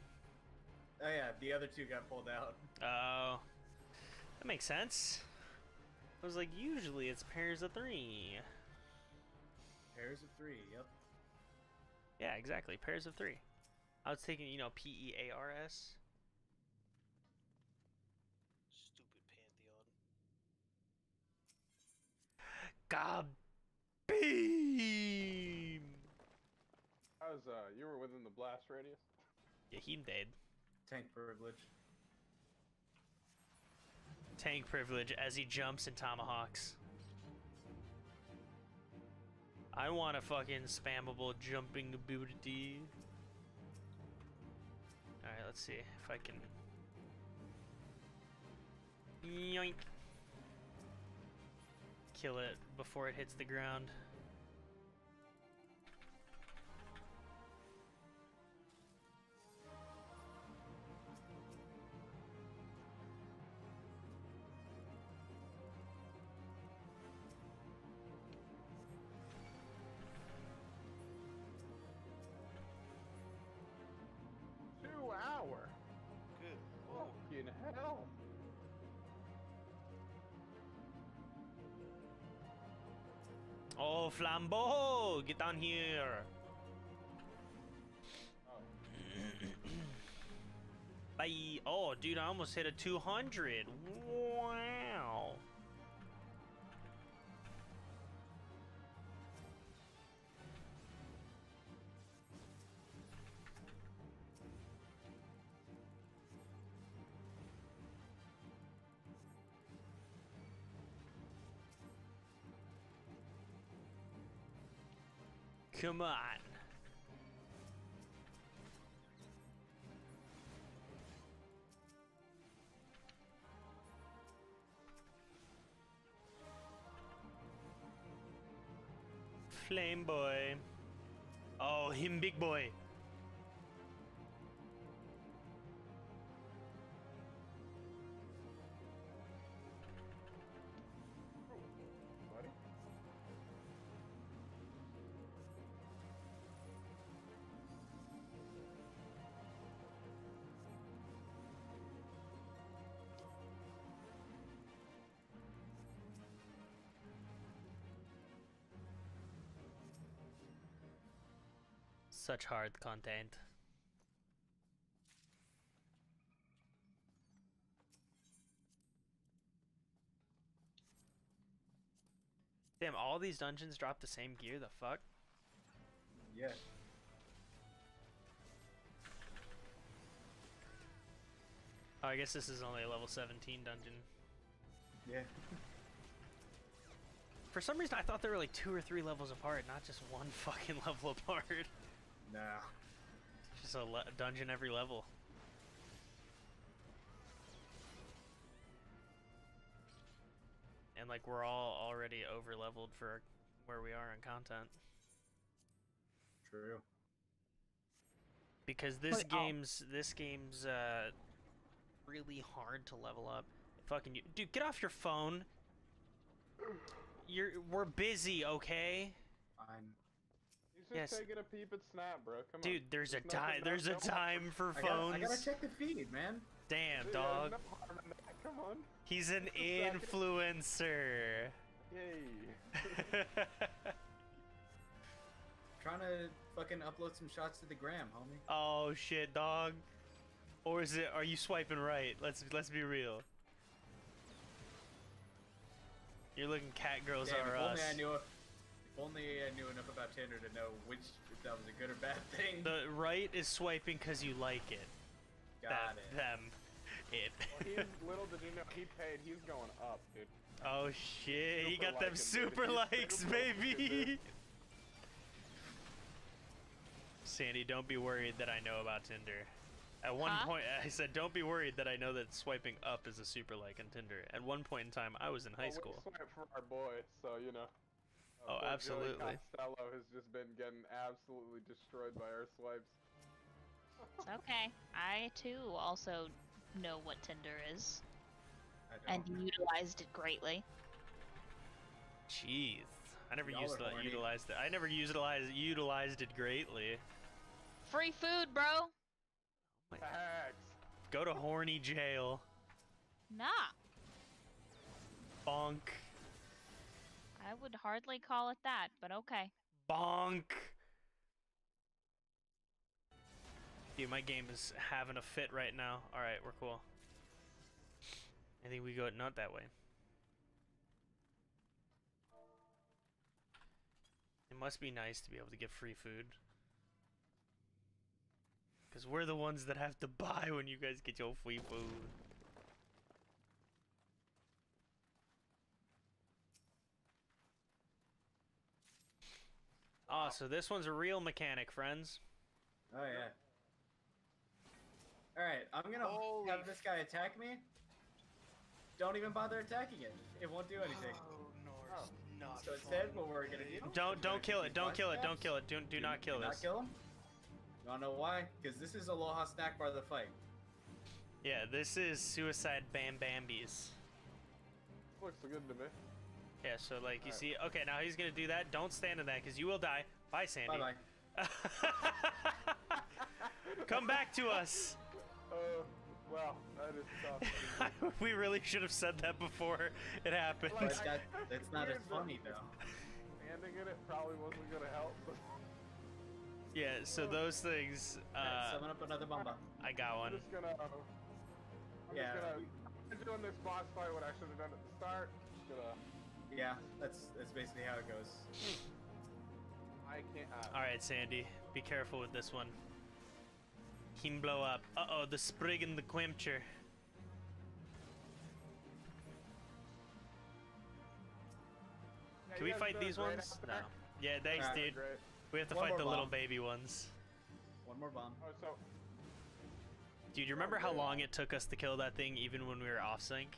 D: Oh yeah, the other two got pulled out.
A: Oh. that makes sense. I was like, usually it's pairs of three.
D: Pairs of three. Yep.
A: Yeah, exactly. Pairs of three. I was thinking, you know, P E A R S.
E: Stupid Pantheon.
A: God beam!
B: How's uh, you were within the blast radius?
A: Yeah, he dead.
D: Tank privilege.
A: Tank privilege as he jumps and tomahawks. I want a fucking spammable jumping ability. Alright, let's see if I can. Yoink. Kill it before it hits the ground. Flambeau! Get down here!
B: Oh,
A: Bye. Oh, dude, I almost hit a 200. Come on. Flame boy. Oh, him big boy. Such hard content. Damn, all these dungeons drop the same gear, the fuck?
D: Yeah.
A: Oh, I guess this is only a level 17 dungeon.
D: Yeah.
A: For some reason, I thought they were like two or three levels apart, not just one fucking level apart.
D: Nah.
A: Just a le- dungeon every level. And like we're all already over leveled for where we are in content.
D: True.
A: Because this
C: Wait, oh.
A: game's this game's uh really hard to level up. Fucking you, dude, get off your phone. You're we're busy, okay?
D: Fine.
B: He's just
A: Yes.
B: taking a peep at Snap, bro. Come on.
A: Dude, there's a time there's a
B: no- no-
A: time for
D: I gotta,
A: phones.
D: I gotta check the feed, man.
A: Damn,
B: Dude,
A: dog.
B: there's no harm in that. Come on.
A: He's an
B: Just a second.
A: influencer.
B: Yay.
D: Trying to fucking upload some shots to the gram, homie.
A: oh shit, dog. Or is it are you swiping right? Let's let's be real. You're looking cat girls
D: Damn,
A: are
D: if
A: us.
D: only I knew. If only I knew enough about Tinder to know which if that was a good or bad thing.
A: The right is swiping cause you like it.
D: Got
A: That-
D: it.
A: Them. It.
B: Well, he's little did you know he paid. He's going up, dude.
A: oh shit, he got them
B: liking,
A: super
B: baby.
A: likes,
B: Super
A: baby.
B: dude.
A: Sandy, don't be worried that I know about Tinder. At one
C: Huh?
A: point, I said, don't be worried that I know that swiping up is a super like on Tinder. At one point in time, I was in high
B: Well,
A: school.
B: We swipe for our boy, so you know.
A: Oh,
B: poor Joey
A: absolutely.
B: Costello has just been getting absolutely destroyed by our swipes.
C: Okay. I too also know what Tinder is and utilized it greatly.
A: Jeez, I never
D: Y'all
A: used
D: are
A: to
D: horny.
A: utilized it. I never utilized utilized it greatly.
C: Free food, bro.
B: Facts.
A: Go to horny jail.
C: Nah.
A: Bonk.
C: I would hardly call it that, but okay.
A: Bonk. Dude, my game is having a fit right now. Alright, we're cool. I think we go not that way. It must be nice to be able to get free food. Because we're the ones that have to buy when you guys get your free food. Oh, so this one's a real mechanic, friends.
D: Oh yeah. All right, I'm gonna
E: Holy
D: have this guy attack me. Don't even bother attacking it. It won't do oh, anything.
E: Oh, Norse, not
D: So instead, what we're gonna do?
A: Don't don't kill it.
D: do
A: Don't kill it. Don't kill it. Do, do not kill
D: do
A: this.
D: Not kill him. You wanna know why? Because this is Aloha Snack Bar the fight.
A: Yeah, this is Suicide Bam Bambies.
B: Looks good to me.
A: Yeah, so like you
B: Alright.
A: see, okay, now he's gonna do that. Don't stand in that because you will die. Bye, Sandy.
D: Bye bye.
A: Come back to us.
B: Uh, well, that is tough.
A: we really should have said that before it happened.
B: Like,
D: But that, that's not as funny though.
B: Standing in it probably wasn't gonna help. But
A: yeah, so those things.
D: Alright,
A: Uh,
D: summon up another bomba.
A: I got
B: I'm
A: one.
B: just gonna. I'm
D: Yeah.
B: just gonna. I'm doing this boss fight. What I should have done at the start. Just gonna.
D: Yeah, that's that's basically how it goes.
B: I can't. Uh,
A: All right, Sandy, be careful with this one. He can blow up. Uh oh, the sprig and the quencher.
B: yeah,
A: Can we fight these ones? No. Yeah, thanks,
D: Alright,
A: dude.
B: Great.
A: We have to
D: One
A: fight
D: more
A: the little baby ones.
D: One more bomb.
B: Oh, so
A: Dude, you remember how long it took us to kill that thing even when we were off sync?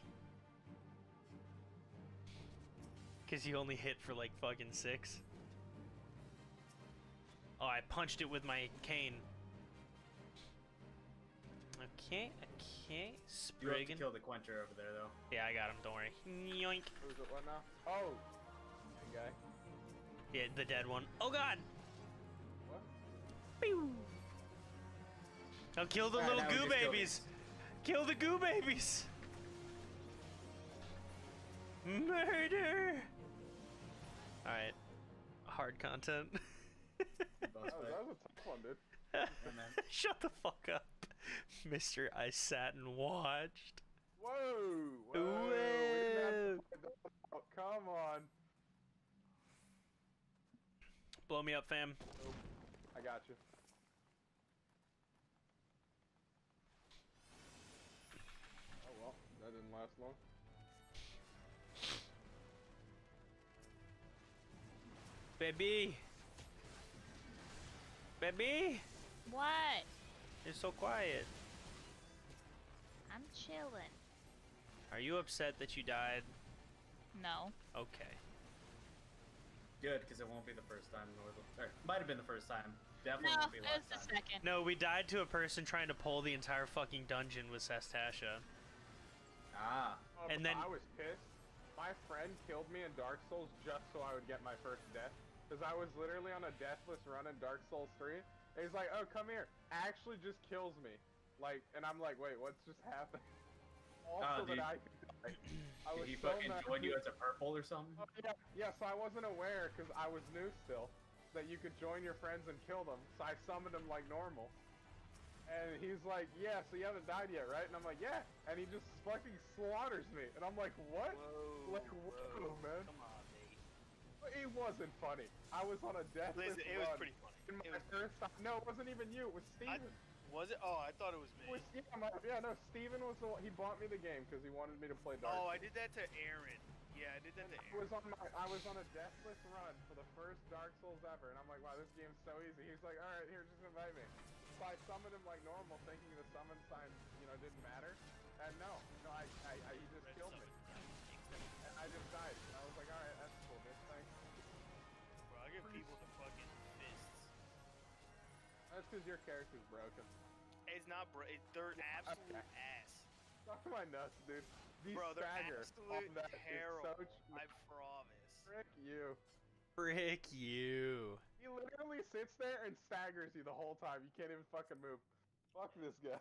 A: Cause you only hit for like fucking six. Oh, I punched it with my cane. Okay, okay.
D: You have to kill the quencher over there though.
A: Yeah, I got him, don't worry. Yoink.
B: who's it? What now? Oh, hey guy.
A: Yeah, the dead one. Oh god!
B: What?
A: Pew! Now kill the
D: Alright,
A: little
D: now
A: goo
D: just killed
A: babies! Kill the goo babies! Murder! Alright. Hard content.
B: That was, that was a tough one, dude.
D: Yeah.
A: Shut the fuck up. Mister, I sat and watched.
B: Whoa! Whoa! we didn't have to
A: Whoa.
B: fight that out. Come on.
A: Blow me up, fam.
B: I got you. Oh well, that didn't last long.
A: Baby. Baby.
C: What?
A: You're so quiet.
C: I'm chilling.
A: Are you upset that you died?
C: No.
A: Okay.
D: Good, because it won't be the first time. Nor the, or might have been the first time. Definitely
C: No,
D: won't be
C: it
D: last
C: was the
D: time.
C: second.
A: No, we died to a person trying to pull the entire fucking dungeon with Sastasha.
D: Ah.
B: Oh,
A: And then-
B: I was pissed. My friend killed me in Dark Souls just so I would get my first death. Because I was literally on a deathless run in Dark Souls 3. And he's like, oh, come here. Actually just kills me. Like, and I'm like, wait, what's just happened? Also uh,
D: dude.
B: that I could die. I
D: Did he
B: so
D: fucking
B: mad.
D: join you as a purple or something?
B: Oh, yeah, yeah, so I wasn't aware, because I was new still, that you could join your friends and kill them. So I summoned him like normal. And he's like, yeah, so you haven't died yet, right? And I'm like, yeah. And he just fucking slaughters me. And I'm like, what?
E: Whoa,
B: Like, whoa, man.
E: Come on, mate.
B: It wasn't funny. I was on a deathless
E: Listen, it was pretty funny.
B: In my
E: It was,
B: first time. No, it wasn't even you. It was
E: I,
B: Steven.
E: was it? Oh, I thought it was
B: It
E: me.
B: was, yeah, my, yeah, no, Steven was the one. He bought me the game because he wanted me to play Dark Souls.
E: Oh, I did that to Aaron. Yeah, I did that to
B: I
E: Aaron.
B: was on my, I was on a deathless run for the first Dark Souls ever, and I'm like, wow, this game's so easy. He's like, all right, here, just invite me. So I summoned him like normal, thinking the summon sign, you know, didn't matter. And no, no, I, I, I he just
E: Red
B: killed me, and I just died.
E: People the fucking fists.
B: That's because your character's broken.
E: It's not bro. It, they're absolute ass.
B: Suck my nuts, dude. These
E: Bro, they're absolute
B: on
E: terrible.
B: so
E: I promise.
B: Frick you.
A: Frick you.
B: He literally sits there and staggers you the whole time. You can't even fucking move. Fuck this guy.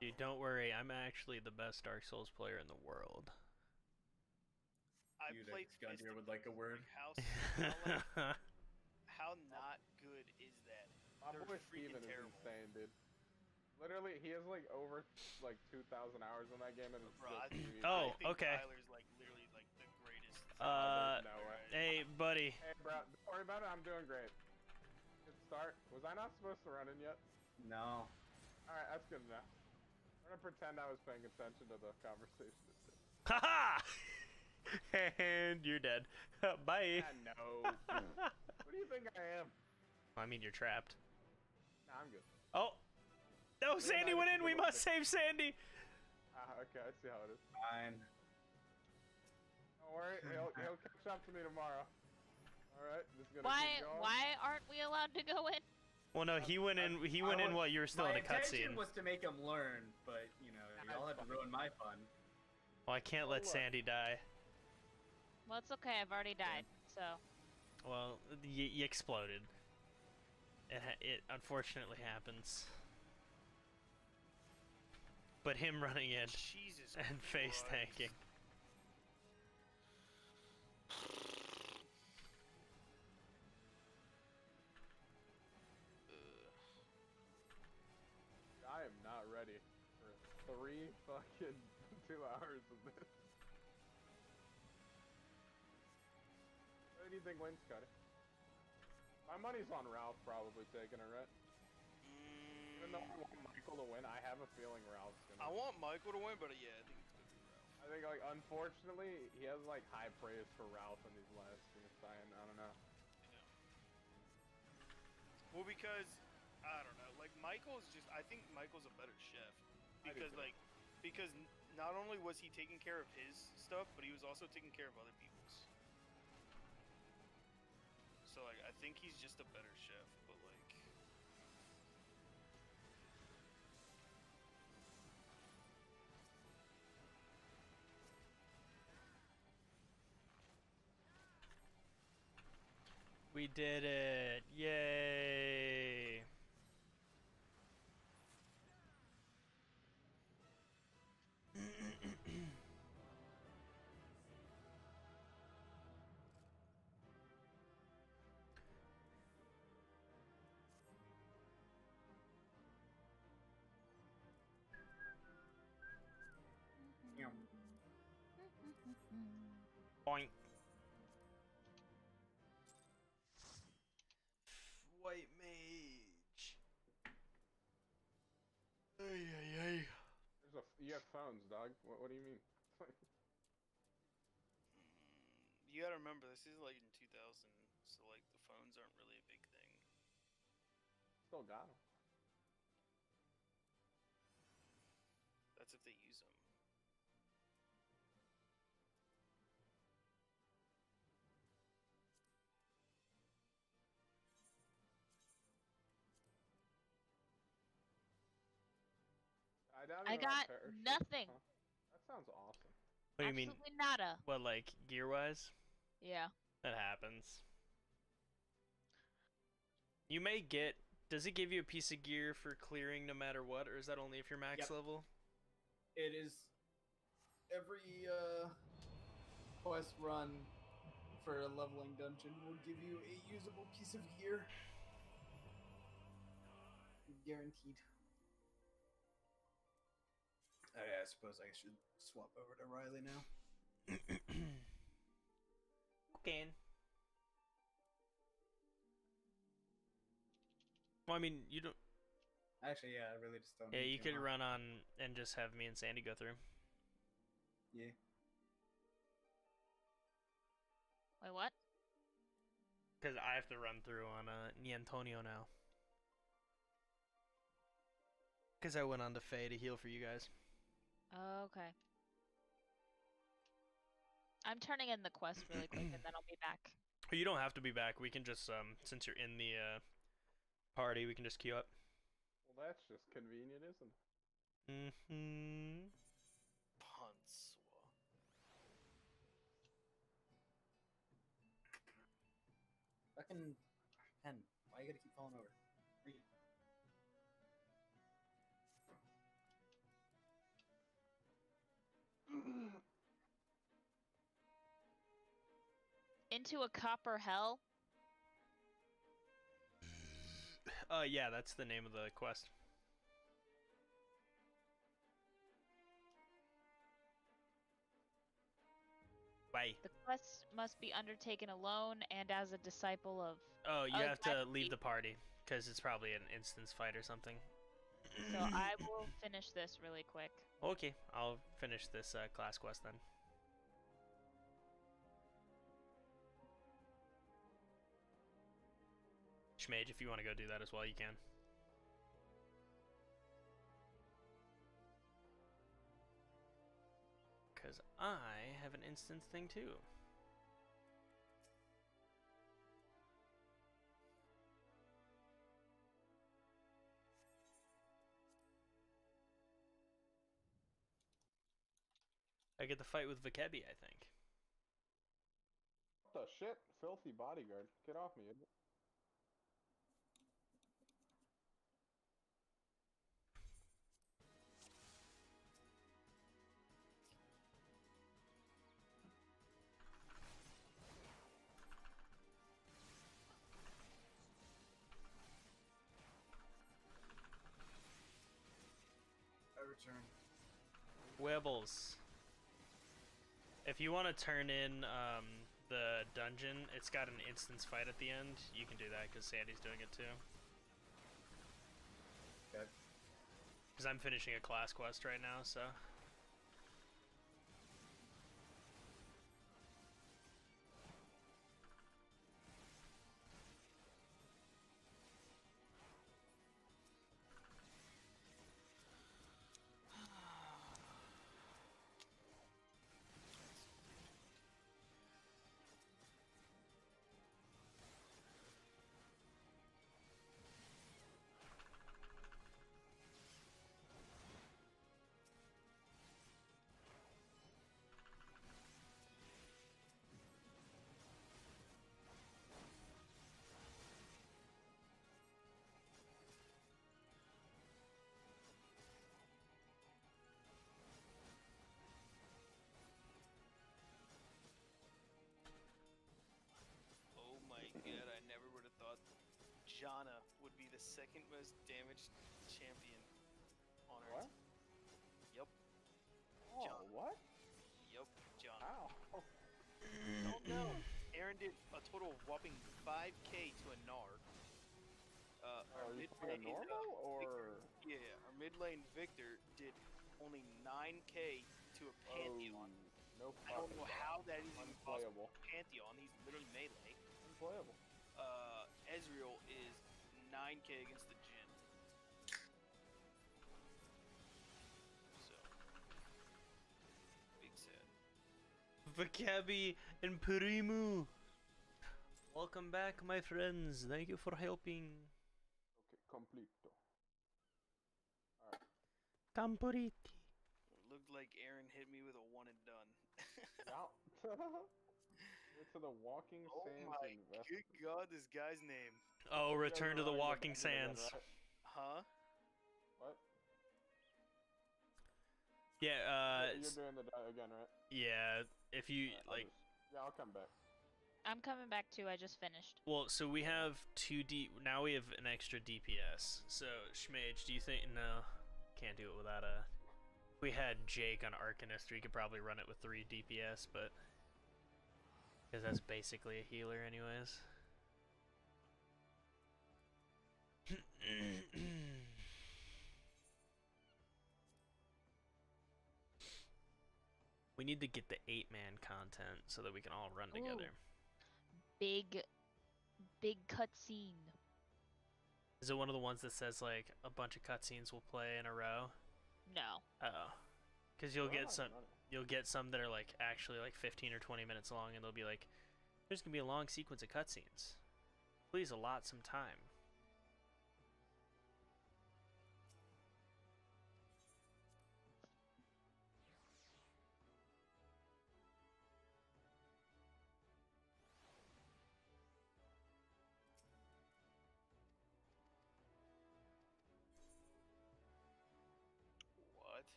A: Dude, don't worry. I'm actually the best Dark Souls player in the world.
E: I
D: you
E: played
D: Gundyr
E: Fist of-
D: would like a word.
E: Like, how, how, like, how not good is that?
B: My
E: They're
B: boy
E: freaking
B: Steven is
E: terrible.
B: insane, dude. Literally, he has like over like 2,000 hours in that game, and it's
E: Bro,
B: still
E: I,
B: too.
A: Oh,
E: I think
A: okay.
E: Tyler's like literally like the greatest.
A: Uh,
B: no way.
A: Hey, buddy.
B: Hey, bro, don't worry about it. I'm doing great. Good start. Was I not supposed to run in yet?
D: No.
B: All right, that's good enough. I'm gonna pretend I was paying attention to the conversation.
A: Haha! and you're dead. Bye.
B: Ah, no. what do you think I am?
A: I mean, you're trapped.
B: Nah, I'm good.
A: Oh! No, Sandy went in. We must save Sandy.
B: Ah, okay, I see how it is.
D: Fine.
B: Don't worry, he'll, he'll catch up to me tomorrow. All right, just gonna
C: Why? Why aren't we allowed to go in?
A: Well, no, he went in. He went in while you were still
D: my
A: in a cutscene.
D: intention was to make him learn, but you know, y'all had to ruin my fun.
A: Well, I can't let
B: Oh.
A: Sandy die.
C: Well, it's okay. I've already died. So.
A: Well, y- you exploded. It, it unfortunately happens. But him running in
E: Jesus.
A: and face
E: Christ.
A: tanking.
B: I am not ready for three fucking two hours think wins, Cuddy? My money's on Ralph probably taking it, right? Even though I
E: Mm,
B: want Michael to win, I have a feeling Ralph's gonna.
E: I want Michael to win, but uh, yeah, I think it's gonna be Ralph.
B: I think like unfortunately he has like high praise for Ralph in these last things. I I don't know.
E: Well, because I don't know. Like Michael's just. I think Michael's a better chef because like because not only was he taking care of his stuff, but he was also taking care of other people's. Think he's just a better chef, but like.
A: We did it! Yay! Boink. White mage. Ay, ay, ay.
B: There's a, you have phones, dog. What, what do you mean?
E: you gotta remember, this is like in 2000, so like the phones aren't really a big thing.
B: Still got them.
E: That's if they use them.
B: I doubt
C: I got nothing.
B: huh? That sounds awesome.
A: What do you mean?
C: Absolutely nada.
A: What, like gear wise?
C: Yeah.
A: That happens. You may get. Does it give you a piece of gear for clearing no matter what, or is that only if you're max
D: Yep.
A: level?
D: It is every uh, quest run for a leveling dungeon will give you a usable piece of gear. Guaranteed. Yeah, I suppose I should swap over to Riley now.
A: okay. Well, I mean, you don't.
D: Actually, yeah, I really just don't.
A: Yeah, you could
D: huh?
A: run on and just have me and Sandy go through.
D: Yeah.
C: Wait, what?
A: Because I have to run through on uh, Niantonio now. Because I went on to Faye to heal for you guys.
C: Okay. I'm turning in the quest really quick and then I'll be back.
A: You don't have to be back. We can just, um, since you're in the uh, party, we can just queue up.
B: Well, that's just convenient, isn't it?
A: Mm-hmm.
E: Panswa.
D: Fucking pen. Why you gotta keep falling over?
C: Into a copper hell?
A: Uh, yeah, that's the name of the quest. Bye.
C: The quest must be undertaken alone and as a disciple of.
A: Oh, you
C: Oh,
A: have to leave
C: me?
A: the party because it's probably an instance fight or something.
C: So I will finish this really quick.
A: Okay, I'll finish this uh, class quest then. Schmage, if you want to go do that as well, you can. Because I have an instance thing too. I get the fight with Vikebi, I think.
B: What the shit? Filthy bodyguard. Get off me. idiot.
A: If you want to turn in um, the dungeon, it's got an instance fight at the end. You can do that because Sandy's doing it too.
D: Okay.
A: Because I'm finishing a class quest right now, so.
E: Janna would be the second most damaged champion on Earth.
B: What?
E: Yep.
B: Oh,
E: John.
B: what?
E: yup, Janna.
B: Ow.
E: Oh no! Aaron did a total of whopping 5k to a Nard. Uh, our
B: you
E: mid lane,
B: normal
E: uh,
B: or?
E: Viktor, yeah, our mid lane Viktor did only 9k to a Pantheon.
B: Oh, no
E: I don't know how that is even possible. Pantheon, he's literally melee.
B: Unplayable.
E: Uh, Ezreal 9k against the Jhin. So, big sad.
A: Vakabi and Perimu. Welcome back, my friends. Thank you for helping.
B: Okay, completo. Alright.
A: Campuriti.
E: It looked like Aaron hit me with a one and done.
B: Yeah. To the walking
E: oh
B: sands
E: my good god, this guy's name.
A: Oh, Return to the
B: Waking
A: Sands.
E: Huh?
B: What?
A: Yeah, uh,
B: You're doing the di- again, right?
A: yeah. If you
B: Alright,
A: like,
B: just- yeah, I'll come back.
C: I'm coming back too. I just finished.
A: well, so we have two D. Now we have an extra DPS. So Schmage, do you think? No, can't do it without a. if We had Jake on Arcanist. We could probably run it with three DPS, but because that's basically a healer, anyways. we need to get the eight man content so that we can all run
C: Ooh.
A: together.
C: Big, big cutscene.
A: Is it one of the ones that says like a bunch of cutscenes will play in a row?
C: No.
A: Oh, because you'll
B: Why
A: get some. You'll get some that are like actually like 15 or 20 minutes long, and they'll be like, "There's gonna be a long sequence of cutscenes. Please allot some time."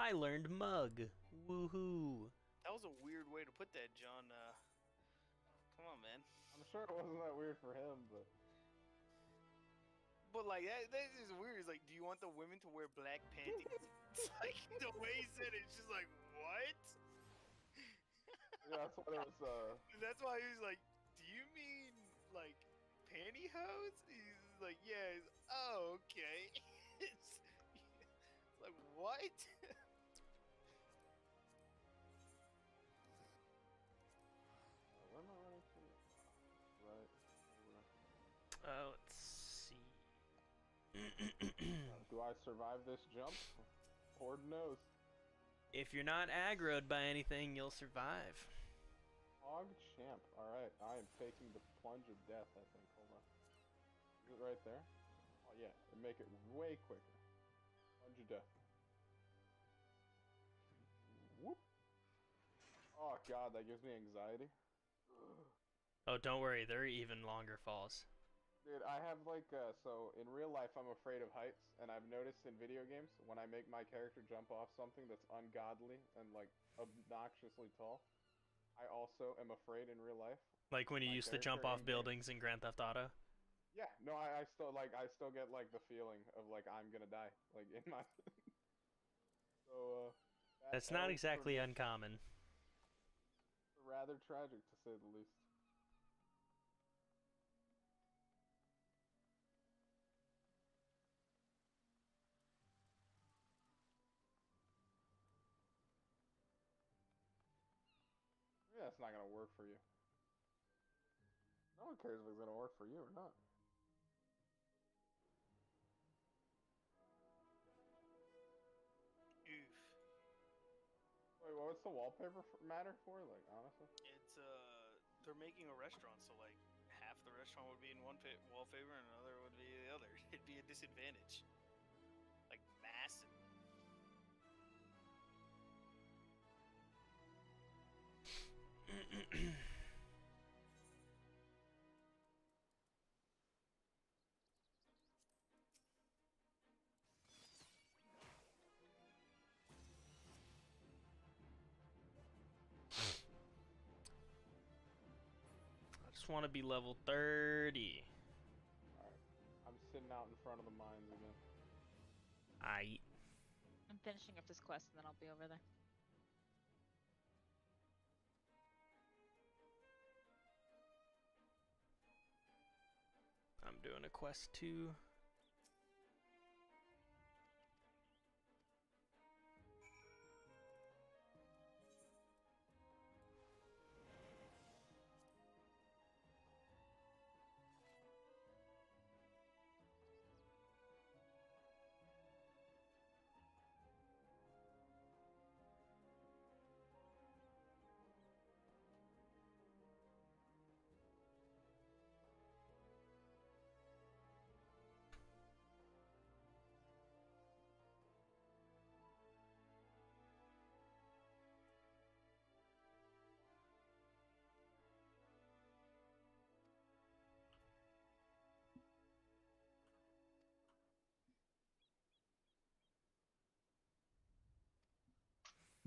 A: I learned mug. Woohoo!
E: That was a weird way to put that, John. Uh, come on, man.
B: I'm sure it wasn't that weird for him, but
E: But like that, that is weird. It's like, do you want the women to wear black panties? it's like the way he said it, it's just like, what?
B: yeah, that's what it was. Uh,
E: That's why he was like, do you mean like pantyhose? He's like, yeah. He's, oh, okay. it's, it's like what?
A: Uh, let's see.
B: Do I survive this jump? Lord knows.
A: if you're not aggroed by anything, you'll survive.
B: Hog champ. Alright, I am taking the plunge of death, I think. Hold on. Is it right there? Oh, yeah. And make it way quicker. Plunge of death. Whoop. Oh, God, that gives me anxiety.
A: Oh, don't worry, there are even longer falls.
B: Dude, I have like uh so in real life I'm afraid of heights and I've noticed in video games when I make my character jump off something that's ungodly and like obnoxiously tall, I also am afraid in real life.
A: Like when you
B: My
A: used to jump off buildings in Grand Theft Auto.
B: Yeah, no, I, I still like I still get like the feeling of like I'm gonna die like in my So uh that
A: That's not exactly uncommon.
B: rather tragic to say the least. Work for you. No one cares if it's gonna work for you or not.
E: Oof.
B: Wait, what's the wallpaper f- matter for? Like, honestly?
E: It's uh, they're making a restaurant, so like half the restaurant would be in one pa- wallpaper and another would be the other. It'd be a disadvantage.
A: Just want to be level 30.
B: Alright. I'm sitting out in front of the mines again.
A: I.
C: I'm finishing up this quest and then I'll be over there.
A: I'm doing a quest too.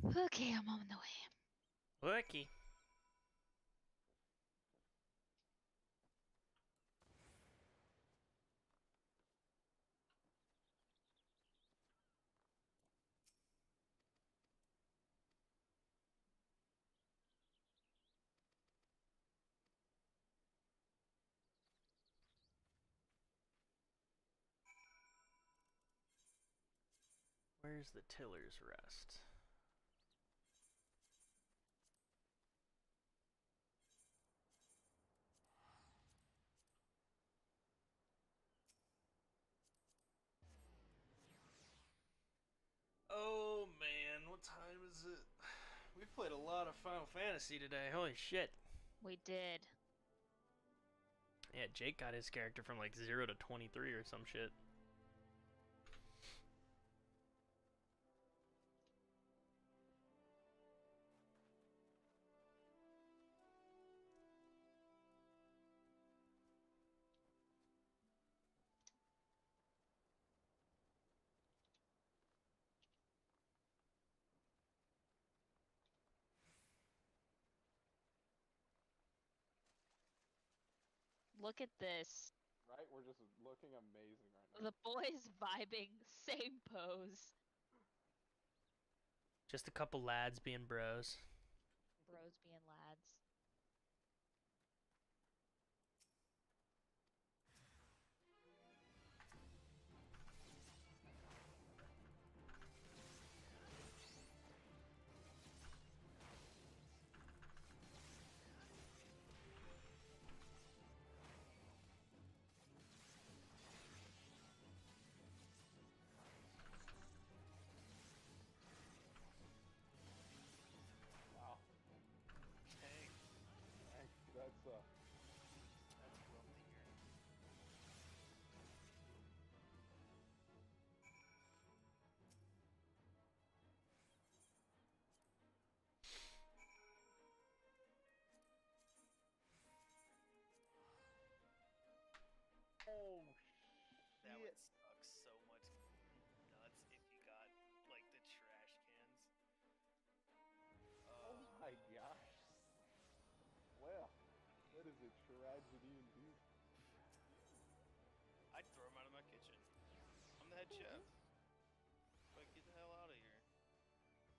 C: Okay, I'm on the way.
A: Lucky. Where's the Tiller's Rest? Oh man, it? Uh, we played a lot of Final Fantasy today. Holy shit.
C: We did.
A: Yeah, Jake got his character from like 0 to 23 or some shit.
C: Look at this.
B: Right? We're just looking amazing right now.
C: The boys vibing, same pose.
A: Just a couple lads being bros.
C: Bros being lads.
B: Oh
E: That
B: shit.
E: would suck so much nuts if you got like the trash cans.
B: Oh
E: Uh,
B: my gosh. Well, that is a tragedy indeed.
E: I'd throw him out of my kitchen. I'm the head chef. Like, get the hell out of here.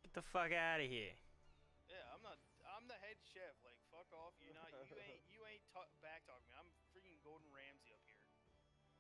A: Get the fuck out of here.
E: Yeah, I'm not. I'm the head chef. Like, fuck off. You're not. You ain't. You ain't ta- back talking me. I'm freaking Gordon Ramsay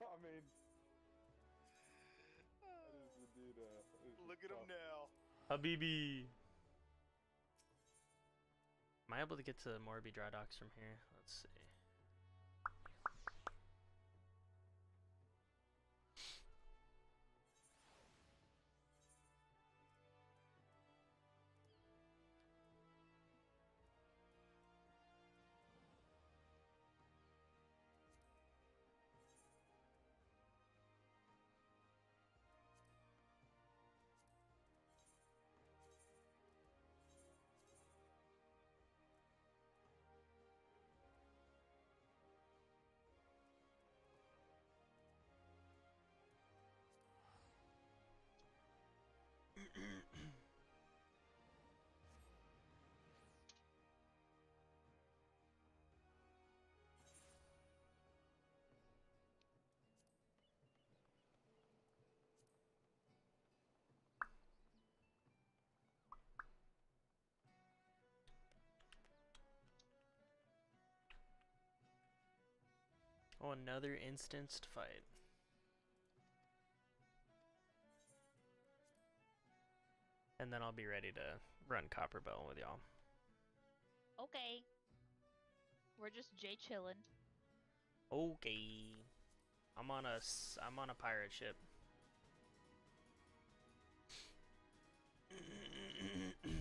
B: I mean, that is indeed uh.
E: Look at him
B: tough.
E: now.
A: Habibi. Am I able to get to Moraby Drydocks from here? Let's see. Oh, another instanced fight. And then I'll be ready to run Copperbell with y'all.
C: Okay. We're just J chillin'.
A: Okay. I'm on a I'm on a pirate ship.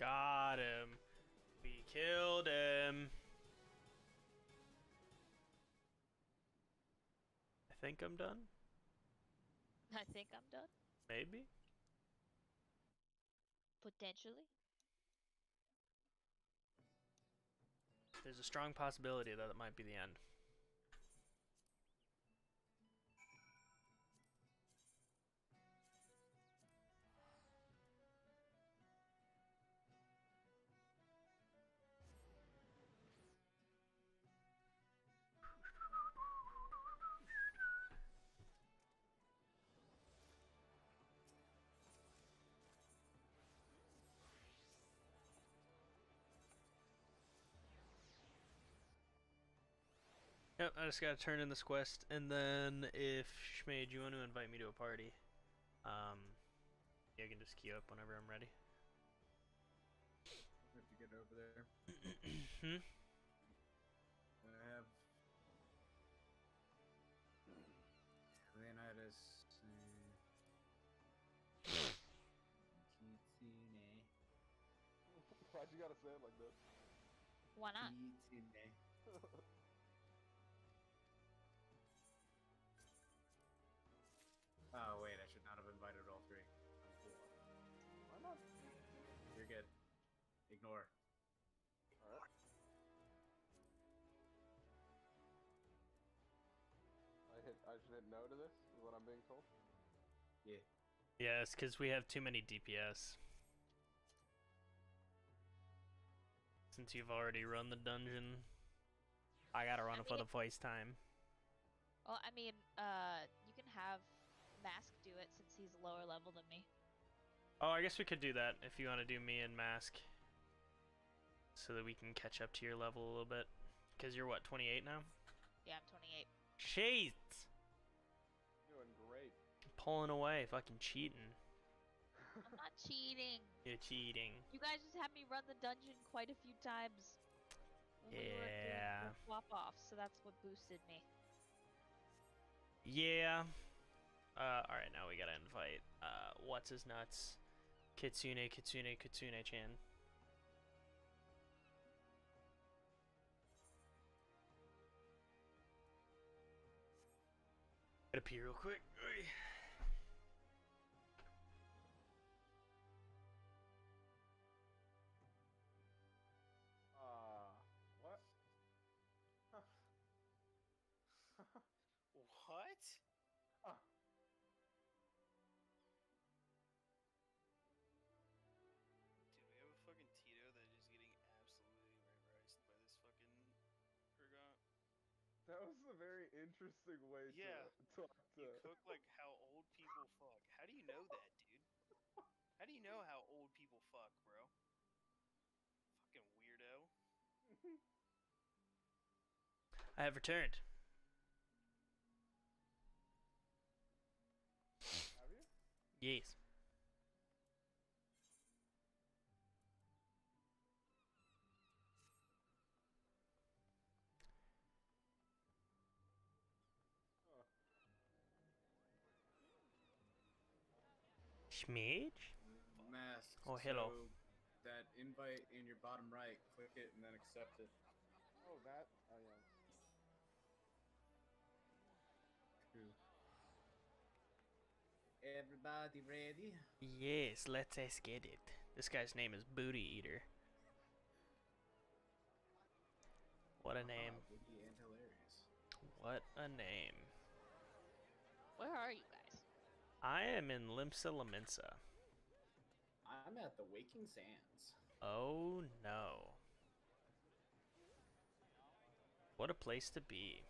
A: Got him. We killed him. I think I'm done.
C: I think I'm done.
A: Maybe.
C: Potentially.
A: There's a strong possibility that it might be the end. Yep, I just gotta turn in this quest, and then if Schmade, you want to invite me to a party, um, you can just queue up whenever I'm ready.
D: have to get over there.
A: hmm?
D: I have Leonidas. Uh, Kitsune.
B: Why'd you gotta say it like that?
C: Why not?
D: Kitsune. I should
B: hit no to this. Is what I'm being told.
D: Yeah.
A: Yes, because we have too many DPS. Since you've already run the dungeon, I gotta run
C: I
A: it for the first time.
C: Well, I mean, uh, you can have Mask do it since he's lower level than me.
A: Oh, I guess we could do that if you want to do me and Mask. So that we can catch up to your level a little bit. Because you're what, 28 now?
C: Yeah, I'm 28.
A: Shit! Pulling away, fucking cheating.
C: I'm not cheating.
A: You're cheating.
C: You guys just had me run the dungeon quite a few times. we
A: Yeah.
C: the Swap off, so that's what boosted me.
A: Yeah. Uh, alright, now we gotta invite, uh, what's his nuts? Kitsune, Kitsune, Kitsune chan. Gotta pee real quick.
B: Interesting way
E: Yeah.
B: to talk to.
E: You cook like how old people fuck. How do you know that, dude? How do you know how old people fuck, bro? Fucking weirdo.
A: I have returned.
B: Have you?
A: Yes. Schmidge?
D: Mask.
A: Oh, hello.
D: So that invite in your bottom right, click it and then accept it.
B: Oh, that. Oh, yeah.
D: Cool. Everybody ready?
A: Yes, let's us get it. This guy's name is Booty Eater. What a name.
D: Witty and hilarious.
A: What a name.
C: Where are you guys?
A: I am in Limsa Lominsa.
D: I'm at the Waking Sands.
A: Oh no. What a place to be.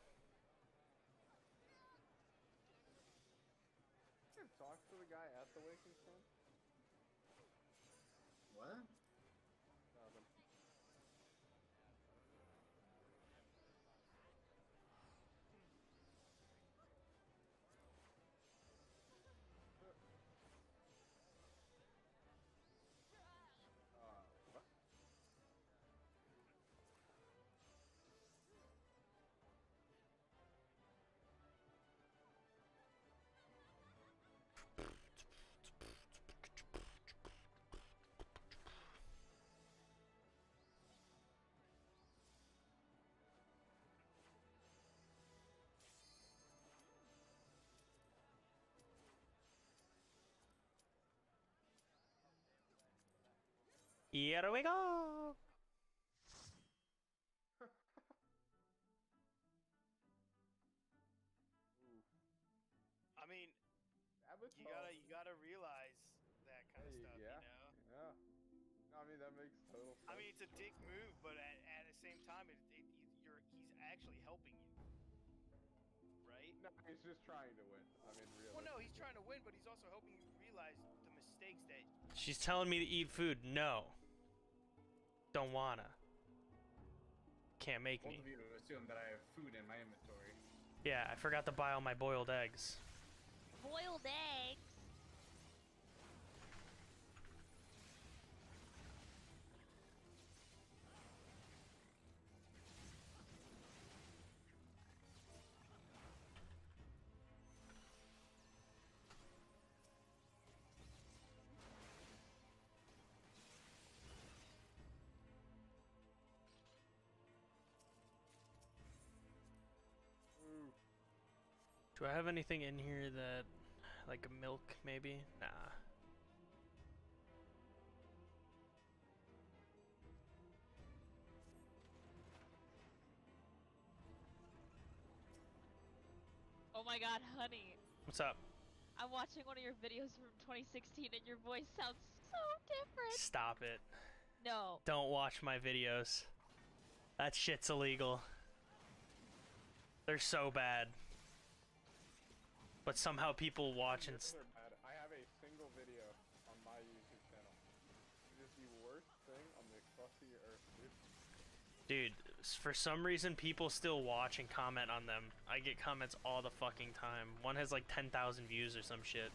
A: Here we go.
E: I mean,
B: Sabotage.
E: you gotta you gotta realize that kind of
B: Hey,
E: stuff,
B: yeah.
E: you know.
B: Yeah. No, I mean, that makes total sense.
E: I mean, it's a dick move, but at, at the same time, it, it, you're he's actually helping you, right?
B: No, he's just trying to win. I mean, really.
E: Well, no, he's trying to win, but he's also helping you realize the mistakes that.
A: She's telling me to eat food. No. Don't wanna. Can't make
D: Both
A: me.
D: of you assume that I have food in my inventory.
A: Yeah, I forgot to buy all my boiled eggs.
C: Boiled eggs.
A: Do I have anything in here that, like a milk maybe? Nah.
C: Oh my god, honey.
A: What's up?
C: I'm watching one of your videos from 2016 and your voice sounds so different.
A: Stop it.
C: No.
A: Don't watch my videos. That shit's illegal. They're so bad. But somehow people watch and.
B: Videos
A: s-
B: are bad. I have a single video on my YouTube channel. It is the worst thing on the crust of the earth, dude.
A: Dude, for some reason, people still watch and comment on them. I get comments all the fucking time. One has like 10,000 views or some shit.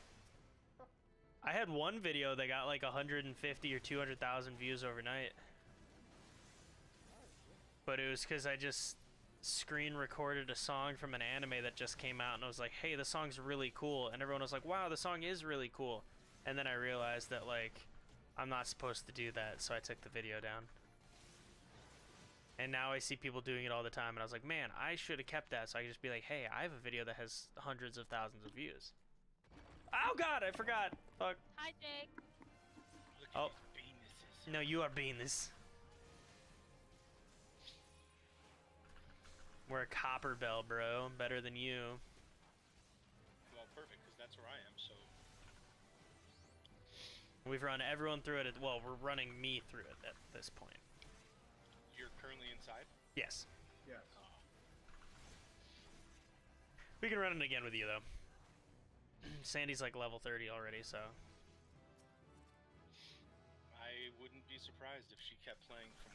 A: I had one video that got like 150 or 200,000 views overnight. But it was because I just screen recorded a song from an anime that just came out and I was like, hey, the song's really cool. And everyone was like, wow, the song is really cool. And then I realized that, like, I'm not supposed to do that, so I took the video down. And now I see people doing it all the time, and I was like, man, I should have kept that so I could just be like, hey, I have a video that has hundreds of thousands of views. Oh god, I forgot. Fuck.
C: Hi, Jake.
F: Look
A: Oh. No, you are being this. We're a Copperbell, bro. Better than you.
F: Well, perfect, because that's where I am. So
A: We've run everyone through it. At, well, we're running me through it at this point.
F: you're currently inside.
A: Yes.
D: Yes. Oh.
A: We can run it again with you, though. Sandy's like level 30 already, so.
F: I wouldn't be surprised if she kept playing from when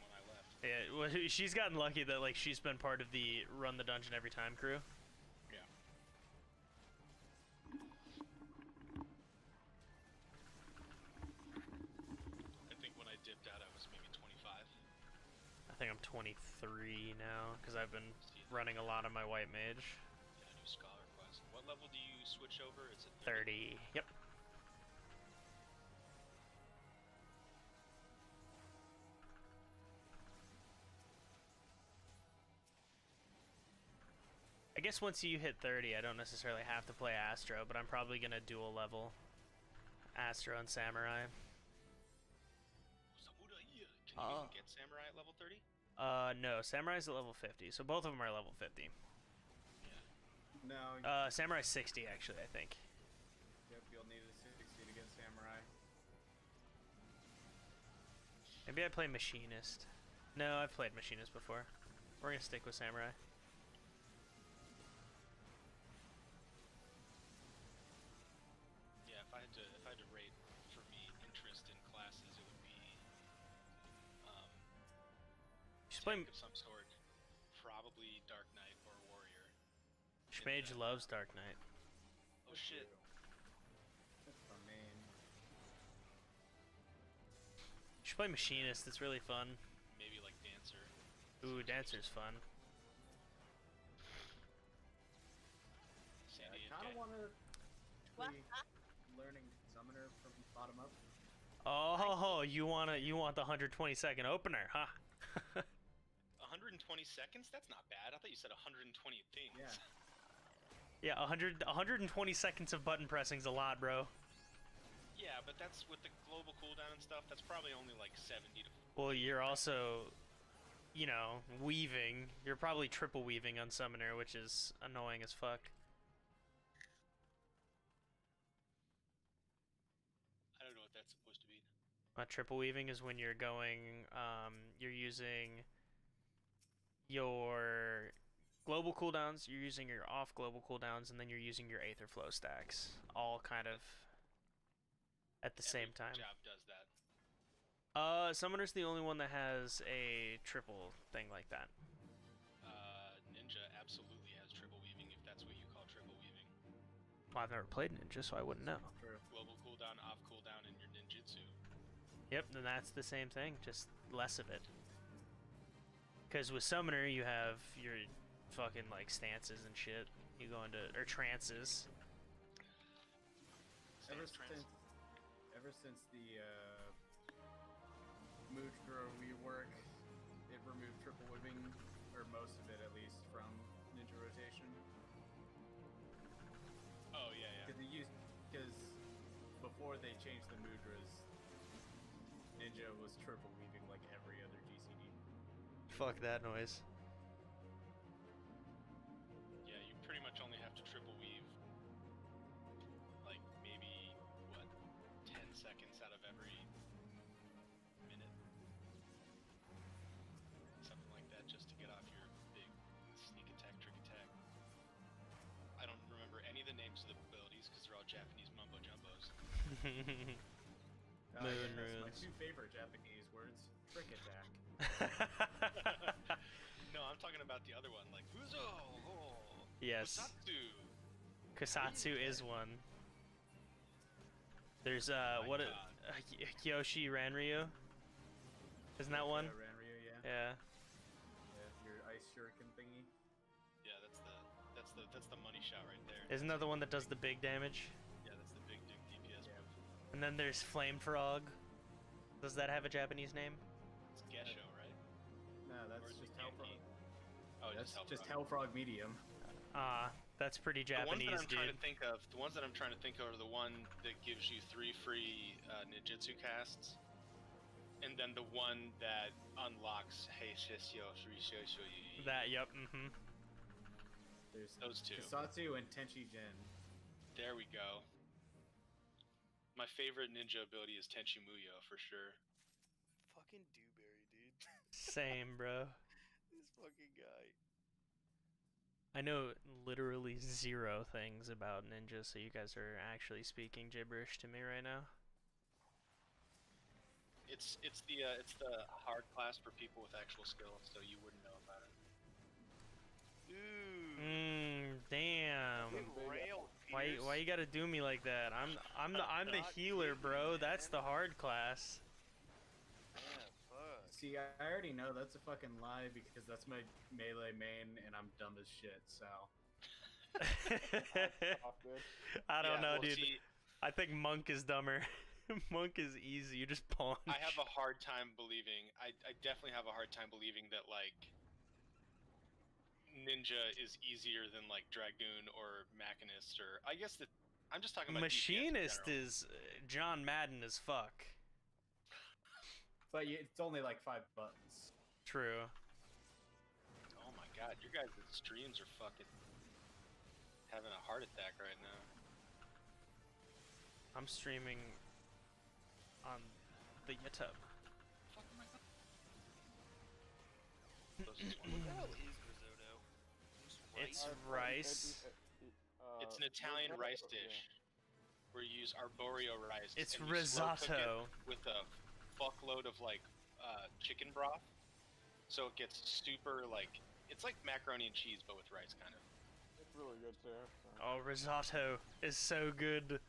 F: I left.
A: Yeah, well, she's gotten lucky that like she's been part of the run the dungeon every time crew.
F: Yeah. I think when I dipped out, I was maybe 25.
A: I think I'm 23 now because I've been running a lot of my white mage.
F: A new scholar quest. What level do you switch over? It's at
A: 30. Yep. I guess once you hit 30, I don't necessarily have to play Astro, but I'm probably gonna dual level Astro and Samurai.
F: Samurai. Can you even get samurai at level 30?
A: Uh, no, Samurai's at level 50, so both of them are level 50.
D: No.
A: Uh, Samurai's 60 actually, I think.
D: yep, you'll need a 60 to get samurai.
A: Maybe I play Machinist. No, I've played Machinist before. We're gonna stick with Samurai. Play.
F: tank of some sort, probably Dark Knight or Warrior.
A: Schmage loves Dark Knight.
F: Oh shit!
D: That's the main.
A: You should play Machinist. It's really fun.
F: Maybe like Dancer.
A: Ooh, Dancer's fun.
D: Yeah, I kind of
F: AFK.
D: want to
C: What?
D: learning summoner from bottom up.
A: Oh, you wanna you want the 120 second opener, huh?
F: 120 seconds? That's not bad. I thought you said 120 things.
D: Yeah.
A: yeah, 100 120 seconds of button pressing's a lot, bro.
F: Yeah, but that's with the global cooldown and stuff. That's probably only like 70 to.
A: Well, you're also, you know, weaving. You're probably triple weaving on summoner, which is annoying as fuck.
F: I don't know what that's supposed to be.
A: Uh, triple weaving is when you're going, um, you're using your global cooldowns, you're using your off global cooldowns, and then you're using your Aetherflow stacks, all kind of at the
F: Every
A: same time.
F: Job does that.
A: Uh, Summoner's the only one that has a triple thing like that.
F: Uh, Ninja absolutely has triple weaving if that's what you call triple weaving.
A: Well, I've never played Ninja, so I wouldn't know.
D: True.
F: Global cooldown, off cooldown, and your ninjutsu.
A: Yep, then that's the same thing, just less of it. Because with Summoner, you have your fucking like stances and shit. You go into or trances.
D: Ever
F: trance.
D: since, ever since the uh, Mudra rework, it removed triple whipping, or most of it at least, from ninja rotation.
F: Oh yeah, yeah.
D: Because they used, because before they changed the Mudras, ninja was triple
A: fuck that noise.
F: Yeah, you pretty much only have to triple weave, like maybe what, ten seconds out of every minute, something like that, just to get off your big sneak attack, trick attack. I don't remember any of the names of the abilities because they're all Japanese mumbo jumbos.
D: Oh,
A: Moon uh,
D: yes, My two favorite Japanese words: trick attack.
F: no, I'm talking about the other one, like Uzo. Oh,
A: yes,
F: Kassatsu.
A: Kassatsu is one. There's uh
F: My
A: what a,
F: God.
A: uh, Hyosho Ranryu. Isn't that one?
D: Uh, Ranryu, yeah.
A: Yeah.
D: yeah. Your ice shuriken thingy.
F: Yeah, that's the that's the that's the money shot right there.
A: Isn't that the one that does the big damage?
F: Yeah, that's the big dick DPS
D: Yeah.
A: And then there's Flame Frog. Does that have a Japanese name?
F: Oh,
D: that's
F: just
D: just
F: Hellfrog.
D: Hellfrog medium.
A: Ah, that's pretty Japanese,
F: The ones that
A: Japanese,
F: I'm trying to think of, the ones that I'm trying to think of are the one that gives you three free uh, ninjutsu casts, and then the one that unlocks Hey Shishyo Shishyo
A: That, yep, mm-hmm.
D: There's
F: Those two.
D: Kassatsu and Tenchi Jin.
F: There we go. My favorite ninja ability is Tenchi Muyo for sure.
E: Fucking Dewberry, dude.
A: Same, bro.
E: this fucking guy.
A: I know literally zero things about ninja, so you guys are actually speaking gibberish to me right now.
F: It's it's the uh, it's the hard class for people with actual skill, so you wouldn't know about it.
E: Ooh.
A: Mmm, damn.
E: Get
B: big
E: railed,
A: Why, why you gotta do me like that? I'm I'm the I'm the healer, bro. That's the hard class.
E: Yeah, fuck.
D: See, I I already know that's a fucking lie because that's my melee main, and I'm dumb as shit. So
A: I don't
F: Yeah,
A: know,
F: well,
A: dude.
F: see,
A: I think monk is dumber. monk is easy. You just pawn.
F: I have a hard time believing. I, I definitely have a hard time believing that like ninja is easier than like dragoon or machinist or I guess that I'm just talking about DPS in
A: Machinist is uh, John Madden as fuck.
D: But you, it's only like five buttons.
A: True.
F: Oh my god, your guys' streams are fucking having a heart attack right now.
A: I'm streaming on the YouTube.
F: Fuck am I
E: What the hell is risotto?
A: It's rice.
B: uh,
F: It's an Italian
B: risotto,
F: rice
B: yeah.
F: dish where you use arborio rice.
A: It's
F: and you slow cook it
A: risotto.
F: with a fuckload of like uh, chicken broth, so it gets super like it's like macaroni and cheese but with rice kind of.
B: It's really good too. so-
A: Oh, risotto is so good.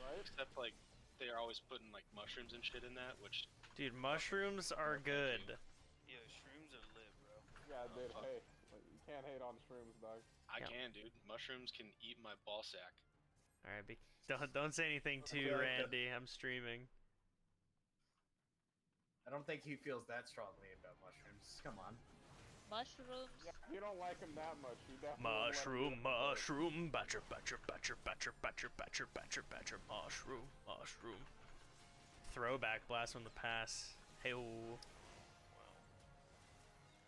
B: Right?
F: Except like they're always putting like mushrooms and shit in that, which
A: Dude, mushrooms are good.
E: Yo, shrooms are lit, bro.
B: Yeah, dude.
F: fuck.
B: Hey, like, you can't hate on shrooms, dog.
F: I
A: Yeah.
F: can, dude. Mushrooms can eat my ball sack.
A: All right, be, don't don't say anything
D: I
A: to
D: feel like the-
A: Randy. I'm streaming.
D: I don't think he feels that strongly about mushrooms. Come on.
C: Mushrooms.
B: Yeah, you don't like them that much, you definitely wouldn't let 'em
A: Mushroom,
B: get on the boat.
A: mushroom, batcher, batcher, batcher, batcher, batcher, batcher, batcher, batcher, mushroom, mushroom. Throwback blast from the past. Hey,
E: Wow.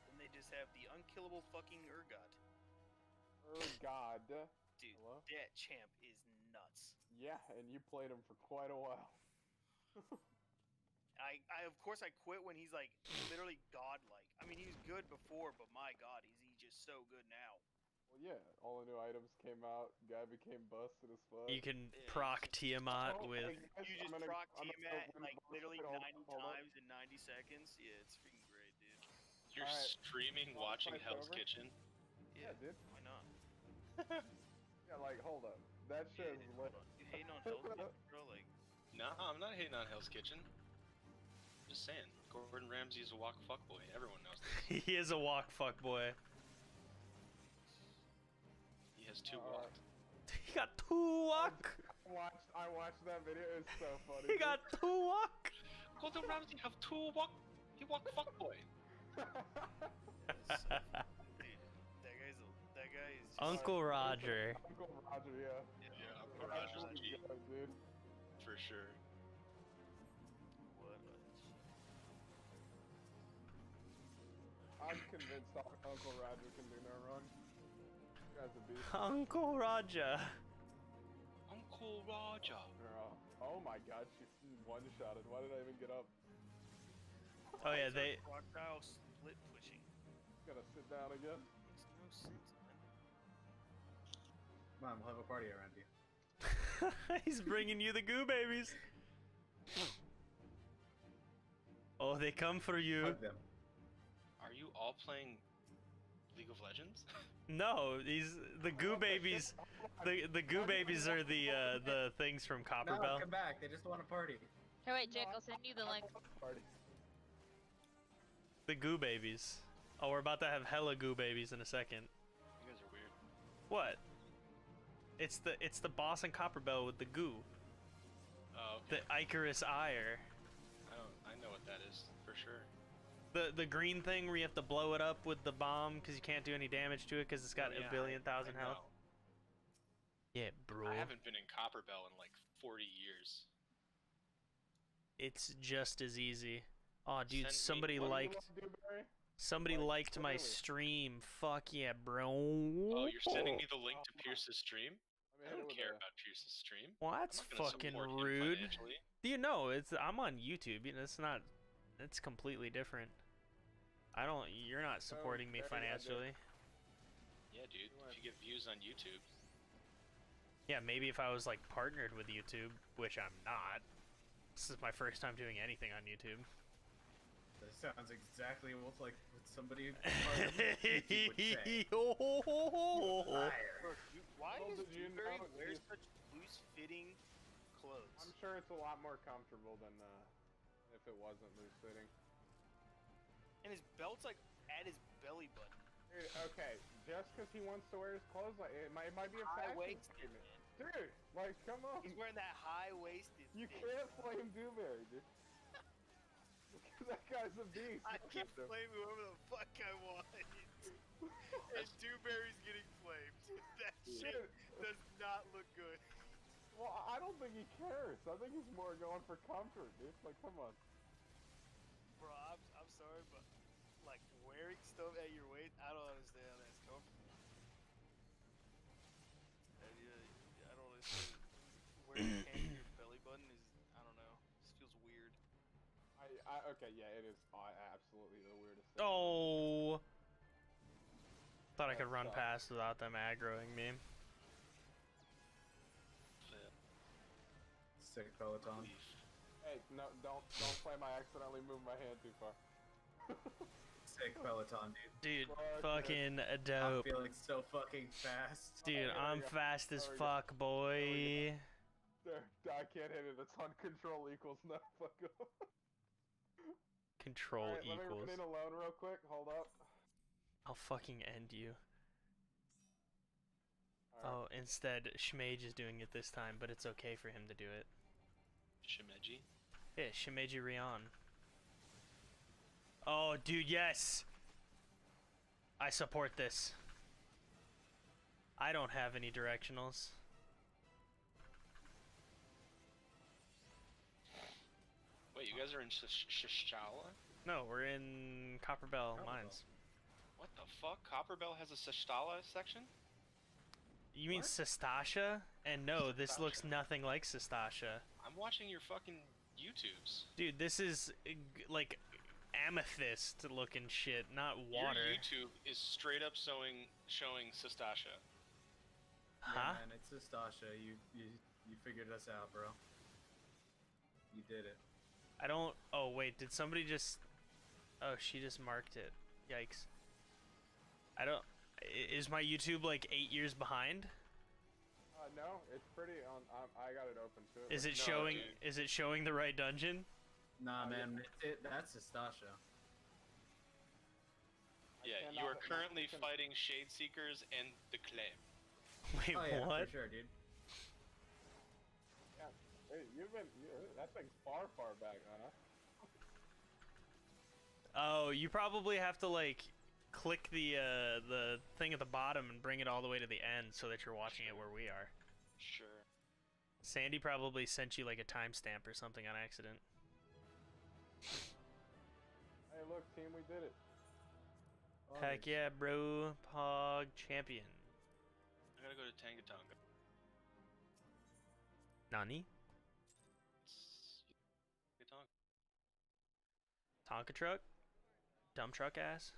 E: Then they just have the unkillable fucking Urgot.
B: Oh God.
E: Dude,
B: Hello?
E: that champ is nuts.
B: Yeah, and you played him for quite a while.
E: I, I of course I quit when he's like literally godlike. I mean he was good before, but my god, is he just so good now?
B: Well, yeah, all the new items came out. Guy became busted as fuck.
A: you can
E: Yeah,
A: proc Tiamat
B: Oh,
A: with.
B: hey, guys,
E: You
B: I'm
E: just
B: gonna-
E: proc
B: I'm gonna
E: Tiamat like literally
B: fight, hold
E: 90
B: on, hold on.
E: times in 90 seconds. Yeah, it's freaking great, dude.
F: You're
B: Alright.
F: streaming,
B: Boss
F: watching Hell's
B: over?
F: Kitchen.
B: Yeah, dude.
E: Why not?
B: Yeah, like, hold up. That
E: Yeah,
B: shit is lit.
E: You hating on Hell's Kitchen, bro? Like,
F: No, I'm not hating on Hell's Kitchen. Just saying, Gordon Ramsay's a wok fuckboy. Everyone knows that.
A: he is a wok fuck boy.
F: He has two
B: Uh,
F: woks.
A: He got two wok.
B: I watched, I watched that video. It's so funny.
A: He got two wok.
F: Gordon Ramsay have two wok. He wok fuckboy.
B: dude.
E: that's so dude, that guy's a, that guy is just,
A: Uncle Roger.
B: Uncle Roger, yeah.
F: Yeah, Uncle
B: That's
F: Roger's
B: really dude.
F: for sure.
B: I'm convinced Uncle Roger can do no wrong. Guy's a beast.
A: Uncle Roger.
F: Uncle Roger.
B: Girl. Oh my god, she one-shotted. Why did I even get up?
A: Oh yeah,
E: Why is our
A: they.
E: crocodile split pushing.
B: Gotta sit down again.
E: Makes no sense, man.
D: Come on, we'll have a party around you.
A: He's bringing you the goo babies. Oh, they come for you.
D: Fuck them.
F: Are you all playing League of Legends?
A: No, these the goo babies. The the goo babies are the uh, the things from
D: No,
A: Copperbell.
D: come back. They just want to party.
C: Here, wait, Jake, I'll send you the link.
A: The goo babies. Oh, we're about to have hella goo babies in a second.
F: You guys are weird.
A: What? It's the it's the boss in Copperbell with the goo.
F: Oh,
A: The. Ichorous Ire.
F: I don't. I know what that is for sure.
A: The the green thing where you have to blow it up with the bomb because you can't do any damage to it because it's got
F: Oh, yeah,
A: a billion
F: I- I
A: health.
F: know.
A: Yeah, bro.
F: I haven't been in Copperbell in like 40 years.
A: It's just as easy. Oh, dude,
F: Send
A: somebody
F: what do
A: liked somebody
B: like,
A: liked my stream. Fuck yeah, bro.
F: Oh, you're sending me the link to
B: Oh
F: Pierce's stream?
B: Let me
F: I don't care about Pierce's stream.
A: Well, that's fucking rude. Do you know it's I'm on YouTube. You know, it's not. It's completely different. I don't. You're not supporting me
B: there you go, dude.
A: financially.
F: Yeah, dude. If you get views on YouTube,
A: Yeah, maybe if I was like partnered with YouTube, which I'm not. This is my first time doing anything on YouTube.
D: That sounds exactly what like what somebody part would say.
A: Oh.
D: Liar.
E: Why
B: Well,
E: does
B: you
E: Dewberry
B: know
E: wear such loose-fitting clothes?
B: I'm sure it's a lot more comfortable than uh, if it wasn't loose fitting.
E: And his belt's like at his belly button.
B: Dude, okay, just because he wants to wear his clothes, like it might, it might be a
E: High
B: fashion
E: waisted,
B: statement.
E: man.
B: Dude, like, come on.
E: He's wearing that high-waisted.
B: You
E: thing.
B: can't flame Dewberry, dude. that guy's a beast.
E: I can flame whoever the fuck I want. and Dewberry's getting flamed. That shit does not look good.
B: well, I don't think he cares. I think he's more going for comfort, dude. Like, come on.
E: Bro, I'm, I'm sorry, but wearing stuff at your waist, I don't understand how that's comfortable. And, yeah, I don't understand. Wearing pants at your belly button is, I don't know, this feels weird.
B: I, I okay, yeah, it is uh, absolutely the weirdest thing.
A: Oh. Thought I could run
B: sucks.
A: past without them aggroing me.
F: flip,
D: Sick Peloton.
F: leaf.
B: Hey, no, don't don't claim I accidentally moved my hand too far.
D: Sick Peloton, dude.
A: Dude,
B: Fuck
A: fucking
D: I'm
A: dope.
D: feeling so fucking fast.
A: Dude,
B: there we
A: I'm fast as
B: There we go.
A: fuck, boy.
B: There, I can't hit it. It's on control equals. No, fuck off.
A: Control
B: Alright, let me
A: equals.
B: run in alone real quick. Hold up.
A: I'll fucking end you.
B: Alright.
A: Oh, instead, Shmage is doing it this time, but it's okay for him to do it.
F: Shimeji.
A: Yeah, Shimeji Ryan. Oh, dude, yes! I support this. I don't have any directionals.
F: Wait, you guys are in Sh- Sh-
A: No, we're in Copperbell
D: Copperbell.
A: Mines.
F: What the fuck? Copperbell has a Shishala section?
A: You mean? Sastasha? And no, this looks nothing like Sastasha.
F: I'm watching your fucking YouTubes.
A: Dude, this is like amethyst looking shit, not water.
F: Your YouTube is straight up showing showing Sastasha.
A: Huh?
D: Yeah, man, it's Stasha. You, you you figured us out, bro. You did it.
A: I don't. Oh wait, did somebody just? Oh, she just marked it. Yikes. I don't. Is my YouTube like eight years behind?
B: Uh, no, it's pretty on. Um, I got it open too.
A: Is it
F: No,
A: showing?
F: dude.
A: Is it showing the right dungeon?
D: Nah,
B: Oh,
D: man, it's it, that's Stasha.
F: Yeah, you are currently
B: can-
F: fighting Shade Seekers and the Claim.
A: Wait,
D: Oh yeah,
A: what?
D: for sure, dude.
B: Yeah. Hey, you've been. You, that thing's far, far back, huh?
A: Oh, you probably have to like click the uh, the thing at the bottom and bring it all the way to the end so that you're watching it where we are.
F: Sure.
A: Sandy probably sent you like a timestamp or something on accident.
B: Hey, look, team, we did it.
A: Heck yeah, bro! Pog champion.
F: I gotta go to Tangatanga.
A: Nani?
F: It's Tangatanga.
A: Tonka truck? Dump truck ass?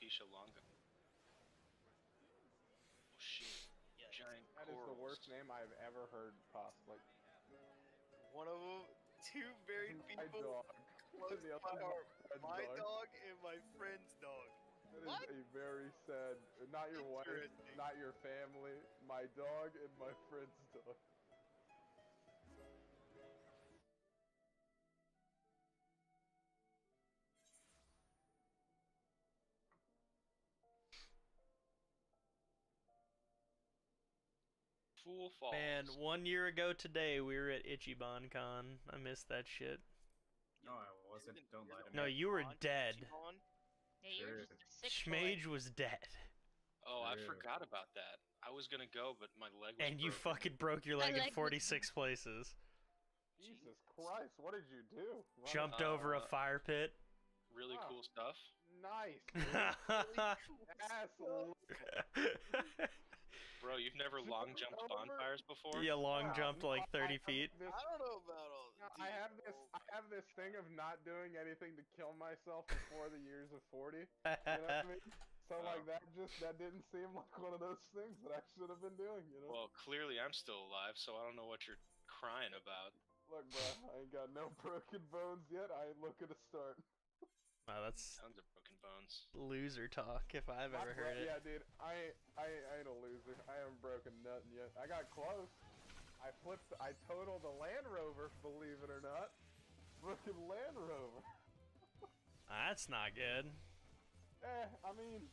F: Pisha Longa. Oh shit.
E: Yeah,
F: Giant
B: That is the
F: corals.
B: worst worst name I've ever heard possibly.
E: One of them, two very people close to my heart. My
B: dog.
E: dog and my friend's dog.
B: That is a very sad. Not your wife, not your family. My dog and my friend's dog.
F: Fool falls.
A: Man, one year ago today, we were at Ichiban Con. I missed that shit.
D: No, I wasn't.
E: Isn't-
D: Don't lie to
E: isn't
A: No, you were dead.
E: Ichiban?
C: Yeah, you were just a sick boy.
A: Schmage was dead.
F: Oh, I forgot about that. I was gonna go, but my leg was
A: And you fucking broke your leg
C: leg
A: in
C: was-
A: 46 places.
B: Jesus Christ, what did you do? Run
A: Jumped over a
F: Uh,
A: fire pit.
F: really cool stuff.
B: Nice.
A: yeah,
B: Asshole.
F: Bro, you've never
B: Jumped
F: long jumped
B: over-
F: bonfires before?
A: Yeah, long
B: Yeah,
A: jumped
B: no,
A: like 30
B: I-
A: feet.
B: this-
E: I don't know about all
B: No,
E: this.
B: I have this. I have this thing of not doing anything to kill myself before the years of forty. You know what I mean? So like that just that didn't seem like one of those things that I should have been doing. You know?
F: Well, clearly I'm still alive, so I don't know what you're crying about.
B: Look, bro, I ain't got no broken bones yet. I ain't looking to start.
A: Wow, that's
F: Tons of broken bones.
A: loser talk if I've
B: My
A: ever
B: bro-
A: heard it.
B: Yeah, dude, I ain't, I ain't, I ain't a loser. I haven't broken nothing yet. I got close. I flipped. I totaled a Land Rover. Believe it or not, broken Land Rover.
A: That's not good.
B: Eh, I mean,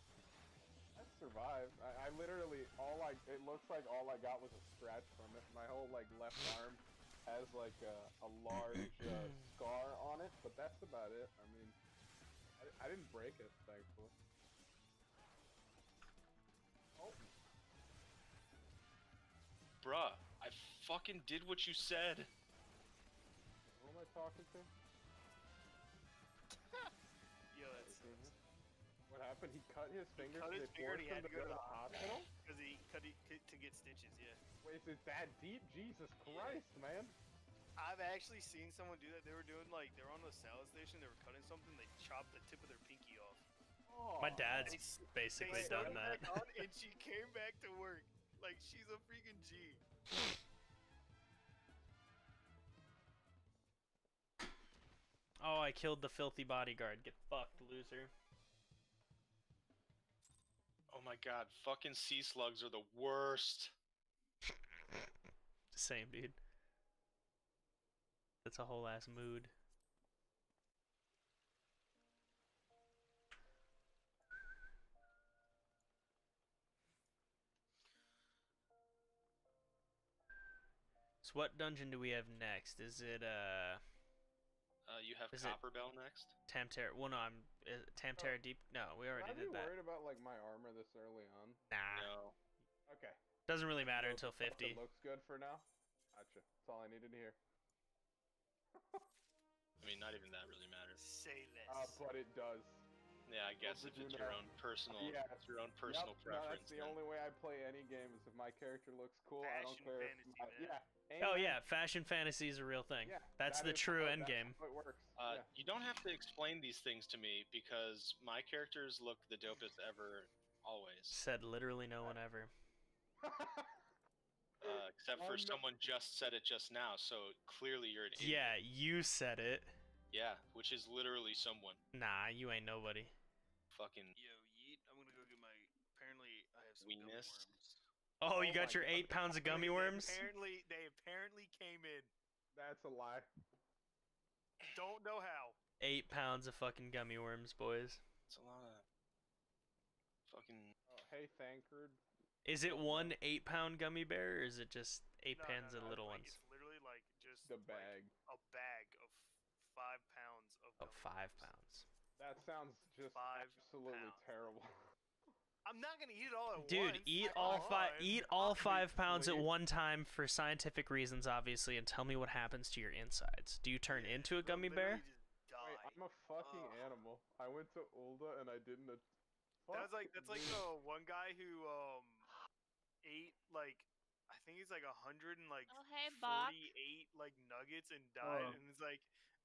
B: I survived. I, I literally all I it looks like all I got was a scratch from it. My whole like left arm has like a, a large uh, scar on it, but that's about it. I mean, I, I didn't break it, thankfully. Oh,
F: Bruh, I fucking did what you said.
B: who am I talking to?
E: Yo, that's
B: What happened? He cut his finger.
E: cut his finger and he had to go to the
B: hospital.
E: because he cut it to, to get stitches. Yeah.
B: Wait, is it that deep? Jesus Christ, man!
E: I've actually seen someone do that. They were doing like they were on the salad station. They were cutting something. They chopped the tip of their pinky off.
B: Oh,
A: My dad's
E: They
A: basically
E: they
A: done that.
E: on, and she came back to work like she's a freaking G.
A: Oh, I killed the filthy bodyguard. Get fucked, loser.
F: Oh my god, fucking sea slugs are the worst.
A: Same, dude. That's a whole ass mood. So what dungeon do we have next? Is it uh
F: Uh, you have
A: Is it-
F: Copperbell next?
A: Tamtara? Well, no, I'm uh, Tamtara Deep. No, we
B: Should
A: already
B: I be
A: did that.
B: worried about like my armor this early on?
A: Nah,
F: No.
B: Okay.
A: doesn't really matter
B: So
A: until
B: if it
A: 50.
B: looks good for now. Gotcha. That's all I needed to hear.
F: I mean, not even that really matters.
E: Say less.
B: Uh, but it does.
F: Yeah, I guess if it's your own personal,
B: Yeah.
F: it's your own personal
B: Yep,
F: preference.
B: No, that's the
F: then-
B: only way I play any game is if my character looks cool. I don't
E: Fashion
B: care. if
E: fantasy,
B: my,
E: man.
B: yeah.
A: Oh yeah, fashion fantasy is a real thing.
B: Yeah.
A: That's
B: that
A: the true
B: how-
A: end game.
B: it works.
F: Uh,
B: yeah.
F: You don't have to explain these things to me because my characters look the dopest ever, always.
A: Said literally no one ever.
F: Uh, except
B: Oh,
F: for
B: no.
F: someone just said it just now, so clearly you're an idiot.
A: Yeah, you said it.
F: Yeah, which is literally someone.
A: Nah, you ain't nobody.
F: Fucking
E: Yo, yeet. I'm gonna go get my. Apparently, I have some gummy
F: Weenus.
E: worms.
A: Oh,
B: Oh
A: you got your
B: God.
A: eight pounds of gummy
E: They
A: worms?
E: Apparently, they apparently came in.
B: That's a lie.
E: Don't know how.
A: Eight pounds of fucking gummy worms, boys.
F: It's a lot of fucking.
B: Oh, hey, Thancred.
A: Is it one eight pound gummy bear, or is it just eight
E: No,
A: pounds
E: no,
A: of
E: no,
A: little
E: like,
A: ones?
E: It's literally like just
B: The
E: like,
B: bag.
E: a bag of five pounds of.
A: Oh,
E: gummy
A: five
E: worms.
A: pounds.
B: That sounds just
E: Five
B: absolutely
E: pounds.
B: terrible.
E: I'm not gonna eat it all at
A: Dude,
E: once.
A: eat
E: Come
A: all five. Eat all five pounds at one time for scientific reasons, obviously, and tell me what happens to your insides. Do you turn into a gummy bear?
B: Wait. I'm a fucking
E: Ugh.
B: animal. I went to Ul'dah and I didn't. At-
E: That's like that's like the one guy who um ate like I think he's like a hundred and like
C: Oh, hey, Bach.
E: forty-eight like nuggets and died,
D: Oh.
E: and it's like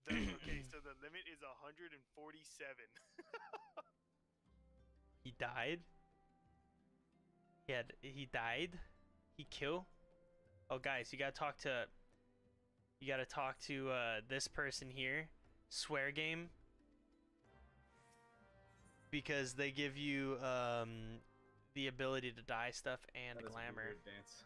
E: the, okay, so the limit is hundred and forty-seven.
A: He died. He had. He died. He kill. Oh, guys, you gotta talk to. You gotta talk to uh, this person here, Swear Game, because they give you um, the ability to dye stuff and
D: That is a
A: glamour.
D: weird dance.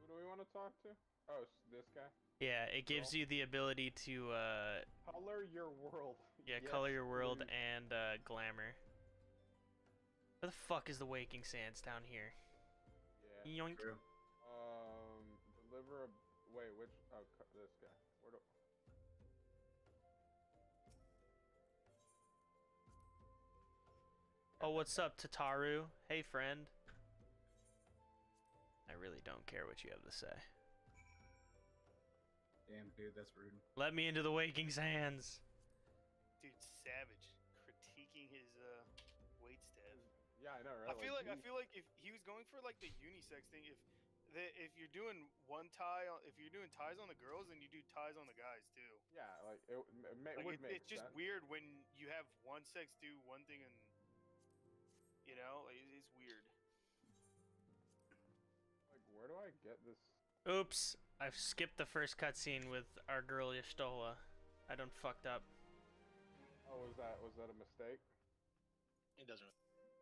B: Who do we want to talk to? Oh, this guy.
A: Yeah, it gives
B: Cool.
A: you the ability to uh,
B: Color your world.
A: yeah
B: Yes,
A: color your world
B: please.
A: and uh, glamour. Where the fuck is the Waking Sands down here?
B: Yeah.
A: Yoink.
D: True.
B: Um, deliver a. Wait, which? Oh,
A: Oh, what's up, Tataru? Hey, friend. I really don't care what you have to say.
D: Damn, dude, that's rude.
A: Let me into the Waking Sands.
E: Dude, savage critiquing his uh wait staff.
B: Yeah, I know, right?
E: I feel like I feel like if he was going for like the unisex thing, if the, if you're doing one tie, on, if you're doing ties on the girls, then you do ties on the guys too.
B: Yeah, like it, w- m- ma- it
E: Like
B: would
E: it,
B: make
E: it's just
B: sense.
E: weird when you have one sex do one thing and you know, like, it- it's weird.
B: Like, where do I get this?
A: Oops, I've skipped the first cutscene with our girl Y'shtola. I done fucked up.
B: Oh, was that was that a mistake?
F: It doesn't.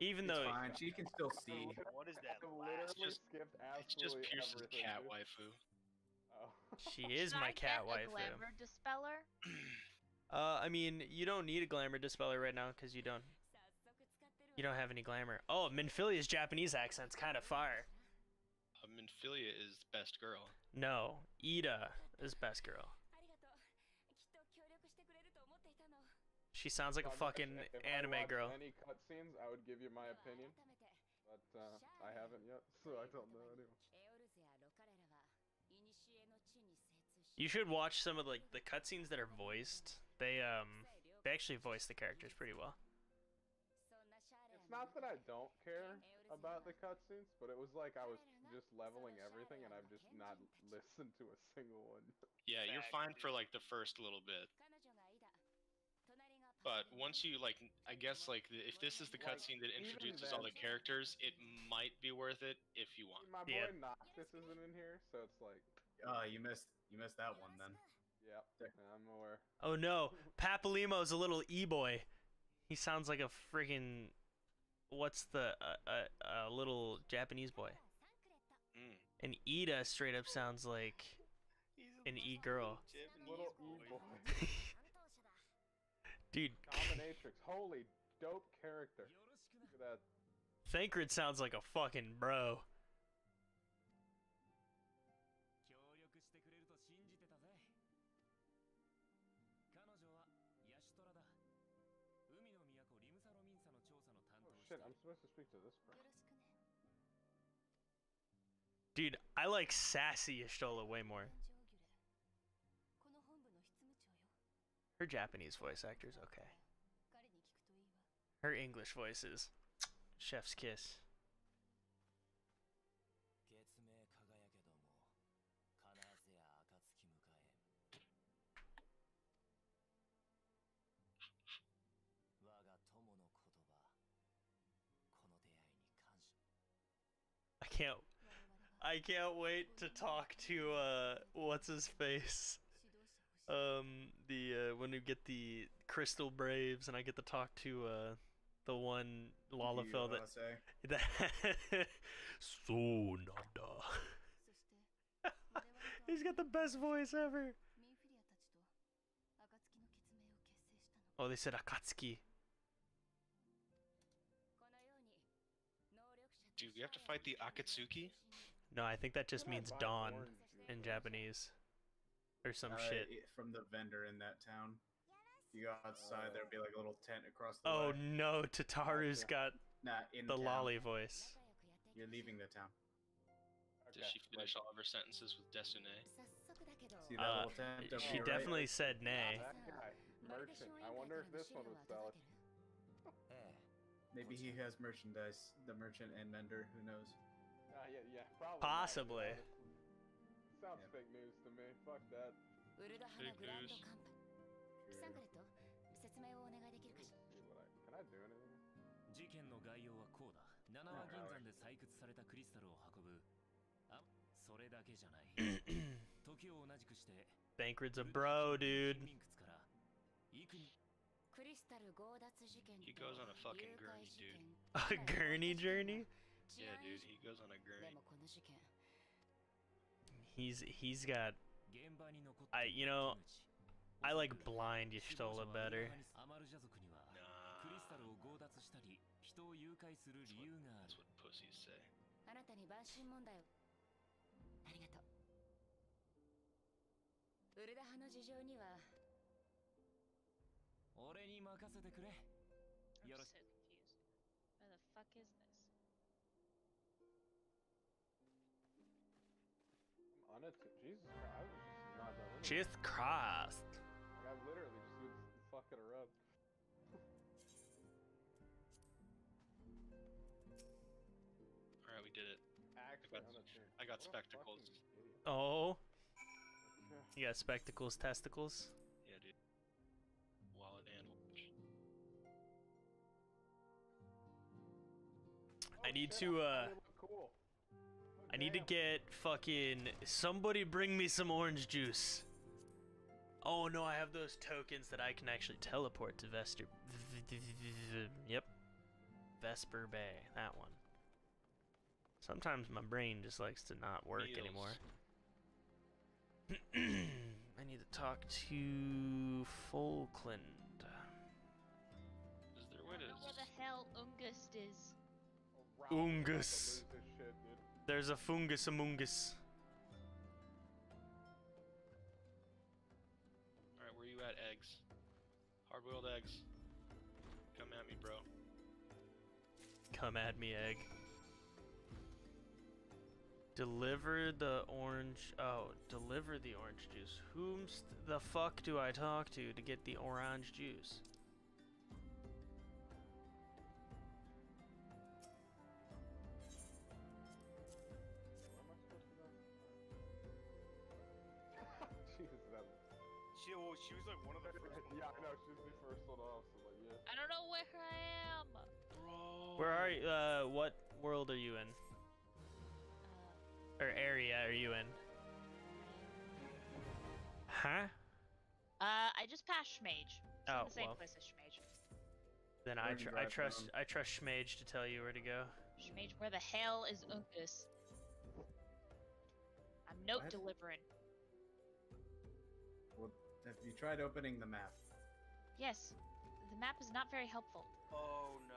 A: Even
D: It's
A: though
D: fine. She can still see.
E: What is that?
B: I
E: last-
B: literally
F: just-
B: skipped
F: It's just
B: absolutely
F: Pierce's
B: everything.
F: cat
B: dude.
F: waifu.
B: Oh.
A: she is
C: Should
A: my
C: I
A: cat
C: get a
A: waifu.
C: glamour dispeller?
A: Uh, I mean, you don't need a glamour dispeller right now because you don't. You don't have any glamour. Oh, Minfilia's Japanese accent's kind of fire.
F: Uh, Minfilia is best girl.
A: No, Yda is best girl. She sounds like a
B: Well, I'm
A: fucking
B: if- if I
A: anime girl.
B: Any cutscenes, I would give you my opinion, but uh, I haven't yet, so I don't know anyway.
A: You should watch some of like the cutscenes that are voiced. They um they actually voice the characters pretty well.
B: It's not that I don't care about the cutscenes, but it was like I was just leveling everything, and I've just not listened to a single one.
F: Yeah, you're fine for like the first little bit, but once you like, I guess like the, if this is the cutscene that
B: even
F: introduces all the characters, it might be worth it if you want.
B: My
A: Yeah.
B: boy Noctis isn't in here, so it's like,
D: Uh, you missed. You missed that one then.
B: yep, I'm aware.
A: Oh no, Papalymo's a little e-boy. He sounds like a friggin' what's the uh, uh, uh, little Japanese boy.
F: Mm.
A: And Yda straight up sounds like An e-girl.
B: Little e-boy.
A: dude.
B: Dominatrix, holy dope character. Look at that.
A: Thancred sounds like a fucking bro. Dude, I like sassy Y'shtola way more. Her Japanese voice actor's okay. Her English voices. Chef's kiss. I can't I can't wait to talk to uh what's his face. Um the uh when we get the Crystal Braves and I get to talk to uh the one Lalafell that
D: say.
A: that Sonada. He's got the best voice ever. Oh, they said Akatsuki.
F: Do you have to fight the Akatsuki?
A: No, I think that just
B: Why
A: means dawn in Japanese. Or some
D: Uh,
A: shit.
D: from the vendor in that town. You go outside, there'd be like a little tent across the
A: Oh
D: way.
A: no, Tataru's got
D: Nah, in
A: the
D: town.
A: lolly voice.
D: You're leaving the town.
F: Does
B: Okay,
F: she finish all of her sentences with Desune?
D: See that
A: Uh,
D: little tent? over
A: She
D: here, right?
A: definitely said nay.
B: That guy, merchant. I wonder if this one would sell it.
D: Maybe he has merchandise. The merchant and vendor. Who knows?
B: Ah, yeah, yeah, probably. not, to be
A: Possibly.
B: honest. Sounds
D: Yeah.
B: fake news to me. Fuck that.
G: ウルダハナグランドカンパ
D: True.
G: サンクレット説明をお願いできるかし
B: See what I, can I do anything?
H: 事件の概要はこうだ 七輪銀山で採掘されたクリスタルを運ぶあそれだけじゃない時を同じくして
A: Bankrod's a bro, dude.
H: 民窟から幾に
G: クリスタル強奪事件
F: He
G: と
F: goes on a fucking
G: 誘拐
F: gurney,
G: 事
F: dude.
G: 件
A: A gurney journey?
F: Yeah, dude, he goes on a gurney.
A: He's he's got I you know I like blind Y'shtola better.
H: Nah.
F: That's what pussies say.
B: On it, Jesus Christ, I was just not done anything.
A: Jesus Christ.
B: Like, I literally just been fucking around.
F: Alright, we did it.
B: Actually,
F: got-
B: on a turn.
F: I got spectacles.
A: Oh,
B: Yeah.
A: you got spectacles, testicles.
F: Yeah, dude. Wallet and watch.
A: I
B: Oh,
A: need
B: shit,
A: to, uh, I need to get fucking somebody bring me some orange juice. Oh no, I have those tokens that I can actually teleport to Vester. Yep. Vesper Bay, that one. Sometimes my brain just likes to not work
F: Meals.
A: anymore. I need to talk to Falkland.
F: Is there a
C: I
F: way
C: don't know where the hell Ungust is.
B: Ralph, I'm about to
A: Ungus. There's a fungus among us.
F: Alright, where you at, eggs? Hard boiled eggs. Come at me, bro.
A: Come at me, egg. Deliver the orange. Oh, deliver the orange juice. Whom the fuck do I talk to to get the orange juice?
E: She, she was like one of the first ones.
B: yeah, I
E: off.
B: know. She's the first one off, so like, yeah.
C: I don't know where I am.
F: Bro.
A: Where are you? Uh, what world are you in?
C: Uh,
A: Or area are you in? Huh?
C: uh, I just passed Schmage. It's in
A: Oh,
C: the same
A: well.
C: place as Schmage.
A: Then I,
D: Where do
A: tr- I trust
D: from?
A: I trust Schmage to tell you where to go.
C: Schmage, where the hell is Ungus? I'm note
D: What?
C: delivering.
D: Well, have you tried opening the map?
C: Yes, the map is not very helpful.
E: Oh no.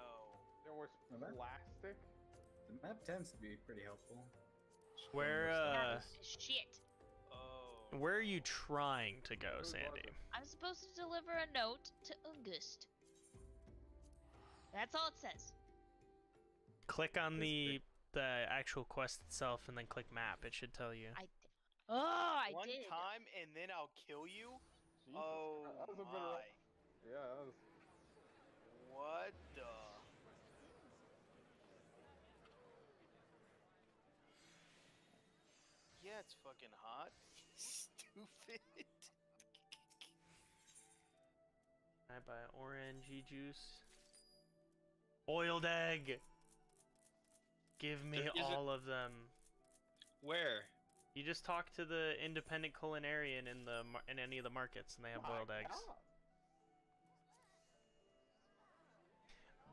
B: There was
D: that-
B: plastic.
D: The map tends to be pretty helpful.
A: Where uh,
C: shit.
E: Oh.
A: where are you trying to go, Sandy?
C: I'm supposed to deliver a note to Ungust. That's all it says.
A: Click on the the actual quest itself and then click map. It should tell you.
C: I did. Oh, I
E: One
C: did.
E: time and then I'll kill you?
B: Jesus
E: oh
B: Christ, that was a bit
E: my.
B: Yeah, that was.
E: What the? Yeah, it's fucking hot. Stupid.
A: I buy orangey juice. Boiled egg. Give me
F: There isn't-
A: all of them.
F: Where?
A: You just talk to the independent culinarian in the in any of the markets, and they have boiled eggs.
B: God.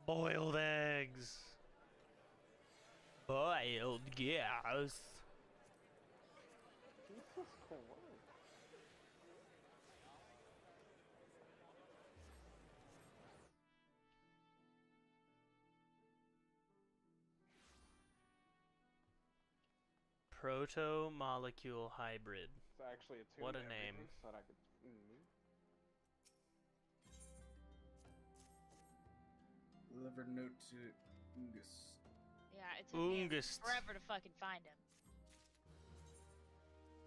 A: Boiled eggs. Boiled gas. Proto molecule hybrid.
B: It's actually a tune
A: What a name.
B: everything that I could. Mm,
D: Deliver note to Ungus.
C: Yeah, it took me
A: Ungust.
C: forever to fucking find him.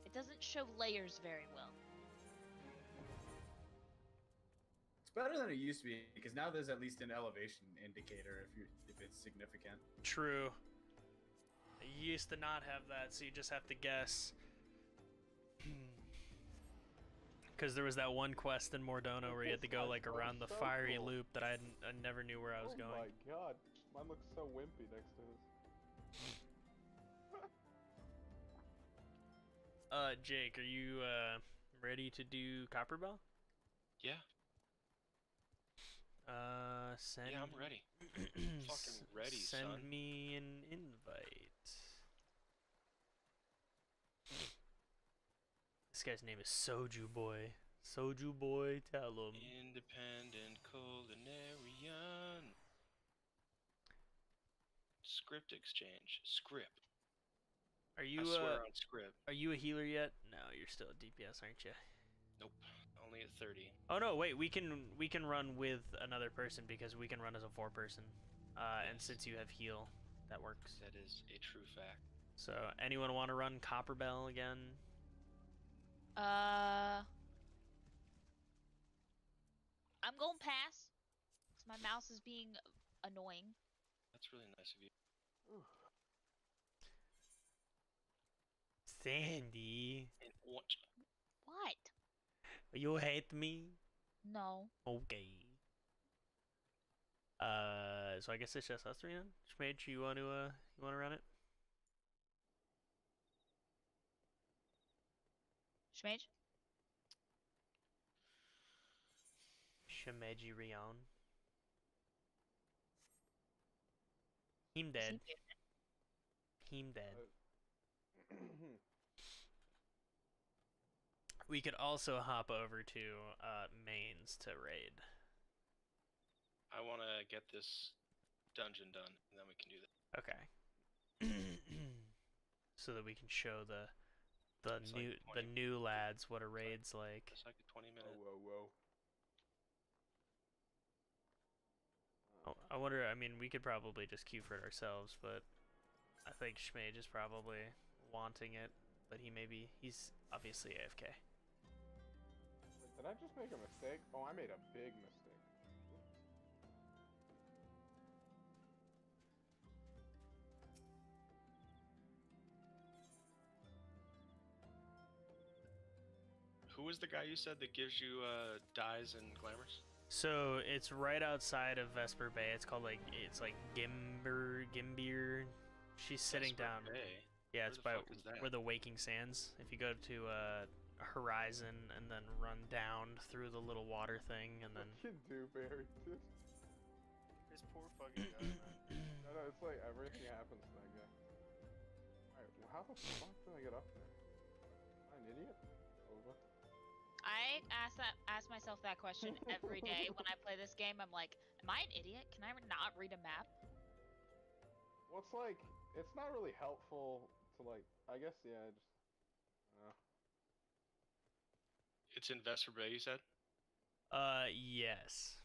C: It doesn't show layers very well.
D: It's better than it used to be because now there's at least an elevation indicator if you if it's significant.
A: True. You used to not have that, so you just have to guess. Because there was that one quest in Mor Dhona where you had to go like around the fiery loop that I, hadn't- I never knew where I was going.
B: oh
A: going.
B: my god. Mine looks so wimpy next to his.
A: Uh, Jake, are you uh ready to do Copperbell?
F: Yeah,
A: Uh, send.
F: yeah, I'm ready. Fucking ready,
A: Send
F: son.
A: me an invite. This guy's name is Soju Boy. Soju Boy, tell him.
F: Independent culinarian. Script exchange. Script.
A: Are you
F: I swear
A: uh,
F: on script.
A: are you a healer yet? No, you're still a DPS, aren't you?
F: Nope. Only at 30.
A: Oh no, wait, we can we can run with another person because we can run as a four person. Uh, and since you have heal, that works.
F: That is a true fact.
A: So, anyone want to run Copperbell again?
C: Uh, I'm going pass. 'cause my mouse is being annoying.
F: That's really nice of you.
A: Sandy,
F: what?
C: What?
A: you hate me?
C: No.
A: Okay. Uh, so I guess it's just us three then. Schmage, you want to uh, you want to run it?
C: Schmage?
A: Shmeji Rion. Him dead.
C: he?
A: Him dead.
B: Uh,
A: We could also hop over to uh mains to raid.
F: I want to get this dungeon done, and then we can do that.
A: Okay. so that we can show the the
F: It's like
A: new the new lads what a raid's like.
F: It's like a 20
B: whoa,
F: minute.
B: whoa, whoa.
A: Oh, I wonder. I mean, we could probably just queue for it ourselves, but I think Schmage is probably wanting it. But he may be. He's obviously AFK.
B: Did I just make a mistake? Oh, I made a big mistake.
F: Who was the guy you said that gives you uh, dyes and glamours?
A: So it's right outside of Vesper Bay. It's called like it's like Gimber Gimbeer. She's sitting
F: Vesper
A: down.
F: Bay?
A: Yeah,
F: Where
A: it's
F: the
A: by
F: fuck is that?
A: where the Waking Sands. If you go to uh, Horizon and then run down through the little water thing, and then
B: Fucking Dewberry, dude.
E: This poor fucking guy, man.
B: No, no, it's like everything happens to that guy. Alright, well, how the fuck did I get up there? I
C: ask that ask myself that question every day when I play this game. I'm like, am I an idiot? Can I not read a map?
B: Well, it's like, it's not really helpful to like, I guess, yeah, I just, uh,
F: It's in Vesper Bay, you said?
A: uh, yes.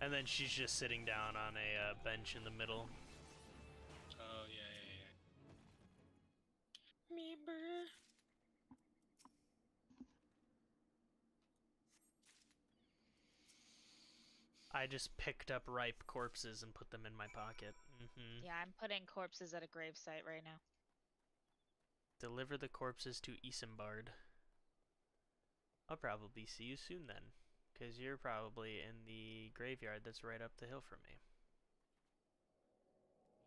A: And then she's just sitting down on a uh, bench in the middle.
F: Oh, yeah, yeah, yeah. Me, brr.
A: I just picked up ripe corpses and put them in my pocket. hmm
C: Yeah, I'm putting corpses at a gravesite right now.
A: Deliver the corpses to Isambard. I'll probably see you soon then, because you're probably in the graveyard that's right up the hill from me.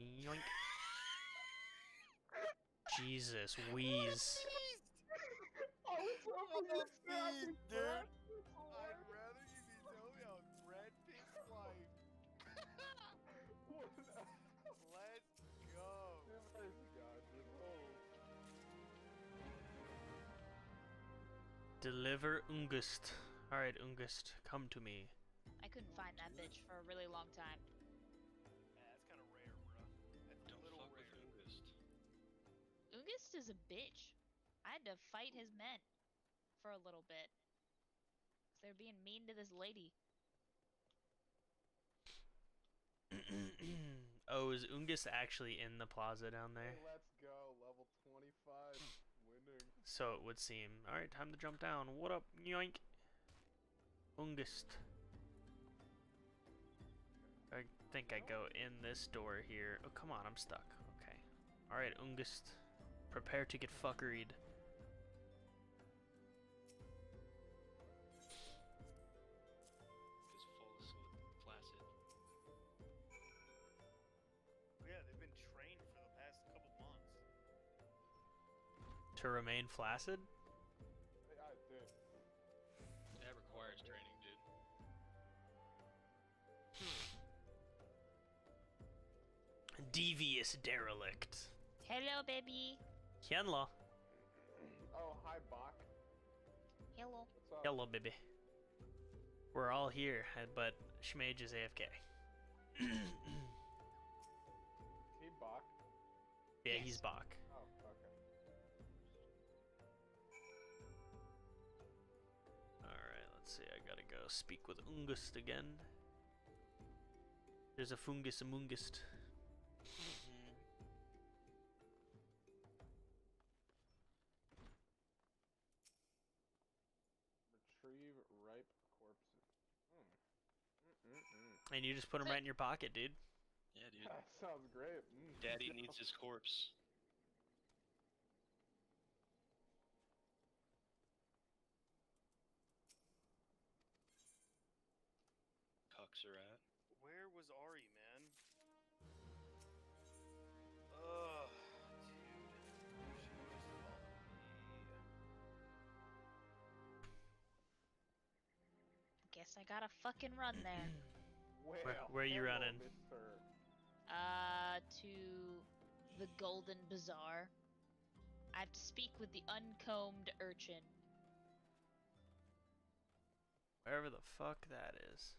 A: Yoink. Jesus, wheeze.
B: I was hoping you'd snap
E: Beast,
B: me,
E: dude. I'd rather you be telling me how Brad life. Let's go.
B: Oh my God, dude. Oh.
A: Deliver Ungust. Alright, Ungust, come to me.
C: I couldn't find that bitch for a really long time.
E: Yeah, that's kind of rare, bro. That's
F: Don't
E: a little
F: fuck with
E: rare.
F: Ungust.
C: Is a bitch. I had to fight his men for a little bit. 'Cause they're being mean to this lady.
A: oh, is Ungust actually in the plaza down there?
B: Hey, let's go. Level 25. Hmm. Winning.
A: So it would seem. Alright, time to jump down. What up, yoink? Ungust. I think I go in this door here. Oh, come on, I'm stuck. Okay. Alright, Ungust. Prepare to get fuckeried.
F: Is full of sweat, flaccid.
E: Oh, yeah, they've been trained for the past couple months.
A: To remain flaccid? Devious derelict.
C: Hello, baby.
A: Hello.
B: Oh, hi, Bach.
C: Hello.
A: Hello, baby. We're all here, but Schmage is AFK.
B: He Bach.
A: yeah,
C: Yes.
A: he's Bach.
B: Oh, okay.
A: Alright, let's see. I gotta go speak with Ungust again. There's a fungus amongust.
B: Retrieve ripe corpses. Mm-mm-mm.
A: And you just put them right in your pocket, dude.
F: Yeah, dude.
B: That sounds great. Mm.
F: Daddy needs his corpse.
E: Me.
C: Guess I gotta fucking run there.
B: Well,
A: where you running?
B: Mr.
C: Uh, to the Golden Bazaar. I have to speak with the uncombed urchin.
A: Wherever the fuck that is.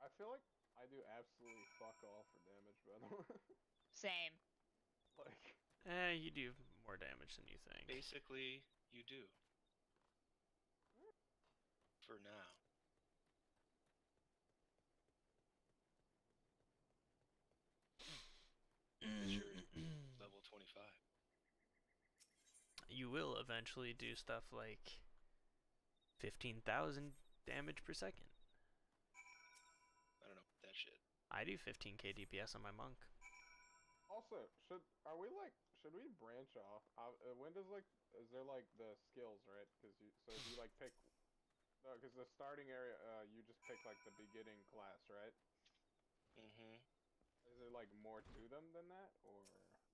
B: I feel like I do absolutely fuck all for damage, by the way.
C: Same.
B: Like,
A: Eh, you do more damage than you think.
F: Basically, you do. For now. Sure. Level 25.
A: you will eventually do stuff like 15,000 damage per second.
F: I don't know that shit.
A: I do 15k DPS on my monk.
B: Also, should are we like should we branch off? Uh, uh, when does like is there like the skills right? Because you so if you like pick no, because the starting area uh you just pick like the beginning class, right?
F: Mm-hmm.
B: Is there like more to them than that, or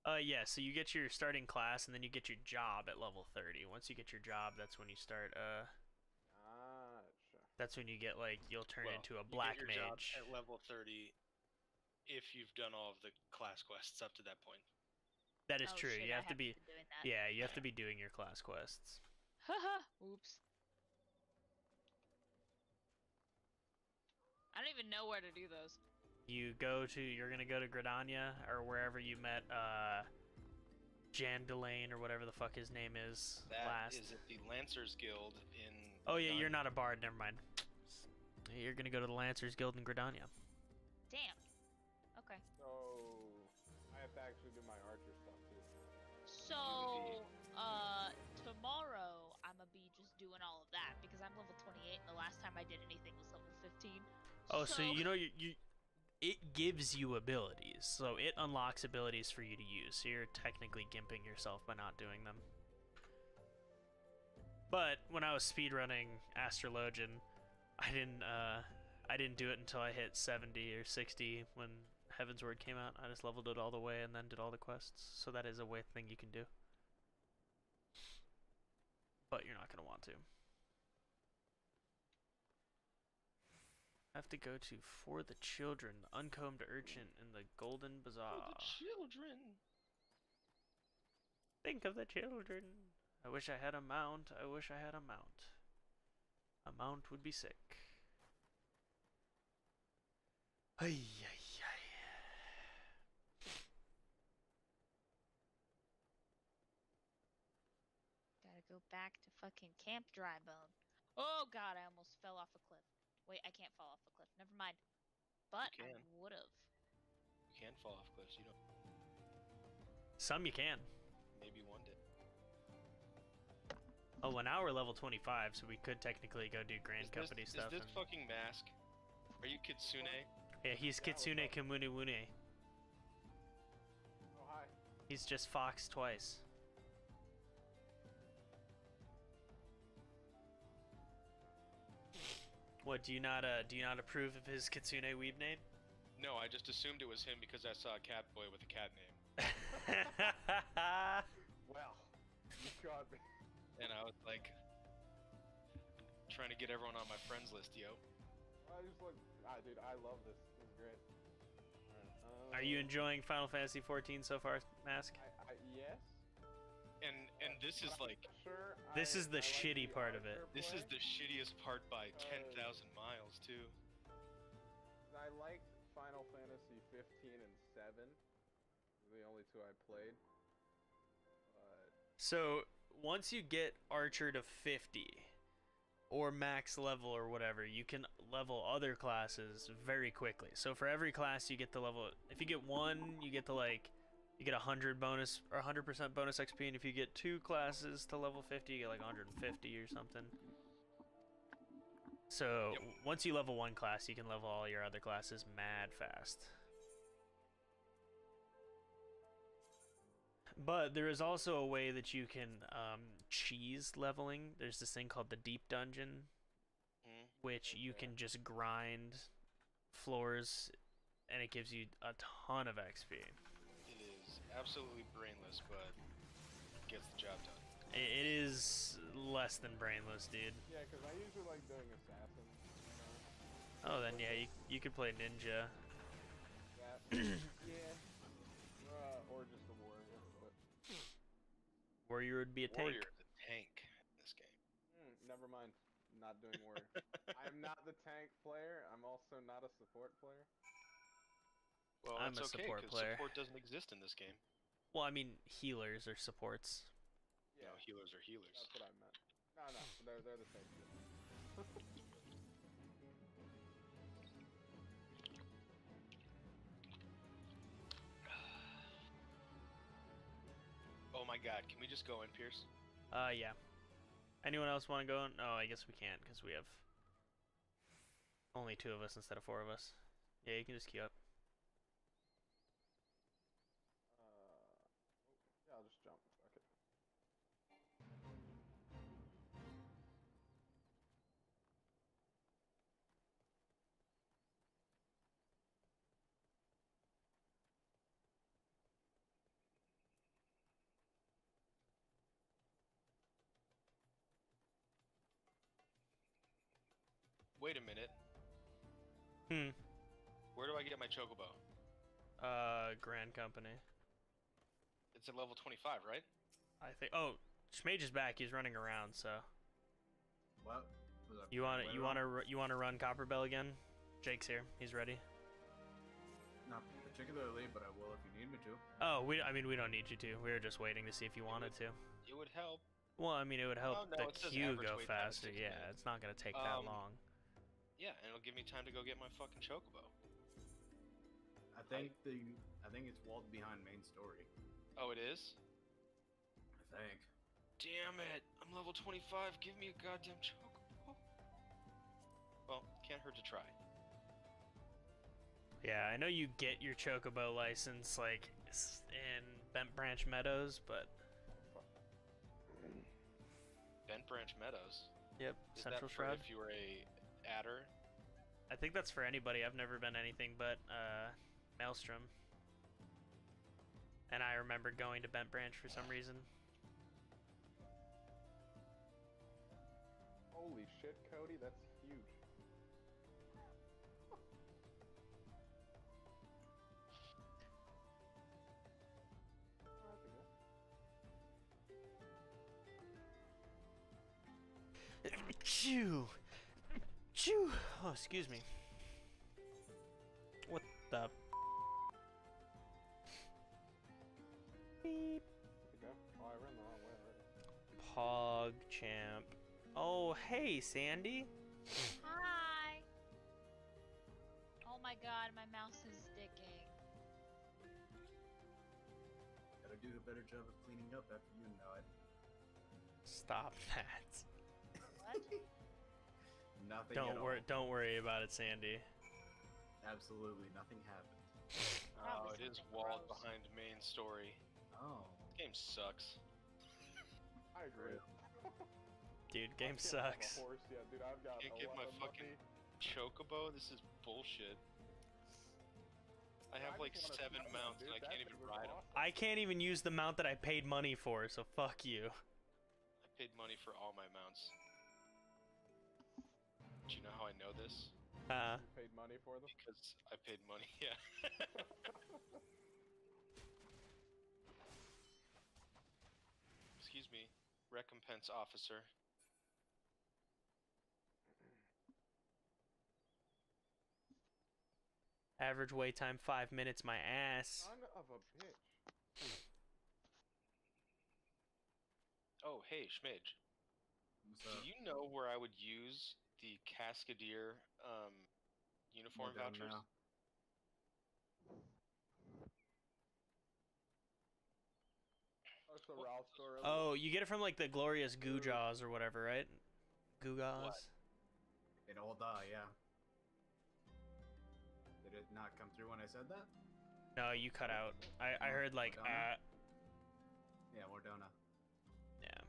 A: Uh, yeah, so you get your starting class and then you get your job at level 30. Once you get your job, that's when you start, uh,
B: gotcha?
A: that's when you get, like, you'll turn
F: Well,
A: into a
F: you
A: black
F: get your job
A: mage.
F: at level 30 if you've done all of the class quests up to that point.
A: That is
C: Oh,
A: true.
C: shit,
A: you
C: I
A: have to be,
C: haven't doing that.
A: yeah, you have to be doing your class quests.
C: Haha. Oops. I don't even know where to do those.
A: You go to, you're gonna go to Gridania or wherever you met, uh, Jandelaine or whatever the fuck his name is
F: That
A: last.
F: is at the Lancers Guild in.
A: Oh yeah, you're not a bard. Never mind. You're gonna go to the Lancers Guild in Gridania.
C: Damn.
B: So,
C: uh, tomorrow I'm gonna be just doing all of that because I'm level 28 and the last time I did anything was level 15.
A: Oh, so, you know you, you it gives you abilities. So it unlocks abilities for you to use. So you're technically gimping yourself by not doing them. But when I was speedrunning Astrologian, I didn't uh I didn't do it until I hit 70 or 60 when Heavensward came out. I just leveled it all the way and then did all the quests. So that is a way thing you can do. But you're not going to want to. I have to go to For the Children, the Uncombed Urchin in the Golden Bazaar.
F: For the children.
A: Think of the children. I wish I had a mount. I wish I had a mount. A mount would be sick. Ay, ay, ay.
C: Gotta go back to fucking Camp Drybone. Oh god, I almost fell off a cliff. Wait, I can't fall off a cliff. Never mind. But I would have.
F: You can fall off cliffs. You don't.
A: Some you can.
F: Maybe one day.
A: Oh, well, now we're level 25, so we could technically go do Grand
F: Is
A: Company
F: this,
A: stuff.
F: Is this
A: and-
F: fucking mask? Are you Kitsune?
A: yeah, he's Kitsune
B: up?
A: Kimune Wune.
B: Oh hi.
A: He's just Fox twice. What do you not uh do you not approve of his Kitsune weeb name?
F: No, I just assumed it was him because I saw a cat boy with a cat name,
B: Well, you got me.
F: and I was like, trying to get everyone on my friends list, yo.
B: I just like, ah, dude, I love this. This is great. Alright,
A: Are you
B: um,
A: enjoying Final Fantasy 14 so far, Mask?
B: I, I, yes.
F: And and this is like,
B: Sure.
A: This
B: I-
A: is the
B: I
A: shitty
B: the
A: part of it.
B: Archer
F: this is the shittiest part by ten thousand miles too.
B: I liked Final Fantasy 15 and 7. The only two I played. But
A: So once you get Archer to 50 or max level or whatever, you can level other classes very quickly. So for every class you get the level if you get one, you get to like you get 100 bonus or 100% bonus XP and if you get two classes to level 50, you get like 150 or something. So
F: Yep.
A: once you level one class, you can level all your other classes mad fast. But there is also a way that you can um, cheese leveling. There's this thing called the deep dungeon,
F: Hmm?
A: which you can just grind floors, and it gives you a ton of XP.
F: It is absolutely brainless, but gets the job done.
A: It is less than brainless, dude.
B: yeah, because I usually like doing assassins. You know?
A: Oh, then yeah, you you could play ninja.
B: That. yeah. Uh, or just a warrior. But
A: Warrior would be a tank.
F: Warrior is a tank in this game.
B: hmm, never mind. Not doing warrior. I'm not the tank player. I'm also not a support player.
F: Well,
A: I'm
F: that's
A: a
F: okay
A: support
F: 'cause
A: player.
F: support doesn't exist in this game.
A: Well, I mean healers or supports.
B: Yeah,
F: No, healers are healers.
B: that's what I meant. No, no, they're they're the same. shit.
F: Oh my god, can we just go in, Pierce?
A: Uh, yeah. Anyone else want to go? In? Oh, I guess we can't because we have only two of us instead of four of us. Yeah, you can just queue up.
F: Wait a minute.
A: Hmm.
F: Where do I get my chocobo?
A: Uh, Grand Company.
F: It's at level 25, right?
A: I think. Oh, Schmage is back. He's running around. So
D: What?
A: You want to you want to you want to run Copperbell again? Jake's here. He's ready.
D: Not particularly, but I will if you need me to.
A: Oh, we. I mean, we don't need you to. We were just waiting to see if you wanted to.
F: It would help.
A: Well, I mean, it would help
F: Oh, no,
A: the queue go
F: wait time is
A: faster. Yeah,
F: minutes.
A: it's not gonna take that
F: Um,
A: long.
F: Yeah, and it'll give me time to go get my fucking chocobo.
D: I think the I think it's walled behind main story.
F: Oh, it is?
D: I think.
F: Damn it! I'm level 25. Give me a goddamn chocobo. Well, can't hurt to try.
A: Yeah, I know you get your Chocobo license like in Bent Branch Meadows, but
F: Bent Branch Meadows.
A: yep,
F: Is
A: Central
F: that
A: Shroud.
F: if you were a adder?
A: I think that's for anybody. I've never been anything but uh, Maelstrom, and I remember going to Bent Branch for some reason.
B: Holy shit, Cody, that's huge. That's a good-
A: Chew, chew. Oh, excuse me. What the? Beep.
B: good to go. Oh, I ran the wrong way already.
A: Pog champ. Oh, hey, Sandy.
C: Hi. Oh my god, my mouse is sticking.
D: Gotta do a better job of cleaning up after you know it.
A: Stop that.
C: What?
D: Nothing.
A: Don't
D: all.
A: worry. Don't worry about it, Sandy.
D: Absolutely nothing happened.
F: Oh, it is walled
C: gross.
F: behind main story.
D: Oh.
F: This game sucks.
B: I agree.
A: Dude, game
B: I can't have a
A: sucks.
B: horse yet, dude. I've got
F: Can't get my
B: 11
F: fucking
B: money.
F: chocobo. This is bullshit. I have
B: I
F: like
B: just
F: seven
B: smell them,
F: mounts
B: dude.
F: and I can't even
B: was
F: ride them.
A: I can't even use the mount that I paid money for, so fuck you.
F: I paid money for all my mounts. Do you know how I know this?
A: Uh,
B: You paid money for them?
F: Because I paid money, yeah. Excuse me, recompense officer.
A: average wait time five minutes. My ass.
B: Son of a bitch.
F: Oh, hey, Schmidge.
D: What's
F: Do you know where I would use the Cascadier um, uniform
D: We're
F: vouchers?
D: now.
B: Oh, so store.
A: Oh, you get it from like the glorious goo jaws or whatever, right? Goo gaws.
D: In Ul'dah, yeah. Did it not come through when I said that?
A: No, you cut out. I I heard like
D: Madonna?
A: uh
D: Yeah, Wardona.
A: yeah.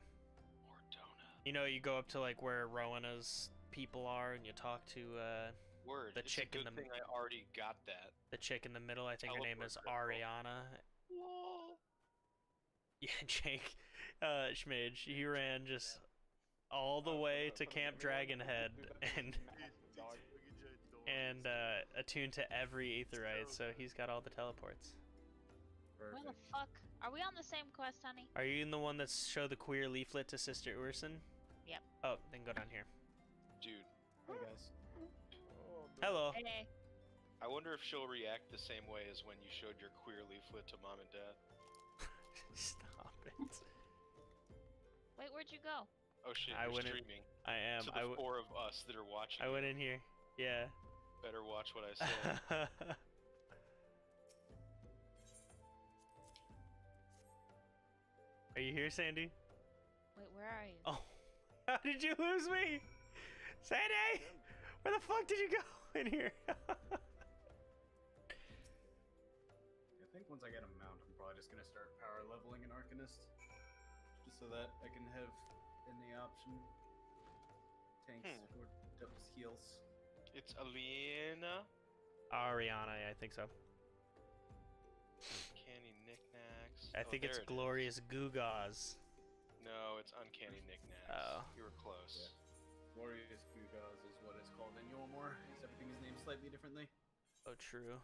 F: Ordona.
A: You know, you go up to like where Rowena's people are, and you talk to uh
F: Word.
A: The
F: it's
A: chick
F: a
A: in the-
F: thing I already got that.
A: the chick in the middle. I think her name is
F: Teleport crystal.
A: Ariana. Yeah, Jake, uh, Schmidge, he ran just all the
B: Uh,
A: way
B: the-
A: to Camp
B: mini one?
A: Dragonhead
B: Dude, that thing's
A: and and uh, attuned to every aetheryte, so he's got all the teleports.
C: Where the fuck? Are we on the same quest, honey?
A: Are you in the one that show the queer leaflet to Sister Urson?
C: Yep.
A: Oh, then go down here.
F: Dude,
D: Hey hmm. guys.
B: Oh.
A: Hello.
C: Hey.
F: I wonder if she'll react the same way as when you showed your queer leaflet to mom and dad.
A: Stop it.
C: Wait, where'd you go?
F: Oh shit,
A: I
F: you're
A: wouldn't-
F: streaming.
A: I am.
F: to the
A: w-
F: four of us that are watching.
A: I went in here. Yeah.
F: Better watch what I say.
A: Are you here, Sandy?
C: Wait, where are you?
A: Oh, how did you lose me? Sandy! Where the fuck did you go in here?
D: I think once I get a mount, I'm probably just gonna start power leveling an Arcanist. Just so that I can have in the option tanks
F: Hmm.
D: or doubles heals.
F: it's Alina.
A: Ariana, I think so.
F: Canny knickknacks.
A: I
F: Oh,
A: think it's
F: there it is.
A: Glorious Gugas.
F: No, it's uncanny knickknacks.
A: Oh.
F: You were close.
D: Glorious Gugaz is what it's called in Yulmore. Is everything is named slightly differently?
A: Oh, true.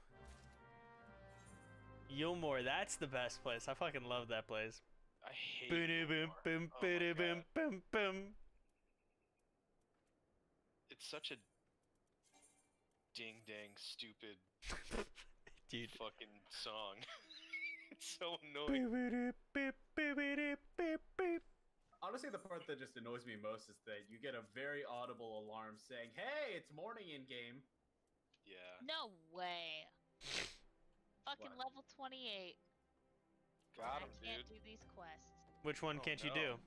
A: Yulmore, that's the best place. I fucking love that place.
F: I hate.
A: Boom, boom,
F: Gilmore.
A: boom,
F: Oh my
A: boom,
F: God.
A: boom, boom.
F: It's such a ding dang stupid
A: Dude.
F: fucking song. it's so annoying.
D: Honestly, the part that just annoys me most is that you get a very audible alarm saying, "Hey, it's morning in game."
F: Yeah.
C: No way. Fucking
D: What?
C: level 28.
F: Got him,
C: I can't
F: dude.
C: do these quests.
A: Which one
F: Oh,
A: can't you do?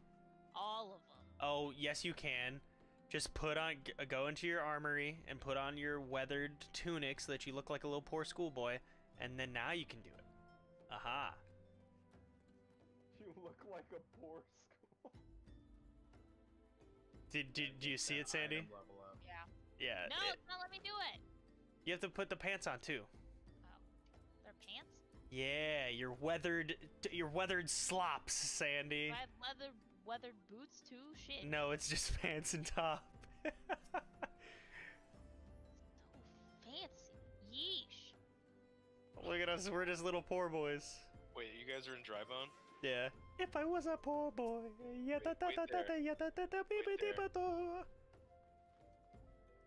C: All of them.
A: Oh, yes, you can. Just put on, uh, go into your armory and put on your weathered tunic so that you look like a little poor schoolboy, and then now you can do it. Aha.
B: You look like a poor school.
A: Did, did, do you see it, Sandy?
D: item level up.
C: Yeah.
A: Yeah.
C: No,
A: it-
C: it's not let me do it.
A: you have to put the pants on too.
C: Oh. They're pants?
A: Yeah, your weathered, your weathered slops, Sandy.
C: Do I have leather weathered boots too? Shit.
A: No, it's just pants and top.
C: So fancy. Yeesh.
A: Look at us, we're just little poor boys.
F: Wait, you guys are in Drybone?
A: Yeah. If I was a poor boy.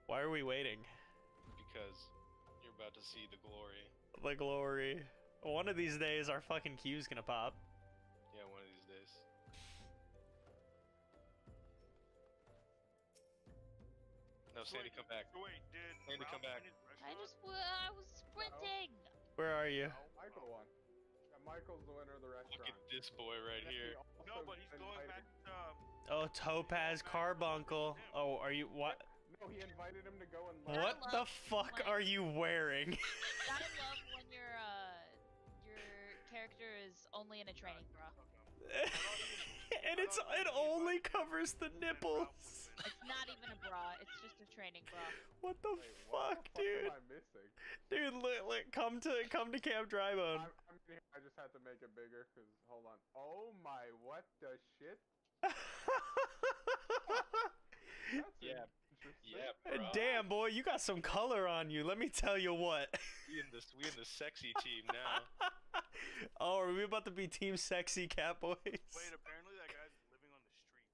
A: Why are we waiting?
F: Because you're about to see the glory.
A: The glory. One of these days, our fucking queue's gonna pop.
F: Yeah, one of these days. No, Sandy, come back.
E: Wait, did
F: Sandy, come back.
C: I just w- I was sprinting.
A: Where are you?
B: No, Michael won. Yeah, Michael's the winner of the
F: Look at this boy right here.
E: No, but he's going back to um,
A: Oh, Topaz Carbuncle. Oh, are you what?
B: No, he invited him to go and learn.
A: What the fuck
C: when-
A: are you wearing?
C: Gotta love when your uh your character is only in a training bra.
A: and it's it only covers the nipples.
C: It's not even a bra. It's just a training bra.
A: What the
B: Wait, what
A: fuck,
B: the fuck
A: dude?
B: am I missing?
A: Dude, look, look, come to come to Camp Drybone.
B: I'm, I'm here. I just had to make it bigger because hold on. Oh my, what the shit? That's
F: Yeah,
B: interesting.
F: Yeah, bro.
A: Damn, boy, you got some color on you. Let me tell you what.
F: We in this, we in the sexy team now.
A: oh, are we about to be Team Sexy Cat Boys?
E: Wait, apparently that guy's living on the streets.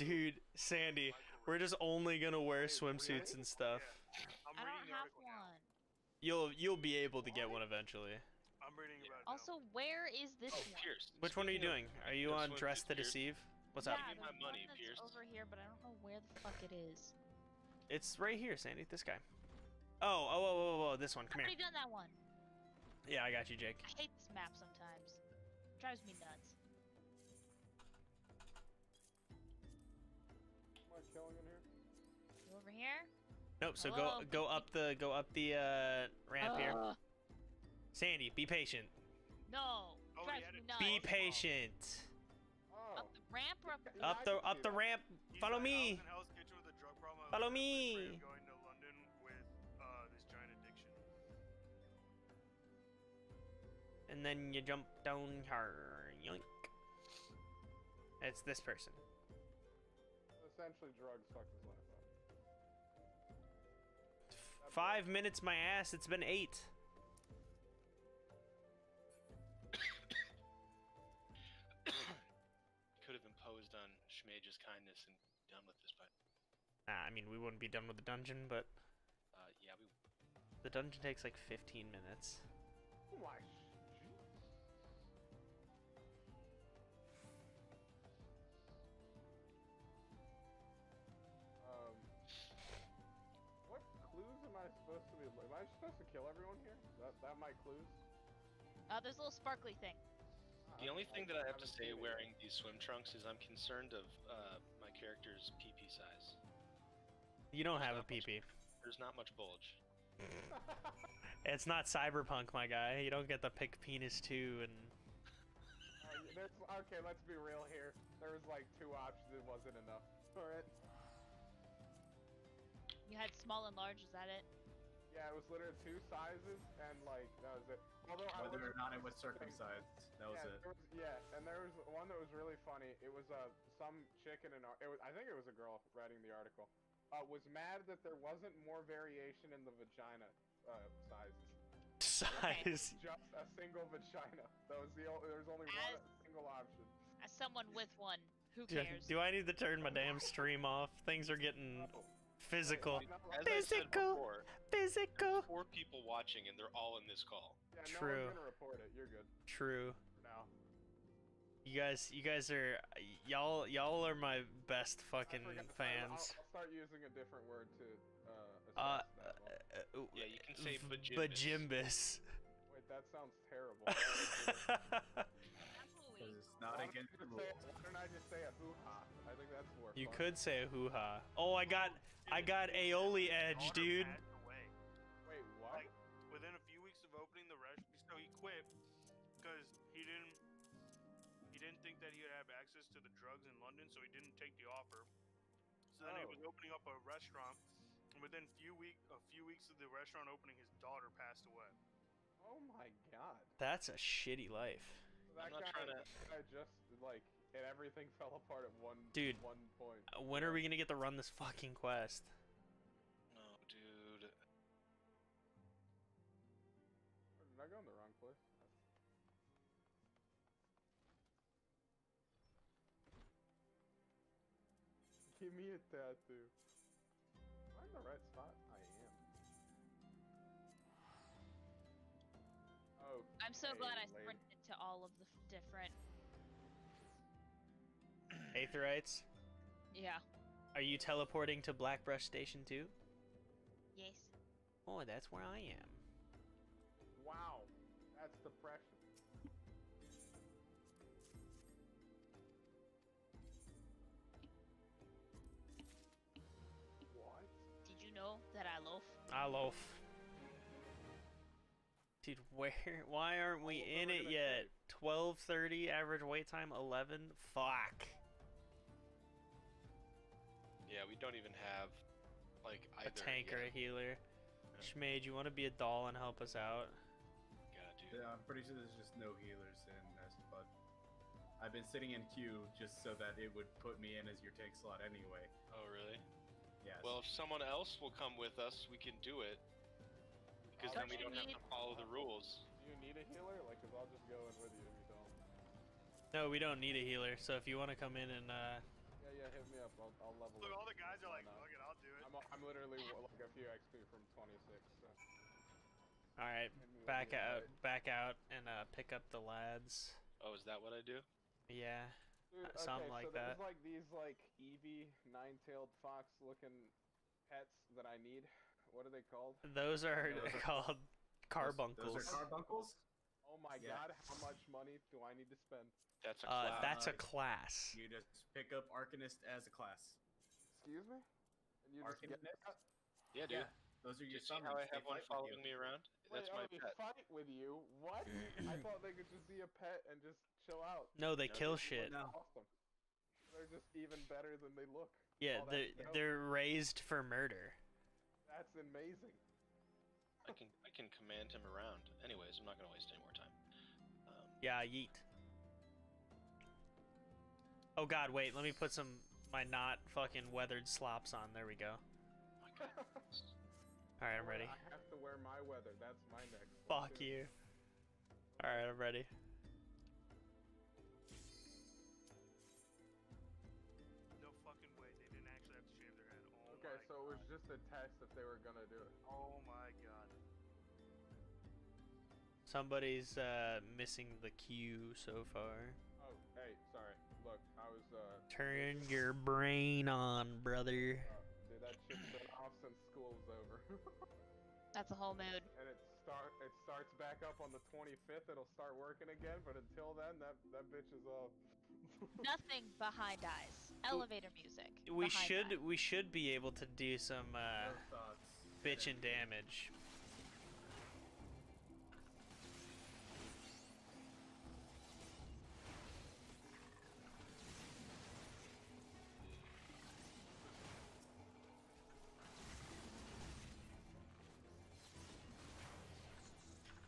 A: Dude, Sandy, we're just only gonna wear swimsuits and stuff.
E: I'm
C: don't have one.
A: You'll you'll be able to get one eventually.
E: I'm reading about it.
C: Also, where is this
F: Oh,
C: one?
F: Pierce.
A: Which one are you doing? Are you on Dress to Deceive? What's
C: yeah,
A: up?
F: Give me
C: the
F: my money,
C: one that's
F: Pierce.
C: over here, but I don't know where the fuck it is.
A: It's right here, Sandy. This guy. Oh, oh, oh, oh, oh, this one.
C: Come I've
A: Come here.
C: already done that one.
A: Yeah, I got you, Jake.
C: I hate this map sometimes. drives me nuts.
A: Nope. So
C: Hello?
A: go go up the go up the uh, ramp here. Sandy, be patient.
C: no.
E: Oh,
C: drives me
E: it-
C: nuts.
A: Be patient.
B: Oh.
C: Up the ramp or up the
B: Yeah,
A: Up the up the ramp.
E: He's
A: Follow
E: at
A: me.
E: House Hell's Kitchen with a drug problem.
A: Follow
E: and he's afraid
A: me.
E: Going to London with uh, this giant addiction.
A: And then you jump down here. Yoink. It's this person.
B: Essentially, drugs fucked
A: Five minutes, my ass. It's been eight.
F: Could have imposed on Schmage's kindness and done with this, but
A: Nah, I mean, we wouldn't be done with the dungeon, but
F: uh, yeah, we.
A: the dungeon takes like 15 minutes.
B: Oh my. Clues?
C: Uh, there's a little sparkly thing.
F: The only thing that I have to say wearing these swim trunks is I'm concerned of uh, my character's PP size.
A: You don't
F: There's
A: have a
F: not much-
A: PP.
F: There's not much bulge.
A: It's not cyberpunk, my guy. You don't get the pick penis too, and
B: Uh, there's, okay, let's be real here. There was like two options. It wasn't enough for it.
C: You had small and large, is that it?
B: Yeah, it was literally two sizes, and like that was it. Although I
D: Whether or
B: was-
D: not it was circumcised, that was
B: yeah,
D: it.
B: There was, yeah, and there was one that was really funny. It was uh, some chick in an it was I think it was a girl writing the article. Uh, was mad that there wasn't more variation in the vagina uh, sizes.
A: size.
B: Just a single vagina. That was the o- there was only one single option.
C: As someone with one, who
A: Do,
C: cares?
A: do I need to turn my damn stream off? Things are getting
B: Oh,
A: physical.
F: As
B: like-
F: I said
A: Physical.
F: before,
A: Physical.
F: four people watching and they're all in this call.
B: yeah, no
A: True.
B: one's gonna report it. You're good
A: True.
B: for now.
A: You guys, you guys are y'all, y'all are my best fucking
B: forgot- I'll,
A: fans.
B: I'll start using a different word to uh,
A: Uh,
B: assess that one.
A: uh,
F: Yeah, you can say
A: v- bajimbus.
B: Wait, that sounds terrible.
C: Absolutely.
D: It's not against the rules.
B: Why don't I just say a hoo ha? I think that's more
A: you
B: fun.
A: could say a hoo ha. Oh, I got, I got aioli edge, dude.
E: passed away.
B: Wait, what?
E: Like within a few weeks of opening the rest, so he quit because he didn't he didn't think that he would have access to the drugs in London, so he didn't take the offer. So then he
B: Oh.
E: was opening up a restaurant, and within few week a few weeks of the restaurant opening, his daughter passed away.
B: oh my god.
A: That's a shitty life.
B: So that
F: not
B: guy,
F: trying to-
B: that guy just like and everything fell apart at one
A: Dude.
B: one point.
A: Uh, When are we gonna get to run this fucking quest?
F: No, dude.
B: Did I go in the wrong place? Give me a tattoo. Am I in the right spot? I am. Oh.
C: I'm so glad I
B: lady.
C: sprinted to all of the different.
A: Aetherytes?
C: Yeah.
A: Are you teleporting to Blackbrush Station too?
C: Yes.
A: Oh, that's where I am.
B: Wow, that's depression. what?
A: Did you know that I loaf? I loaf. Dude, where? Why aren't we
B: oh,
A: in it yet? 12:30 average wait time. 11. Fuck.
F: Yeah, we don't even have like
A: A
F: either
A: tank or a
F: yet.
A: healer. Schmade, you want to be a doll and help us out?
F: God, dude.
D: Yeah, I'm pretty sure there's just no healers in this, but I've been sitting in queue just so that it would put me in as your tank slot anyway.
F: Oh, really?
D: Yes.
F: Well, if someone else will come with us, we can do it. Because then
C: Don't
F: we don't have to follow the rules.
B: Do you need a healer? Like, cause I'll just go in with you if you don't.
A: No, we don't need a healer. So if you want to come in and uh,
B: Yeah, yeah, hit me up. I'll, I'll level
E: Look,
B: up.
E: all the guys are like,
B: not?
E: fuck it, I'll do it.
B: I'm, I'm literally like a few XP from 26. So.
A: all right,
B: hit me with
A: back out,
B: invite.
A: back out, and uh, pick up the lads.
F: Oh, is that what I do?
A: Yeah.
B: Dude,
A: Uh, something
B: okay,
A: like
B: so
A: that.
B: there's like these like Eevee nine-tailed fox looking pets that I need. What are they called?
A: Those are
D: Those are-
A: called
D: Those-
A: carbuncles.
D: Those are carbuncles?
B: Oh my
D: Yeah.
B: god, how much money do I need to spend?
F: That's a
A: Uh,
F: class.
A: that's a
D: Uh,
A: class.
D: You just pick up Arcanist as a class.
B: Excuse me? And you just get
D: Arcanist?
F: yeah, dude.
D: Yeah, those are your
F: you
D: summons.
F: how I have one following
D: you.
F: me around?
B: Wait,
F: That's
B: oh,
F: my
B: they
F: pet.
B: fight with you? What? I thought they could just be a pet and just chill out.
A: No, they
F: No,
A: kill
F: they-
A: shit.
D: No.
B: Awesome. They're just even better than they look.
A: Yeah, they're they're raised for murder.
B: That's amazing.
F: I can I can command him around. Anyways, I'm not gonna waste any more time. Um,
A: Yeah, yeet. Oh god, wait, let me put some my not fucking weathered slops on. There we go.
F: oh.
A: Alright, I'm ready.
B: I have to wear my weather. That's my next.
A: Fuck
B: too.
A: you. Alright, I'm ready.
E: No fucking way. They didn't actually have to shave their head. Oh
B: Okay,
E: my
B: so it was just a test if they were gonna do it.
E: Oh my god.
A: Somebody's uh missing the cue so far.
B: Oh, hey, sorry. Look, I was uh.
A: Turn your brain on, brother.
B: Uh, dude, that shit's been off since school's over.
C: That's a whole mood.
B: and it start it starts back up on the 25th. It'll start working again, but until then, that that bitch is off.
C: Nothing behind eyes. Elevator music.
A: We should
C: eyes.
A: we should be able to do some uh
D: No thoughts.
A: bitchin' damage.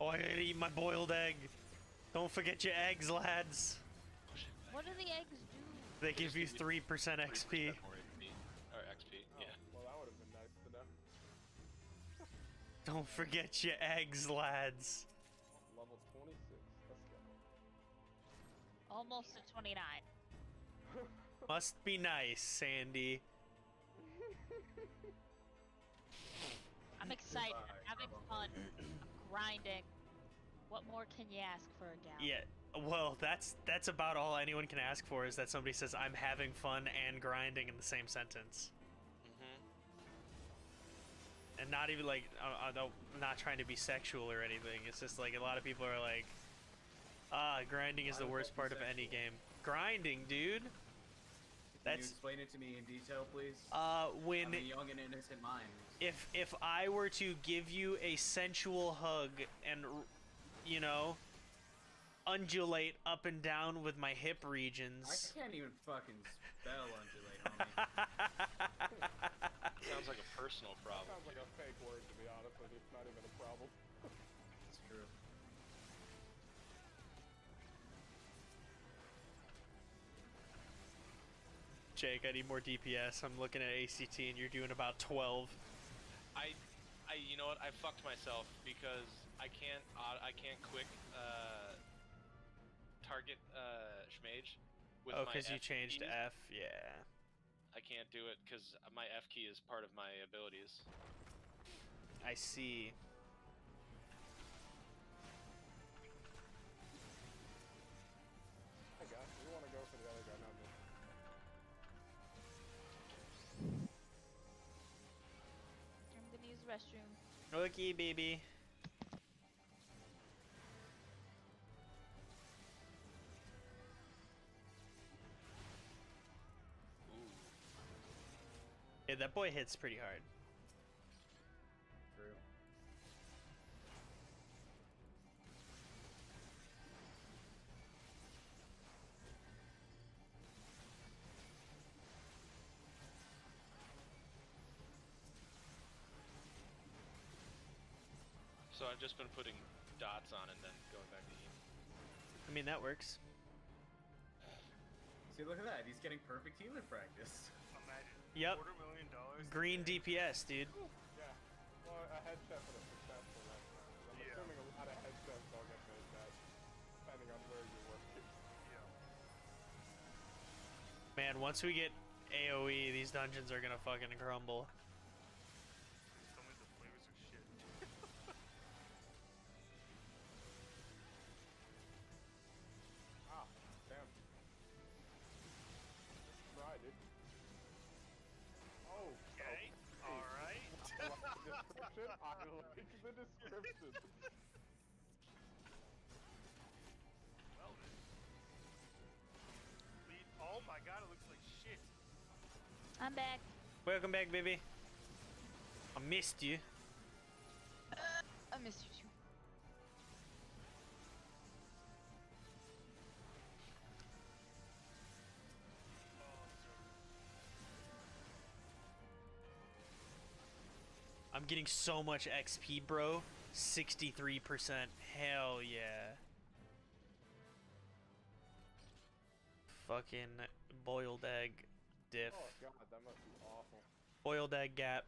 A: Oh, I gotta eat my boiled egg. Don't forget your eggs, lads.
C: What do the eggs do?
A: They
F: They
A: give you 3%
F: 3%
A: XP.
F: more XP. Or XP,
B: Oh,
F: yeah.
B: Well, that would have been nice to know.
A: Don't forget your eggs, lads.
B: Level 26. Let's go.
C: Almost at 29.
A: Must be nice, Sandy.
C: I'm excited. I'm
D: Goodbye,
C: having
D: Carbuncle.
C: fun. I'm grinding. What more can you ask for a gal?
A: Yeah. Well, that's that's about all anyone can ask for is that somebody says I'm having fun and grinding in the same sentence,
F: Mm-hmm.
A: and not even like I, I don't I'm not trying to be sexual or anything. It's just like a lot of people are like, ah, grinding is the worst part
D: be
A: of any game. Grinding, dude.
D: Can you
A: That's
D: explain it to me in detail, please?
A: uh
D: I'm
A: when
D: a young and innocent mind.
A: If if I were to give you a sensual hug and you know undulate up and down with my hip regions.
D: I can't even fucking spell undulate, homie.
F: Sounds like a personal problem.
B: Sounds like a fake word, to be honest with you. It's not even a problem.
D: It's true.
A: Jake, I need more DPS. I'm looking at ACT and you're doing about 12.
F: I, I, you know what? I fucked myself because I can't, uh, I can't quick uh, target uh, Schmage with
A: Oh, because you changed to
F: keys.
A: F. Yeah.
F: I can't do it because my F key is part of my abilities.
A: I see.
B: The
C: restroom.
A: Okay, baby. Yeah, that boy hits pretty hard.
F: I've just been putting dots on and then going back to healing.
A: I mean, that works.
D: See, look at that. He's getting perfect healer practice.
E: Imagine.
A: Yep.
E: Quarter million dollars.
A: Green DPS, dude.
B: Yeah. Well, a head chef and a successful restaurant. I'm
E: Yeah.
B: assuming a lot of head chefs don't get paid that, depending on where you're working.
E: Yeah.
A: Man, once we get AoE, these dungeons are gonna fucking crumble.
E: The
B: description.
E: well then. Lead. Oh my god, it looks like shit.
C: I'm back.
A: Welcome back, baby. I missed you.
C: I missed you too.
A: I'm getting so much XP, bro. 63%. Hell yeah. Fucking boiled egg diff.
B: Oh god, that must be awful.
A: Boiled egg gap.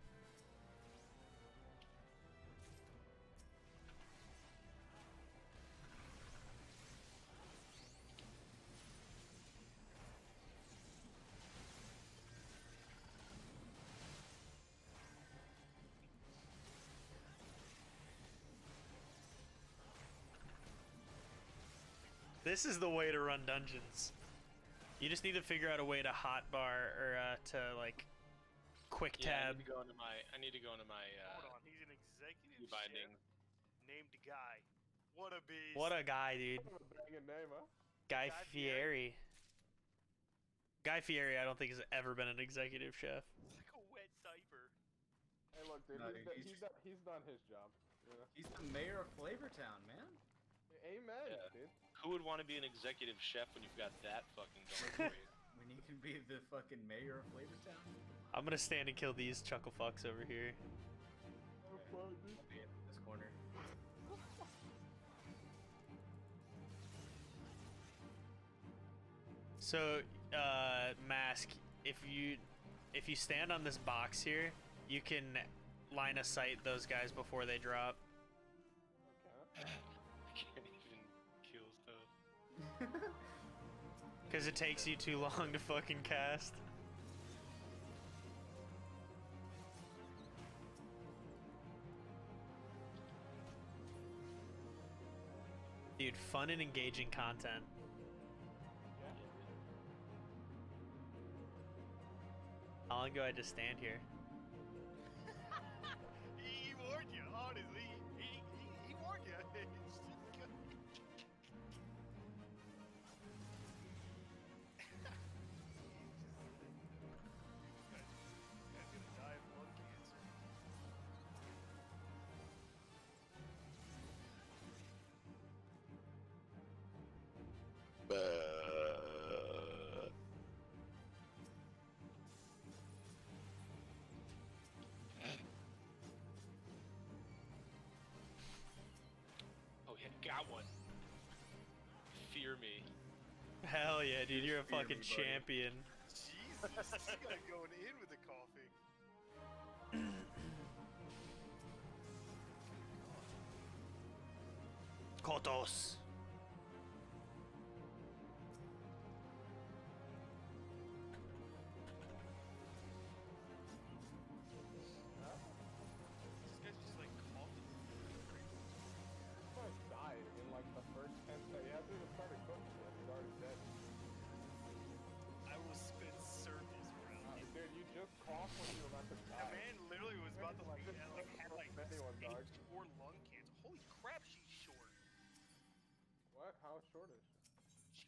A: This is the way to run dungeons. You just need to figure out a way to hotbar or uh, to like quick
F: Yeah, I
A: tab.
F: need to go into my. I need to go into my.
E: hold
F: Uh,
E: on, he's an executive
F: binding.
E: chef named Guy. What a beast.
A: What a guy, dude.
B: What a banging name, huh?
A: Guy
E: Guy
A: Fieri. Guy Fieri, I don't think has ever been an executive chef.
E: It's like a wet diaper.
B: Hey, look, dude,
D: No,
B: he's, done,
D: he's
B: he's, done, he's done his job. You know?
D: He's the mayor of Flavortown, man.
B: Amen,
F: Yeah.
B: dude.
F: Who would want to be an executive chef when you've got that fucking going for you?
D: When you can be the fucking mayor of Flavortown.
A: I'm gonna stand and kill these chuckle fucks over here.
D: I'll be in this corner.
A: So, uh, mask. If you if you stand on this box here, you can line of sight those guys before they drop.
B: Okay.
F: Stuff.
A: Cause it takes you too long to fucking cast. Dude, fun and engaging content. How long ago I just stand here?
F: Got one. Fear me.
A: Hell yeah, dude, you're a
D: Fear
A: fucking
D: me,
A: champion.
E: Jesus, this guy going in with the coughing.
A: Kotos.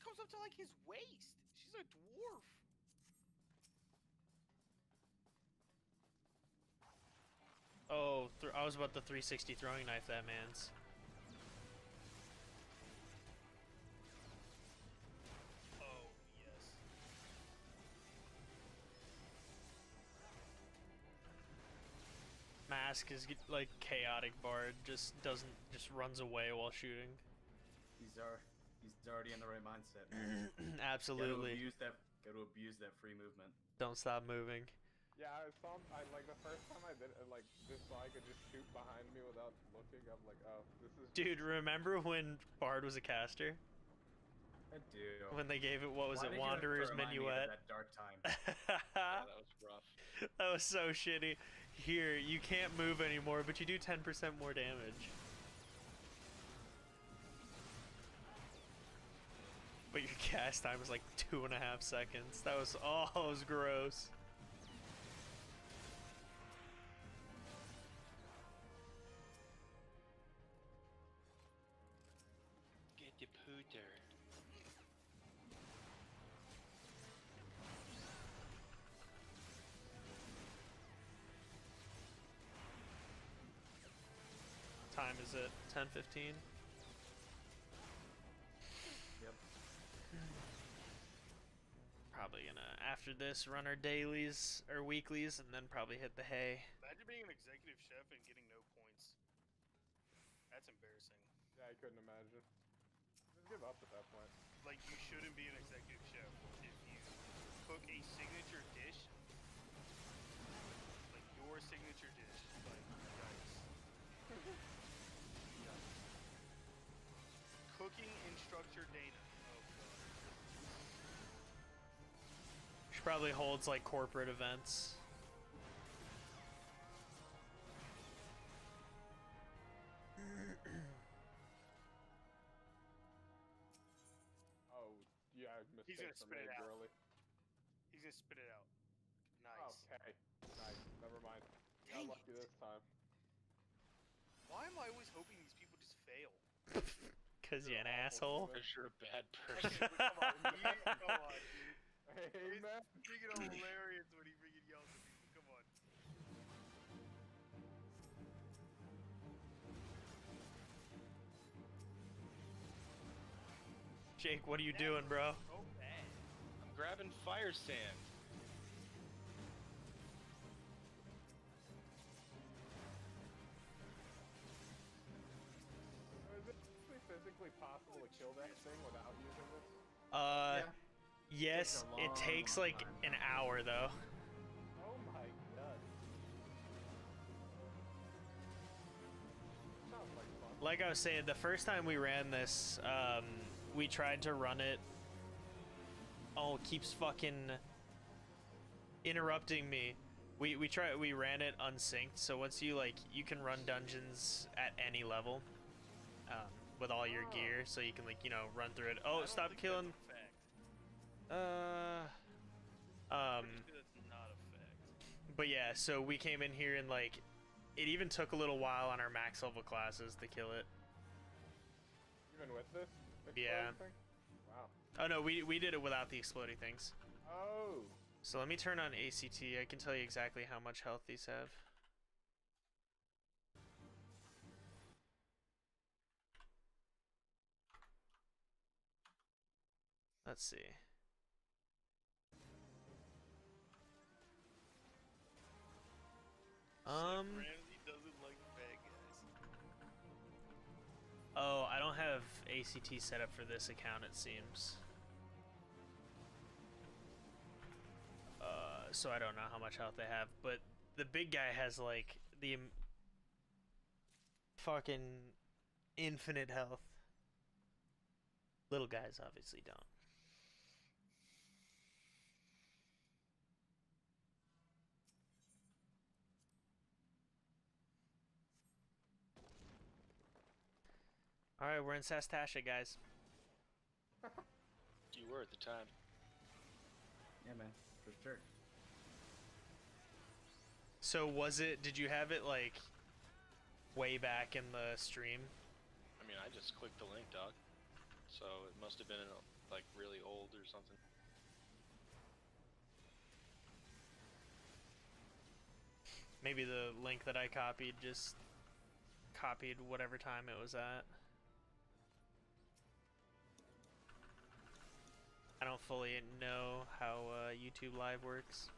E: Comes up to like his waist. She's a dwarf.
A: Oh, th- I was about the 360 throwing knife that man's.
E: Oh yes.
A: Mask is like chaotic bard just doesn't just runs away while shooting.
D: These are he's already in the right mindset. man. Gotta
A: Absolutely.
D: abuse that. Gotta abuse that free movement.
A: Don't stop moving.
B: Yeah, I saw. I like the first time I did it, like just so I could just shoot behind me without looking. I'm like, oh, this is.
A: Dude, remember when Bard was a caster?
D: I do.
A: When they gave it what was
D: Why
A: it,
D: did you have to
A: Wanderer's
D: me of
A: Minuet?
D: That dark time.
F: Yeah, that was rough.
A: that was so shitty. Here, you can't move anymore, but you do 10% more damage. But your cast time was like two and a half seconds. That was oh, it was gross.
F: Get the pooter.
A: Time is it? 10:15. Probably gonna after this run our dailies or weeklies, and then probably hit the hay.
E: Imagine being an executive chef and getting no points. That's embarrassing.
B: Yeah, I couldn't imagine. Just give up at that point.
E: Like you shouldn't be an executive chef if you cook a signature dish. Like your signature dish. Like yikes. Yikes. Cooking instructor Dana.
A: Probably holds like corporate events.
B: Oh, yeah, mistake
E: gonna spit it
B: me,
E: out.
B: girly.
E: He's gonna spit it out. Nice.
B: Okay, nice. Never mind.
E: Dang
B: Got lucky
E: it.
B: this time.
E: Why am I always hoping these people just fail?
A: Cause you're an
B: You're an
A: asshole.
F: Because you're a bad person.
E: come on, come on, dude.
B: Hey, man.
E: It's freaking hilarious when he freaking yells at people. Come on.
A: Jake, what are you doing, bro?
E: So bad.
F: I'm grabbing fire sand.
B: Is it physically possible to kill that thing without using this?
A: Uh,
D: Yeah.
A: Yes,
D: a
A: it takes like
D: time.
A: an hour though.
B: Oh my god. Like.
A: Like I was saying, the first time we ran this, um, we tried to run it. Oh, it keeps fucking interrupting me. We we try we ran it unsynced, so once you like you can run dungeons at any level, um, with all your gear, so you can like you know run through it. Oh, stop killing.
E: That's a fact.
A: Uh, um,
E: sure not a
A: but yeah, so we came in here and like, it even took a little while on our max level classes to kill it.
B: Even with this?
A: Yeah.
B: Thing? Wow.
A: Oh no, we we did it without the exploding things.
B: Oh.
A: So let me turn on ACT. I can tell you exactly how much health these have. Let's see. Um.
E: Ramsay doesn't like fat guys.
A: Oh, I don't have ACT set up for this account. It seems. Uh, so I don't know how much health they have, but the big guy has like the im- fucking infinite health. Little guys obviously don't. All right, we're in Sastasha, guys.
F: You were at the time.
D: Yeah, man, for sure.
A: So was it? Did you have it like way back in the stream?
F: I mean, I just clicked the link, dog. So it must have been uh, like really old or something.
A: Maybe the link that I copied just copied whatever time it was at. I don't fully know how uh, YouTube Live works.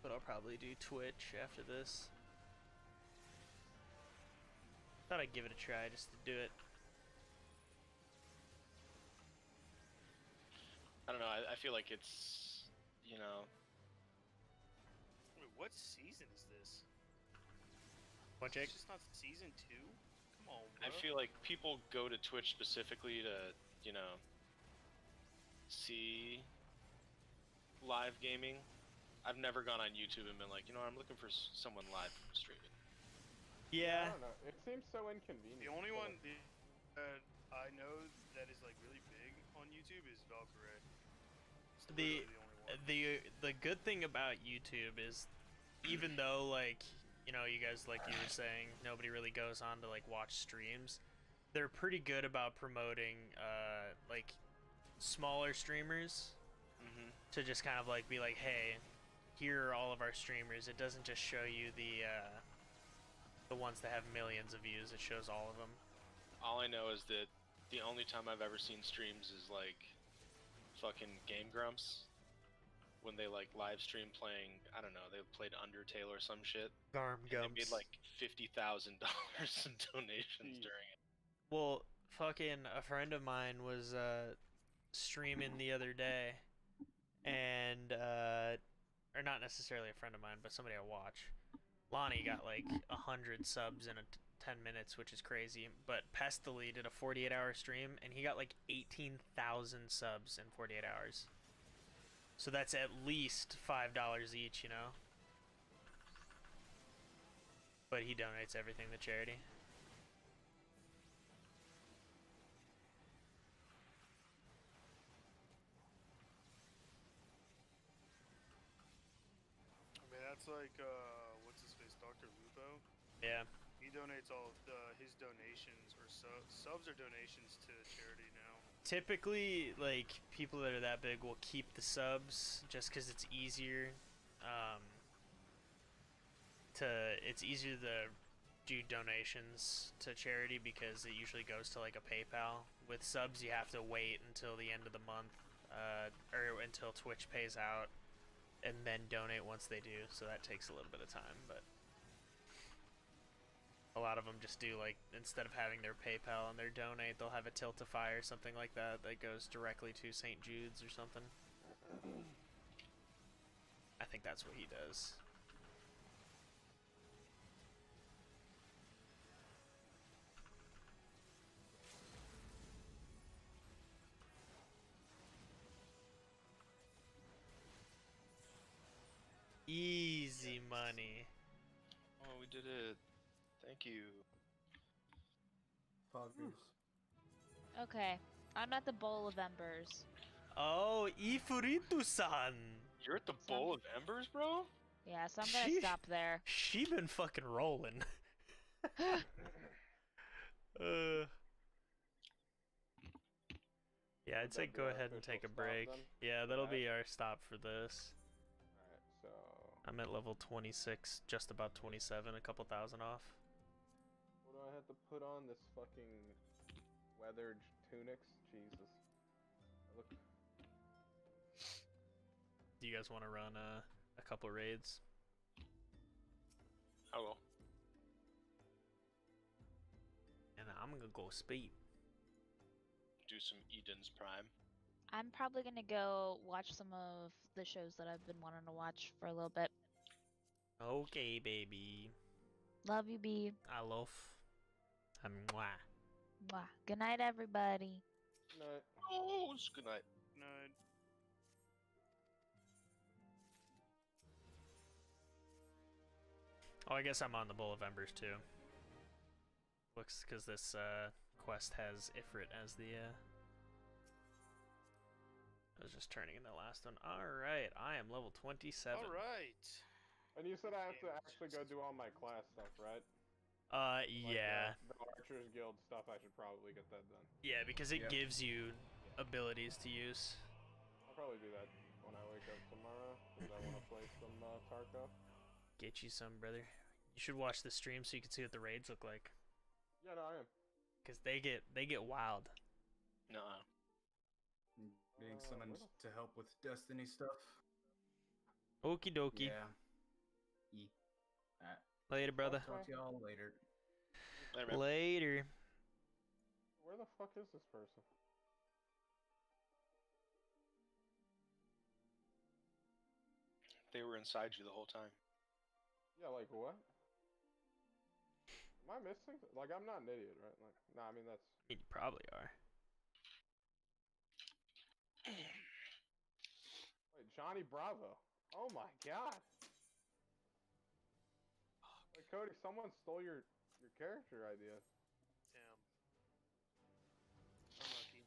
A: but I'll probably do Twitch after this. Thought I'd give it a try just to do it.
F: I don't know. I, I feel like it's, you know,
E: Wait, what season is this?
A: What, Jake?
E: It's just not season two. Come on, bro.
F: I feel like people go to Twitch specifically to, you know, see live gaming. I've never gone on YouTube and been like, you know, I'm looking for someone live streaming.
B: I
A: Yeah.
B: don't know. It seems so inconvenient.
E: The only
B: to-
E: one that I know that is like really big on YouTube is Valkyrae. It's
A: The-
E: the only one.
A: the the good thing about YouTube is even though like you know you guys like you were saying nobody really goes on to like watch streams they're pretty good about promoting uh like smaller streamers
F: Mm-hmm.
A: to just kind of like be like hey here are all of our streamers it doesn't just show you the uh the ones that have millions of views it shows all of them
F: All I know is that the only time I've ever seen streams is like fucking Game Grumps when they like live stream playing. I don't know. They played Undertale or some shit.
A: garm
F: And they made like fifty thousand dollars in donations during it.
A: Well, fucking a friend of mine was uh streaming the other day and uh or not necessarily a friend of mine, but somebody I watch. Lonnie got like a hundred subs in a t- ten minutes, which is crazy. But Pestily did a forty-eight hour stream, and he got like eighteen thousand subs in forty-eight hours. So that's at least five dollars each, you know. But he donates everything to charity.
E: That's like uh, what's his face, Doctor Lupo.
A: Yeah.
E: He donates all of the, his donations or su- subs or donations to charity now.
A: typically like people that are that big will keep the subs just because it's easier um, to it's easier to do donations to charity because it usually goes to like a paypal with subs you have to wait until the end of the month uh, or until twitch pays out and then donate once they do so that takes a little bit of time but a lot of them just do like instead of having their PayPal and their donate, they'll have a Tiltify or something like that that goes directly to St. Jude's or something. I think that's what he does. Money.
F: Oh, we did it. Thank you.
D: Poggers.
C: Okay, I'm at the Bowl of Embers.
A: Oh, Ifuritu-san.
F: You're at the Bowl of Embers, bro?
C: Yeah, so I'm gonna
A: Sheesh.
C: stop there.
A: She been fucking rolling. uh. Yeah, I'd say go ahead and take a break.
B: then?
A: Yeah, that'll
B: Alright.
A: be our stop for this.
B: Alright, so
A: I'm at level 26, just about 27, a couple thousand off.
B: what do I have to put on this fucking weathered tunics? Jesus. I look
A: Do you guys want to run uh, a couple raids?
F: I will.
A: And I'm gonna go speed.
F: Do some Eden's Prime.
C: I'm probably gonna go watch some of the shows that I've been wanting to watch for a little bit.
A: Okay, baby.
C: Love you, B.
A: I love. Um, mwah.
C: Mwah. Good night, everybody.
B: no,
F: Oh, it's good night.
E: No,
A: Oh, I guess I'm on the Bowl of Embers too. Looks because this uh, quest has Ifrit as the. Uh... I was just turning in the last one. All right, I am level 27.
E: all right.
B: And you said I have to actually go do all my class stuff, right?
A: Uh,
B: Like, uh,
A: yeah,
B: the Archers Guild stuff. I should probably get that done.
A: yeah, because it
D: Yep.
A: gives you abilities to use.
B: I'll probably do that when I wake up tomorrow because I want to play some uh, Tarkov.
A: Get you some, brother. You should watch the stream so you can see what the raids look like.
B: Yeah, no, I am.
A: Cause they get they get wild.
F: No.
D: Being
B: Uh,
D: summoned
B: where the-
D: to help with Destiny stuff.
A: Okie dokie.
D: Yeah. E. Alright.
A: Later, brother.
D: Talk to y'all later.
F: Later, man.
A: Later.
B: Where the fuck is this person?
F: They were inside you the whole time.
B: Yeah, like what? Am I missing? Like, I'm not an idiot, right? Like, nah, I mean that's.
A: You probably are.
B: Wait, Johnny Bravo. Oh my god. Wait, Cody, someone stole your your character idea.
E: Damn. Unlucky.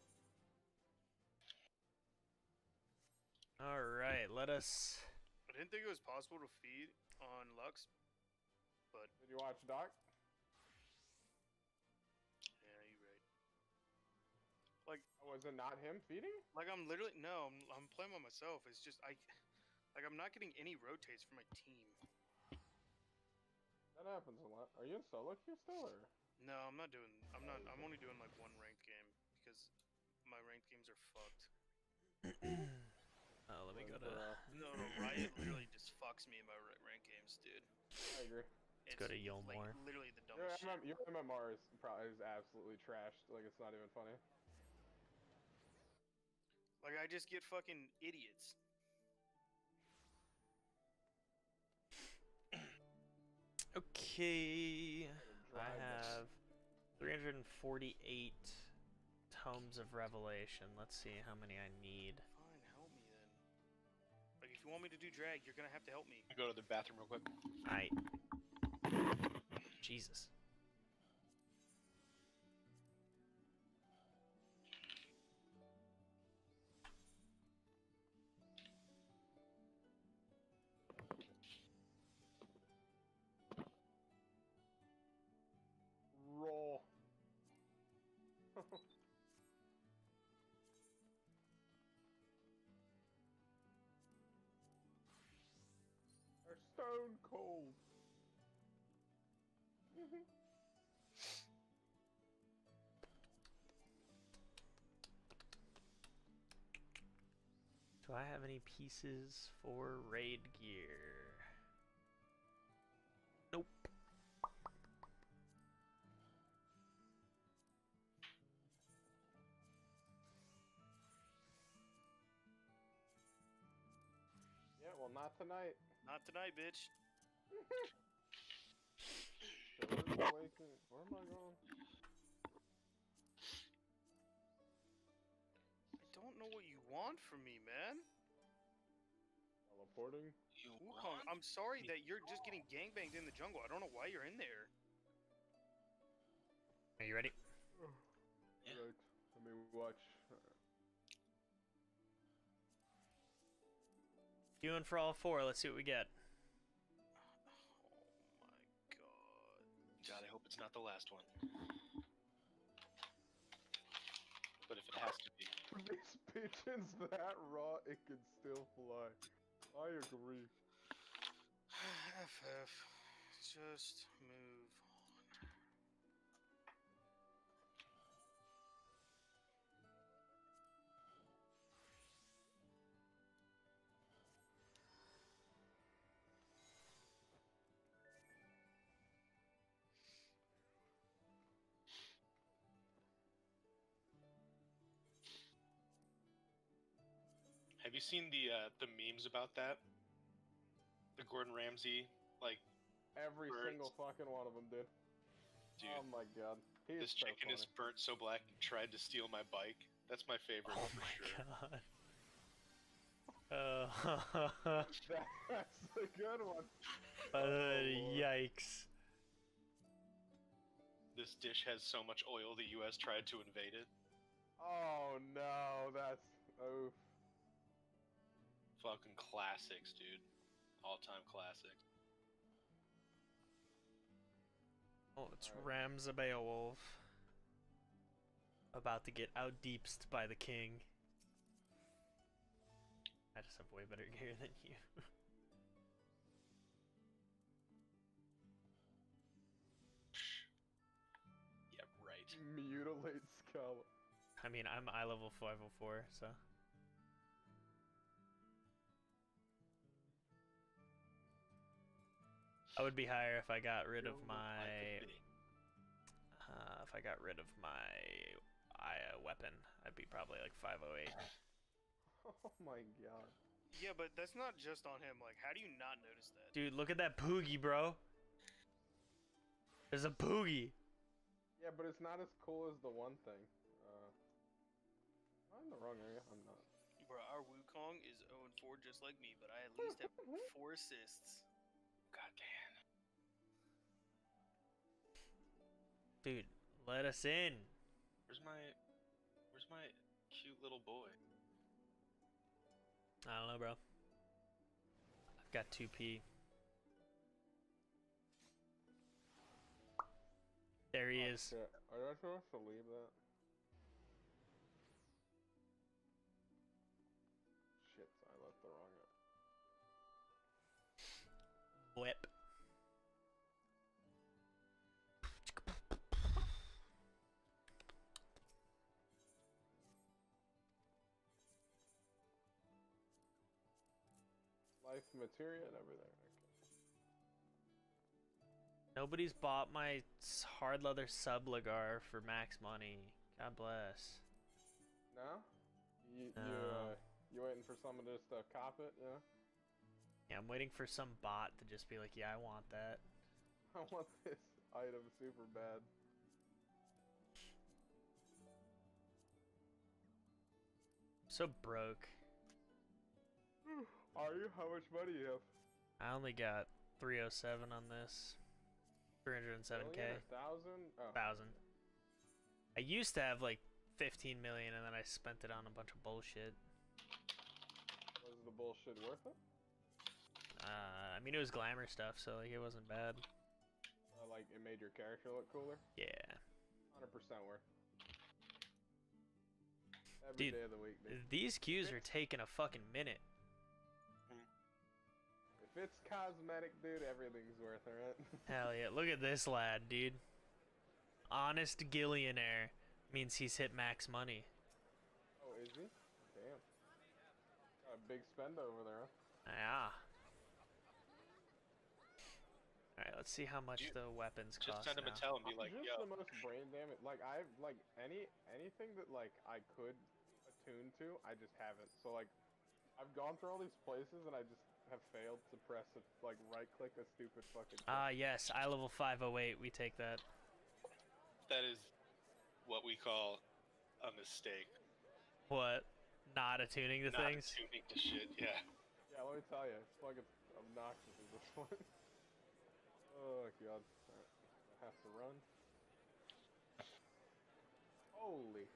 A: All right, let us.
E: I didn't think it was possible to feed on Lux, but
B: Did you watch Doc?
E: yeah, you're right. Like.
B: Was it not him feeding?
E: Like I'm literally no, I'm, I'm playing by myself. It's just I, like I'm not getting any rotates for my team.
B: That happens a lot. Are you in solo queue still, or?
E: No, I'm not doing. I'm not. I'm only doing like one ranked game because my ranked games are fucked.
A: oh, let me go to.
E: No, no, Riot literally just fucks me in my ra- ranked games, dude.
B: I agree.
E: It's
A: go to
E: like literally the
B: Your,
E: dumbest shit.
B: MM, your MMR is probably is absolutely trashed. Like it's not even funny.
E: Like I just get fucking idiots.
A: Okay. I have 348 tomes of revelation. Let's see how many I need.
E: Fine, help me then. Like if you want me to do drag, you're gonna have to help me.
F: Go to the bathroom real quick.
A: I. Jesus.
B: Stone cold.
A: Do I have any pieces for raid gear? Nope.
B: yeah, well, not tonight.
E: Not tonight, bitch.
B: Where am I going?
E: I don't know what you want from me, man.
B: Teleporting.
F: You
E: Wukong, I'm sorry that you're just getting gangbanged in the jungle. I don't know why you're in there.
A: Are you ready?
F: Yeah.
B: Right. Let me watch.
A: Doing for all four. Let's see what we get.
E: Oh my god.
F: God, I hope it's not the last one. But if it has to be,
B: This pigeon's that raw, it can still fly. I agree.
E: FF. Just move
F: have you seen the uh, the memes about that? The Gordon Ramsay, like,
B: Every
F: Birds.
B: single fucking one of them did.
F: dude,
B: Oh my god. He is
F: this
B: so
F: chicken is burnt so black and tried to steal my bike. That's my favorite
A: Oh
F: for
A: my
F: sure.
A: god. Uh,
B: That's a good one.
A: uh,
B: Lord.
A: yikes.
F: This dish has so much oil the U.S. tried to invade it.
B: Oh no, that's oof.
F: Fucking classics, dude. All-time classics.
A: Oh, it's
B: Alright.
A: Ramza Beowulf. About to get out deepst by the king. I just have way better gear than you.
F: Yeah, right.
B: Mutilate scallop.
A: I mean, I'm eye level 504, so. I would be higher if I got rid of my
F: like a bit.
A: uh, if I got rid of my uh, weapon. I'd be probably like 508.
B: Oh my god.
E: Yeah, but that's not just on him. Like, how do you not notice that?
A: Dude, look at that poogie, bro. There's a poogie.
B: Yeah, but it's not as cool as the one thing. Uh, I'm in the wrong area. I'm not.
E: Bro, our Wukong is 0 4 just like me, but I at least have four assists.
F: God damn.
A: Dude, let us in.
F: Where's my Where's my cute little boy?
A: I don't know, bro. I've got 2P. There he
B: Oh,
A: is.
B: shit. Are I supposed to leave that? Shit, I left the wrong.
A: Whip.
B: Life materia and everything. Okay.
A: Nobody's bought my hard leather subligar for max money. God bless.
B: No? You, you,
A: No.
B: uh, you waiting for someone to just uh, cop it, yeah?
A: Yeah, I'm waiting for some bot to just be like, yeah, I want that.
B: I want this item super bad.
A: so broke.
B: Are you? How much money you have?
A: I only got 307 on this. 307k.
B: Million, a thousand? Oh.
A: Thousand. I used to have like 15 million and then I spent it on a bunch of bullshit.
B: Was the bullshit worth it?
A: Uh, I mean, it was glamour stuff, so like it wasn't bad.
B: Uh, like, it made your character look cooler?
A: Yeah.
B: 100% worth. Every
A: Dude,
B: day of the week, dude.
A: These queues are taking a fucking minute.
B: If it's cosmetic, dude, everything's worth it, right?
A: Hell yeah. Look at this lad, dude. Honest Gillionaire means he's hit max money.
B: oh, is he? Damn. Got a big spend over there, huh?
A: Yeah. Alright, let's see how much
F: You-
A: the weapons
F: Just
A: cost
F: send him a
A: now.
F: tell and be like,
B: just
F: yo,
B: the most brain damage. Like I've like any anything that like I could attune to, I just haven't. So like, I've gone through all these places and I just have failed to press a, like right click a stupid fucking. thing.
A: Ah, yes, I level 508. We take that.
F: that is what we call a mistake.
A: What? Not attuning the
F: Not
A: things?
F: tuning to shit. Yeah.
B: yeah, let me tell you, it's fucking obnoxious at this point. oh god, Alright, I have to run. Holy.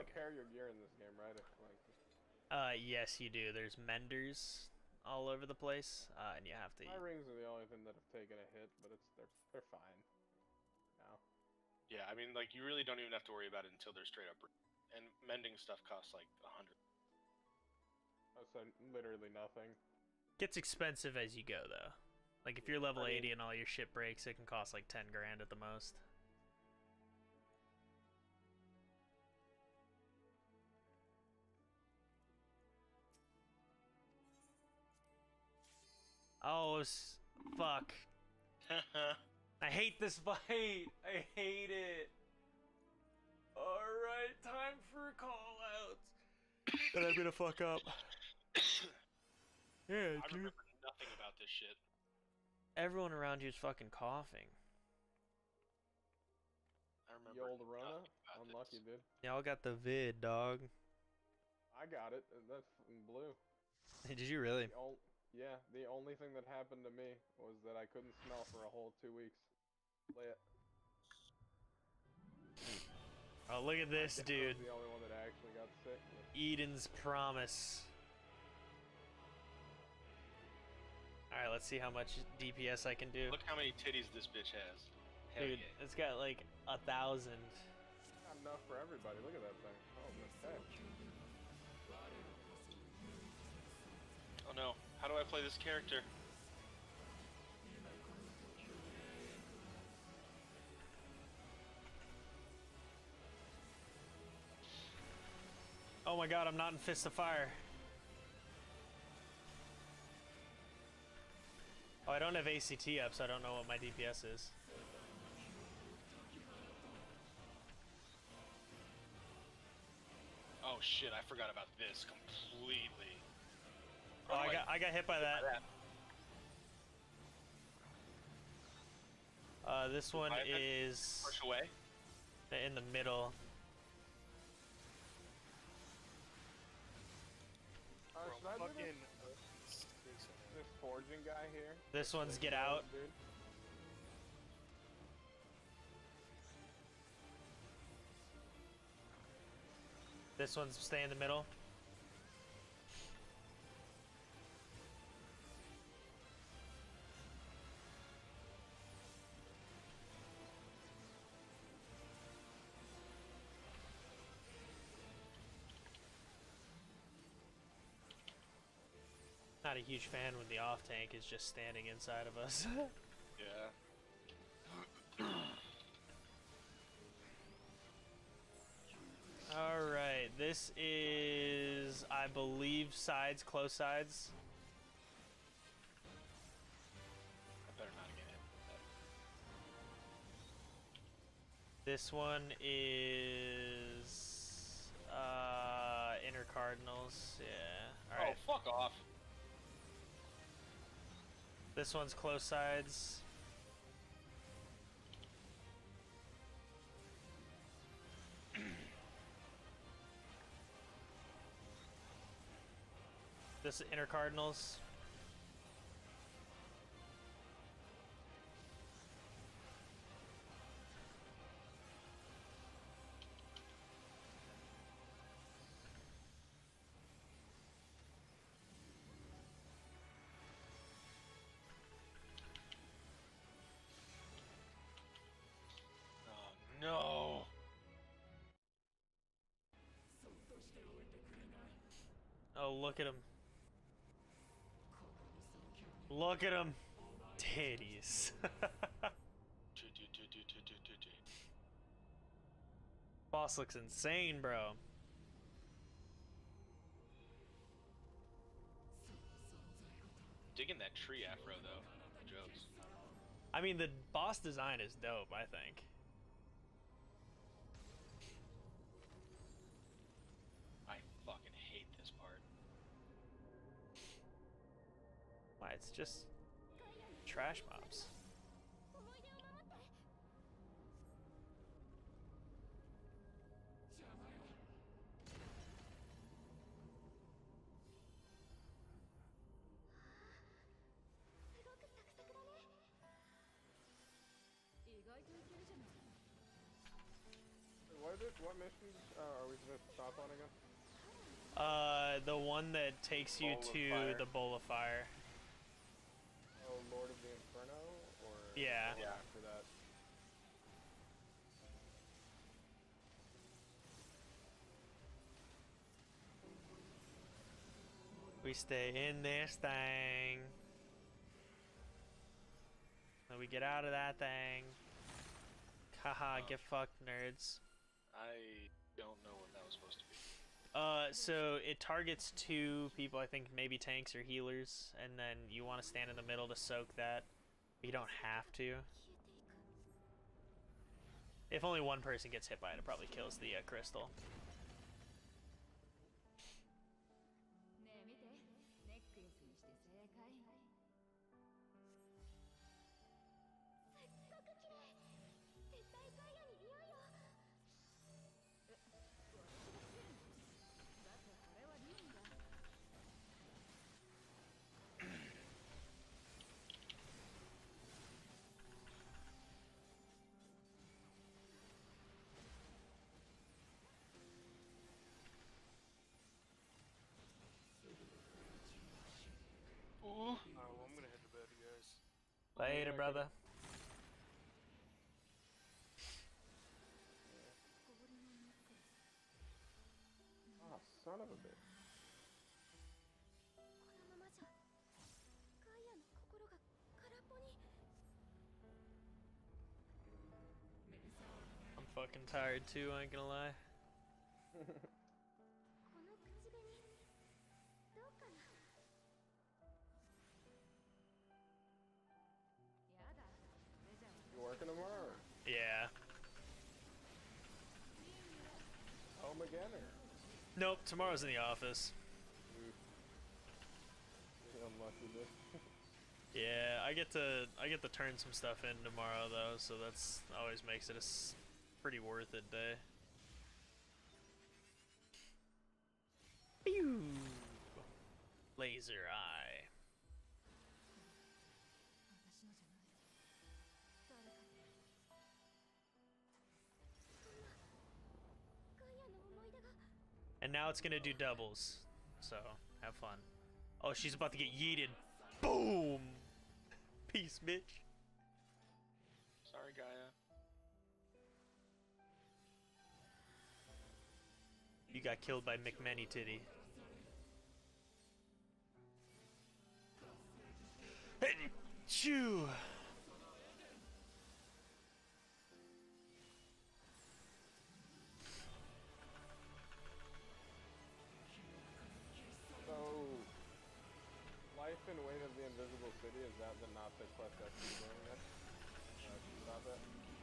A: Alright,
B: You
A: I
B: have to
A: need to
B: repair your gear in this game, right? If, like,
A: go. Uh, yes, you do. There's menders all over the place, uh, and you have to.
B: my rings are the only thing that have taken a hit, but it's they're they're fine. Now.
F: Yeah, I mean, like, you really don't even have to worry about it until they're straight up. And mending stuff costs like a hundred.
B: That's uh, literally nothing.
A: Gets expensive as you go, though. Like, if you're level
B: I mean-
A: 80 and all your shit breaks, it can cost like 10 grand at the most. Oh, s- fuck. I hate this fight. I hate it. Alright, time for call outs. That I'm gonna fuck up. Yeah,
F: I
A: dude.
F: remember nothing about this shit.
A: Everyone around you is fucking coughing.
F: I remember
B: The old Rona, unlucky
F: this.
B: dude.
A: Y'all got the vid, dog.
B: I got it. That's blue.
A: Did you really?
B: The ol- yeah, the only thing that happened to me was that I couldn't smell for a whole two weeks. Lit.
A: Oh, look at this,
B: I was
A: dude.
B: the only one that actually got sick.
A: Eden's promise. Alright, let's see how much DPS I can do.
F: Look how many titties this bitch has. Hell
A: Dude,
F: yeah.
A: it's got like a thousand.
B: Not enough for everybody. Look at that thing. Oh, okay.
F: Oh no, how do I play this character?
A: Oh my god, I'm not in Fist of Fire. Oh, I don't have ACT up, so I don't know what my DPS is.
F: Oh shit, I forgot about this completely.
A: Oh, I got I got hit by that.
F: that.
A: Uh, this one is
F: Push away.
A: in the middle.
B: Uh,
E: Bro,
B: should I do
E: fucking.
B: this, this forging guy here?
A: This one's get out.
B: dude?
A: This one's stay in the middle. Not a huge fan when the off tank is just standing inside of us.
F: Yeah.
A: Alright, this is, I believe, sides, close sides.
F: I better not get hit.
A: This one is uh, inner cardinals. Yeah. All right.
F: Oh, fuck off.
A: This one's close sides. this is inner cardinals.
F: Oh,
A: look at him. Look at him. Titties. Boss looks insane, bro.
F: Digging that tree afro though. No jokes.
A: I mean, the boss design is dope, I think. it's just trash mobs.
B: What, is, it, what missions uh, are we supposed to stop on again?
A: Uh, the one that takes you to
B: fire.
A: the bowl of fire. Yeah.
F: Yeah.
B: after that?
A: We stay in this thing. Then we get out of that thing. Haha, get fucked, nerds.
F: I don't know what that was supposed to be.
A: Uh, so it targets two people, I think maybe tanks or healers, and then you want to stand in the middle to soak that. You don't have to. If only one person gets hit by it, it probably kills the uh, crystal. Later, brother.
B: Ah, oh, son of a bitch.
A: I'm fucking tired too, I ain't gonna lie. Nope, tomorrow's in the office.
B: Oof. You're unlucky, dude.
A: Yeah, I get to I get to turn some stuff in tomorrow though, so that's always makes it a s- pretty worth it day. Pew! Laser eye. And now it's gonna do doubles. So have fun. Oh, she's about to get yeeted. Boom! Peace, bitch.
F: Sorry, Gaia.
A: You got killed by McMany Titty. Hey,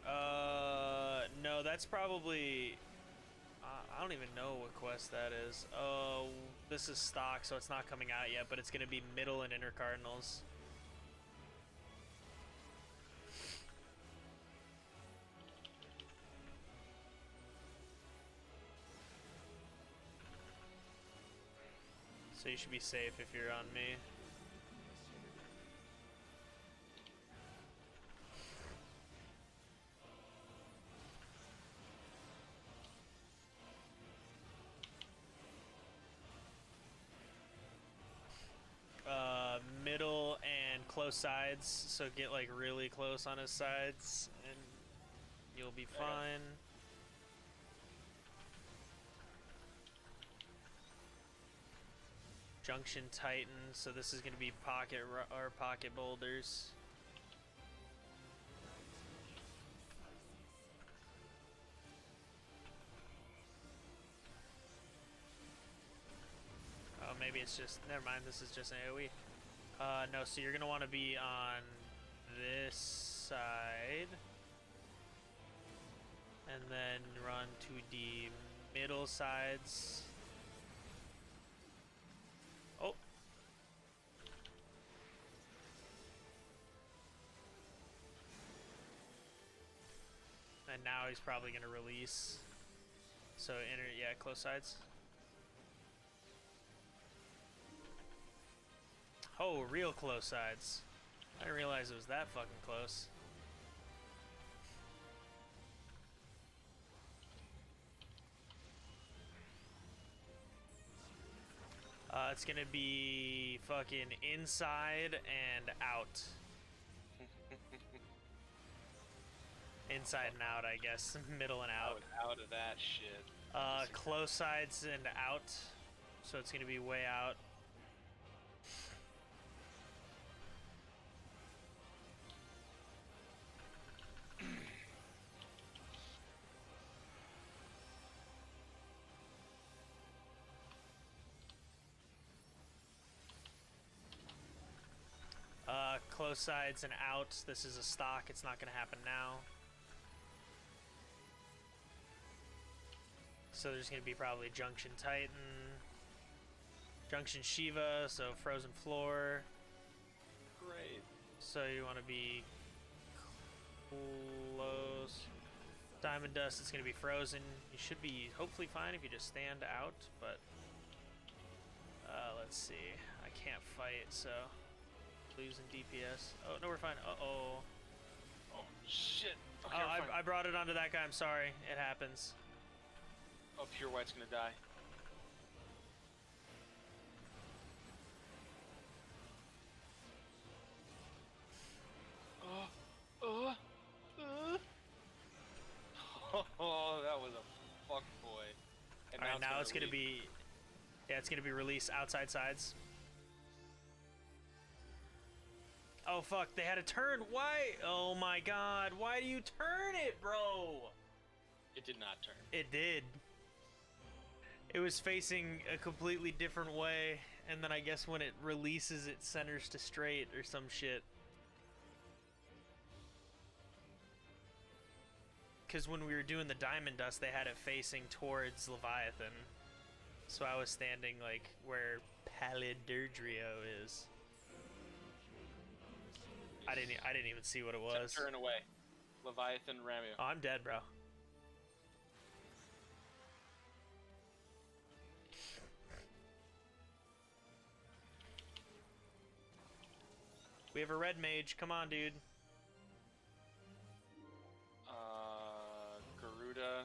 B: Uh,
A: no, that's probably. I don't even know what quest that is. Oh, this is stock, so it's not coming out yet, but it's gonna be middle and inner cardinals. So you should be safe if you're on me. Sides. So get like really close on his sides, and you'll be fine. Junction Titan. So this is gonna be pocket or pocket boulders. Oh, maybe it's just. Never mind. This is just an AOE. Uh, no. So you're gonna want to be on this side, and then run to the middle sides. Oh. And now he's probably gonna release. So inner, yeah, close sides. Oh, real close sides. I didn't realize it was that fucking close. Uh, it's gonna be fucking inside and out. Inside and out, I guess. Middle and out.
F: Out, out of that shit.
A: Uh, close sides and out. So it's gonna be way out. Close sides and out. This is a stock. It's not gonna happen now. So there's gonna be probably Junction Titan, Junction Shiva, so Frozen Floor.
F: Great.
A: So you want to be close. Diamond Dust, it's gonna be frozen. You should be hopefully fine if you just stand out, but uh, let's see. I can't fight, so losing DPS. Oh no, we're fine. Uh oh.
F: Oh shit. Okay,
A: Oh. I, I brought it onto that guy. I'm sorry. It happens.
F: oh, Pure White's gonna die. Oh, uh, uh. Oh, that was a fuck boy. And
A: All right, now it's gonna
F: leak.
A: be, yeah, it's gonna be release outside sides. Oh fuck, they had a turn. Why? Oh my god, why do you turn it, bro?
F: It did not turn.
A: It did. It was facing a completely different way, and then I guess when it releases, it centers to straight or some shit. because when we were doing the diamond dust, they had it facing towards Leviathan. So I was standing like where Palidurdrio is. I didn't. I didn't even see what it was.
F: Turn away. Leviathan Ramuh.
A: Oh, I'm dead, bro. We have a red mage. Come on, dude.
F: Uh, Garuda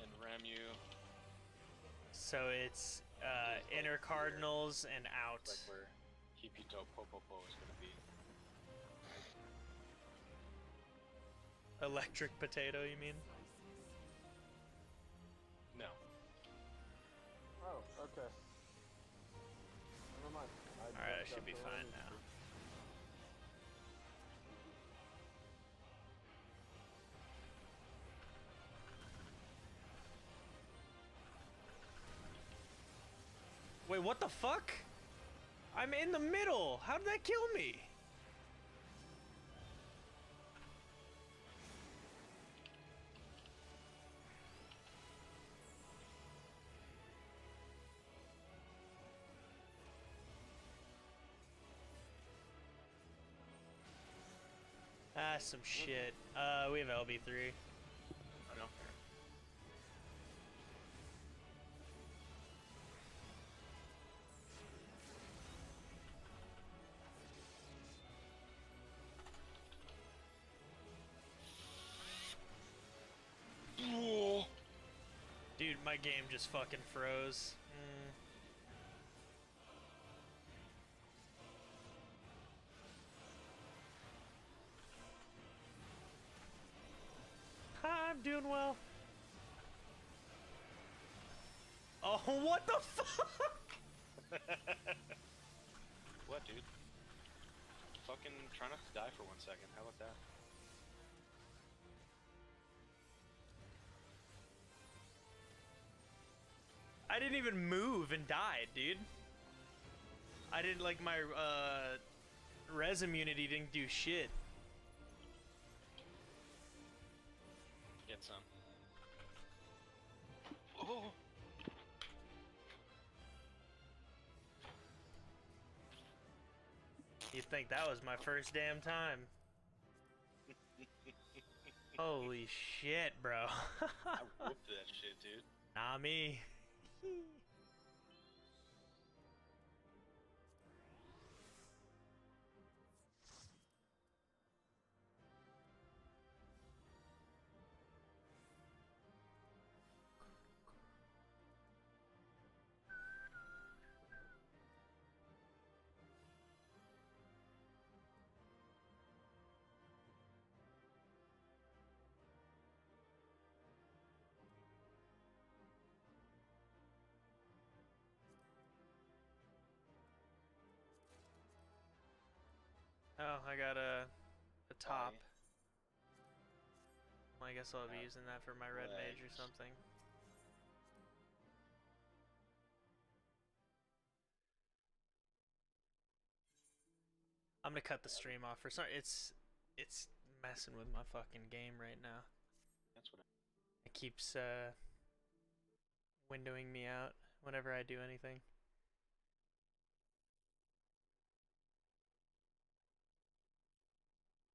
F: and Ramuh.
A: So it's uh, inner cardinals and out.
F: Like where Hipito Popopo is gonna
A: Electric potato, you mean?
F: No.
B: Oh, okay. Never mind.
A: All right, I should be fine
B: early.
A: now. Wait, what the fuck? I'm in the middle. How did that kill me? Some shit. Uh, we have LB3.
F: I.
A: Dude, my game just fucking froze. Oh, what the fuck?
F: what, dude? Fucking try not to die for one second. How about that?
A: I didn't even move and died, dude. I didn't like my uh res immunity didn't do shit.
F: Get some. Oh.
A: You'd think that was my first damn time. Holy shit, bro.
F: I whooped that shit, dude.
A: Nah, me. Oh, I got a a top. Well, I guess I'll be using that for my red mage or something. I'm gonna cut the stream off for some. It's it's messing with my fucking game right now.
F: That's what. I,
A: It keeps uh windowing me out whenever I do anything.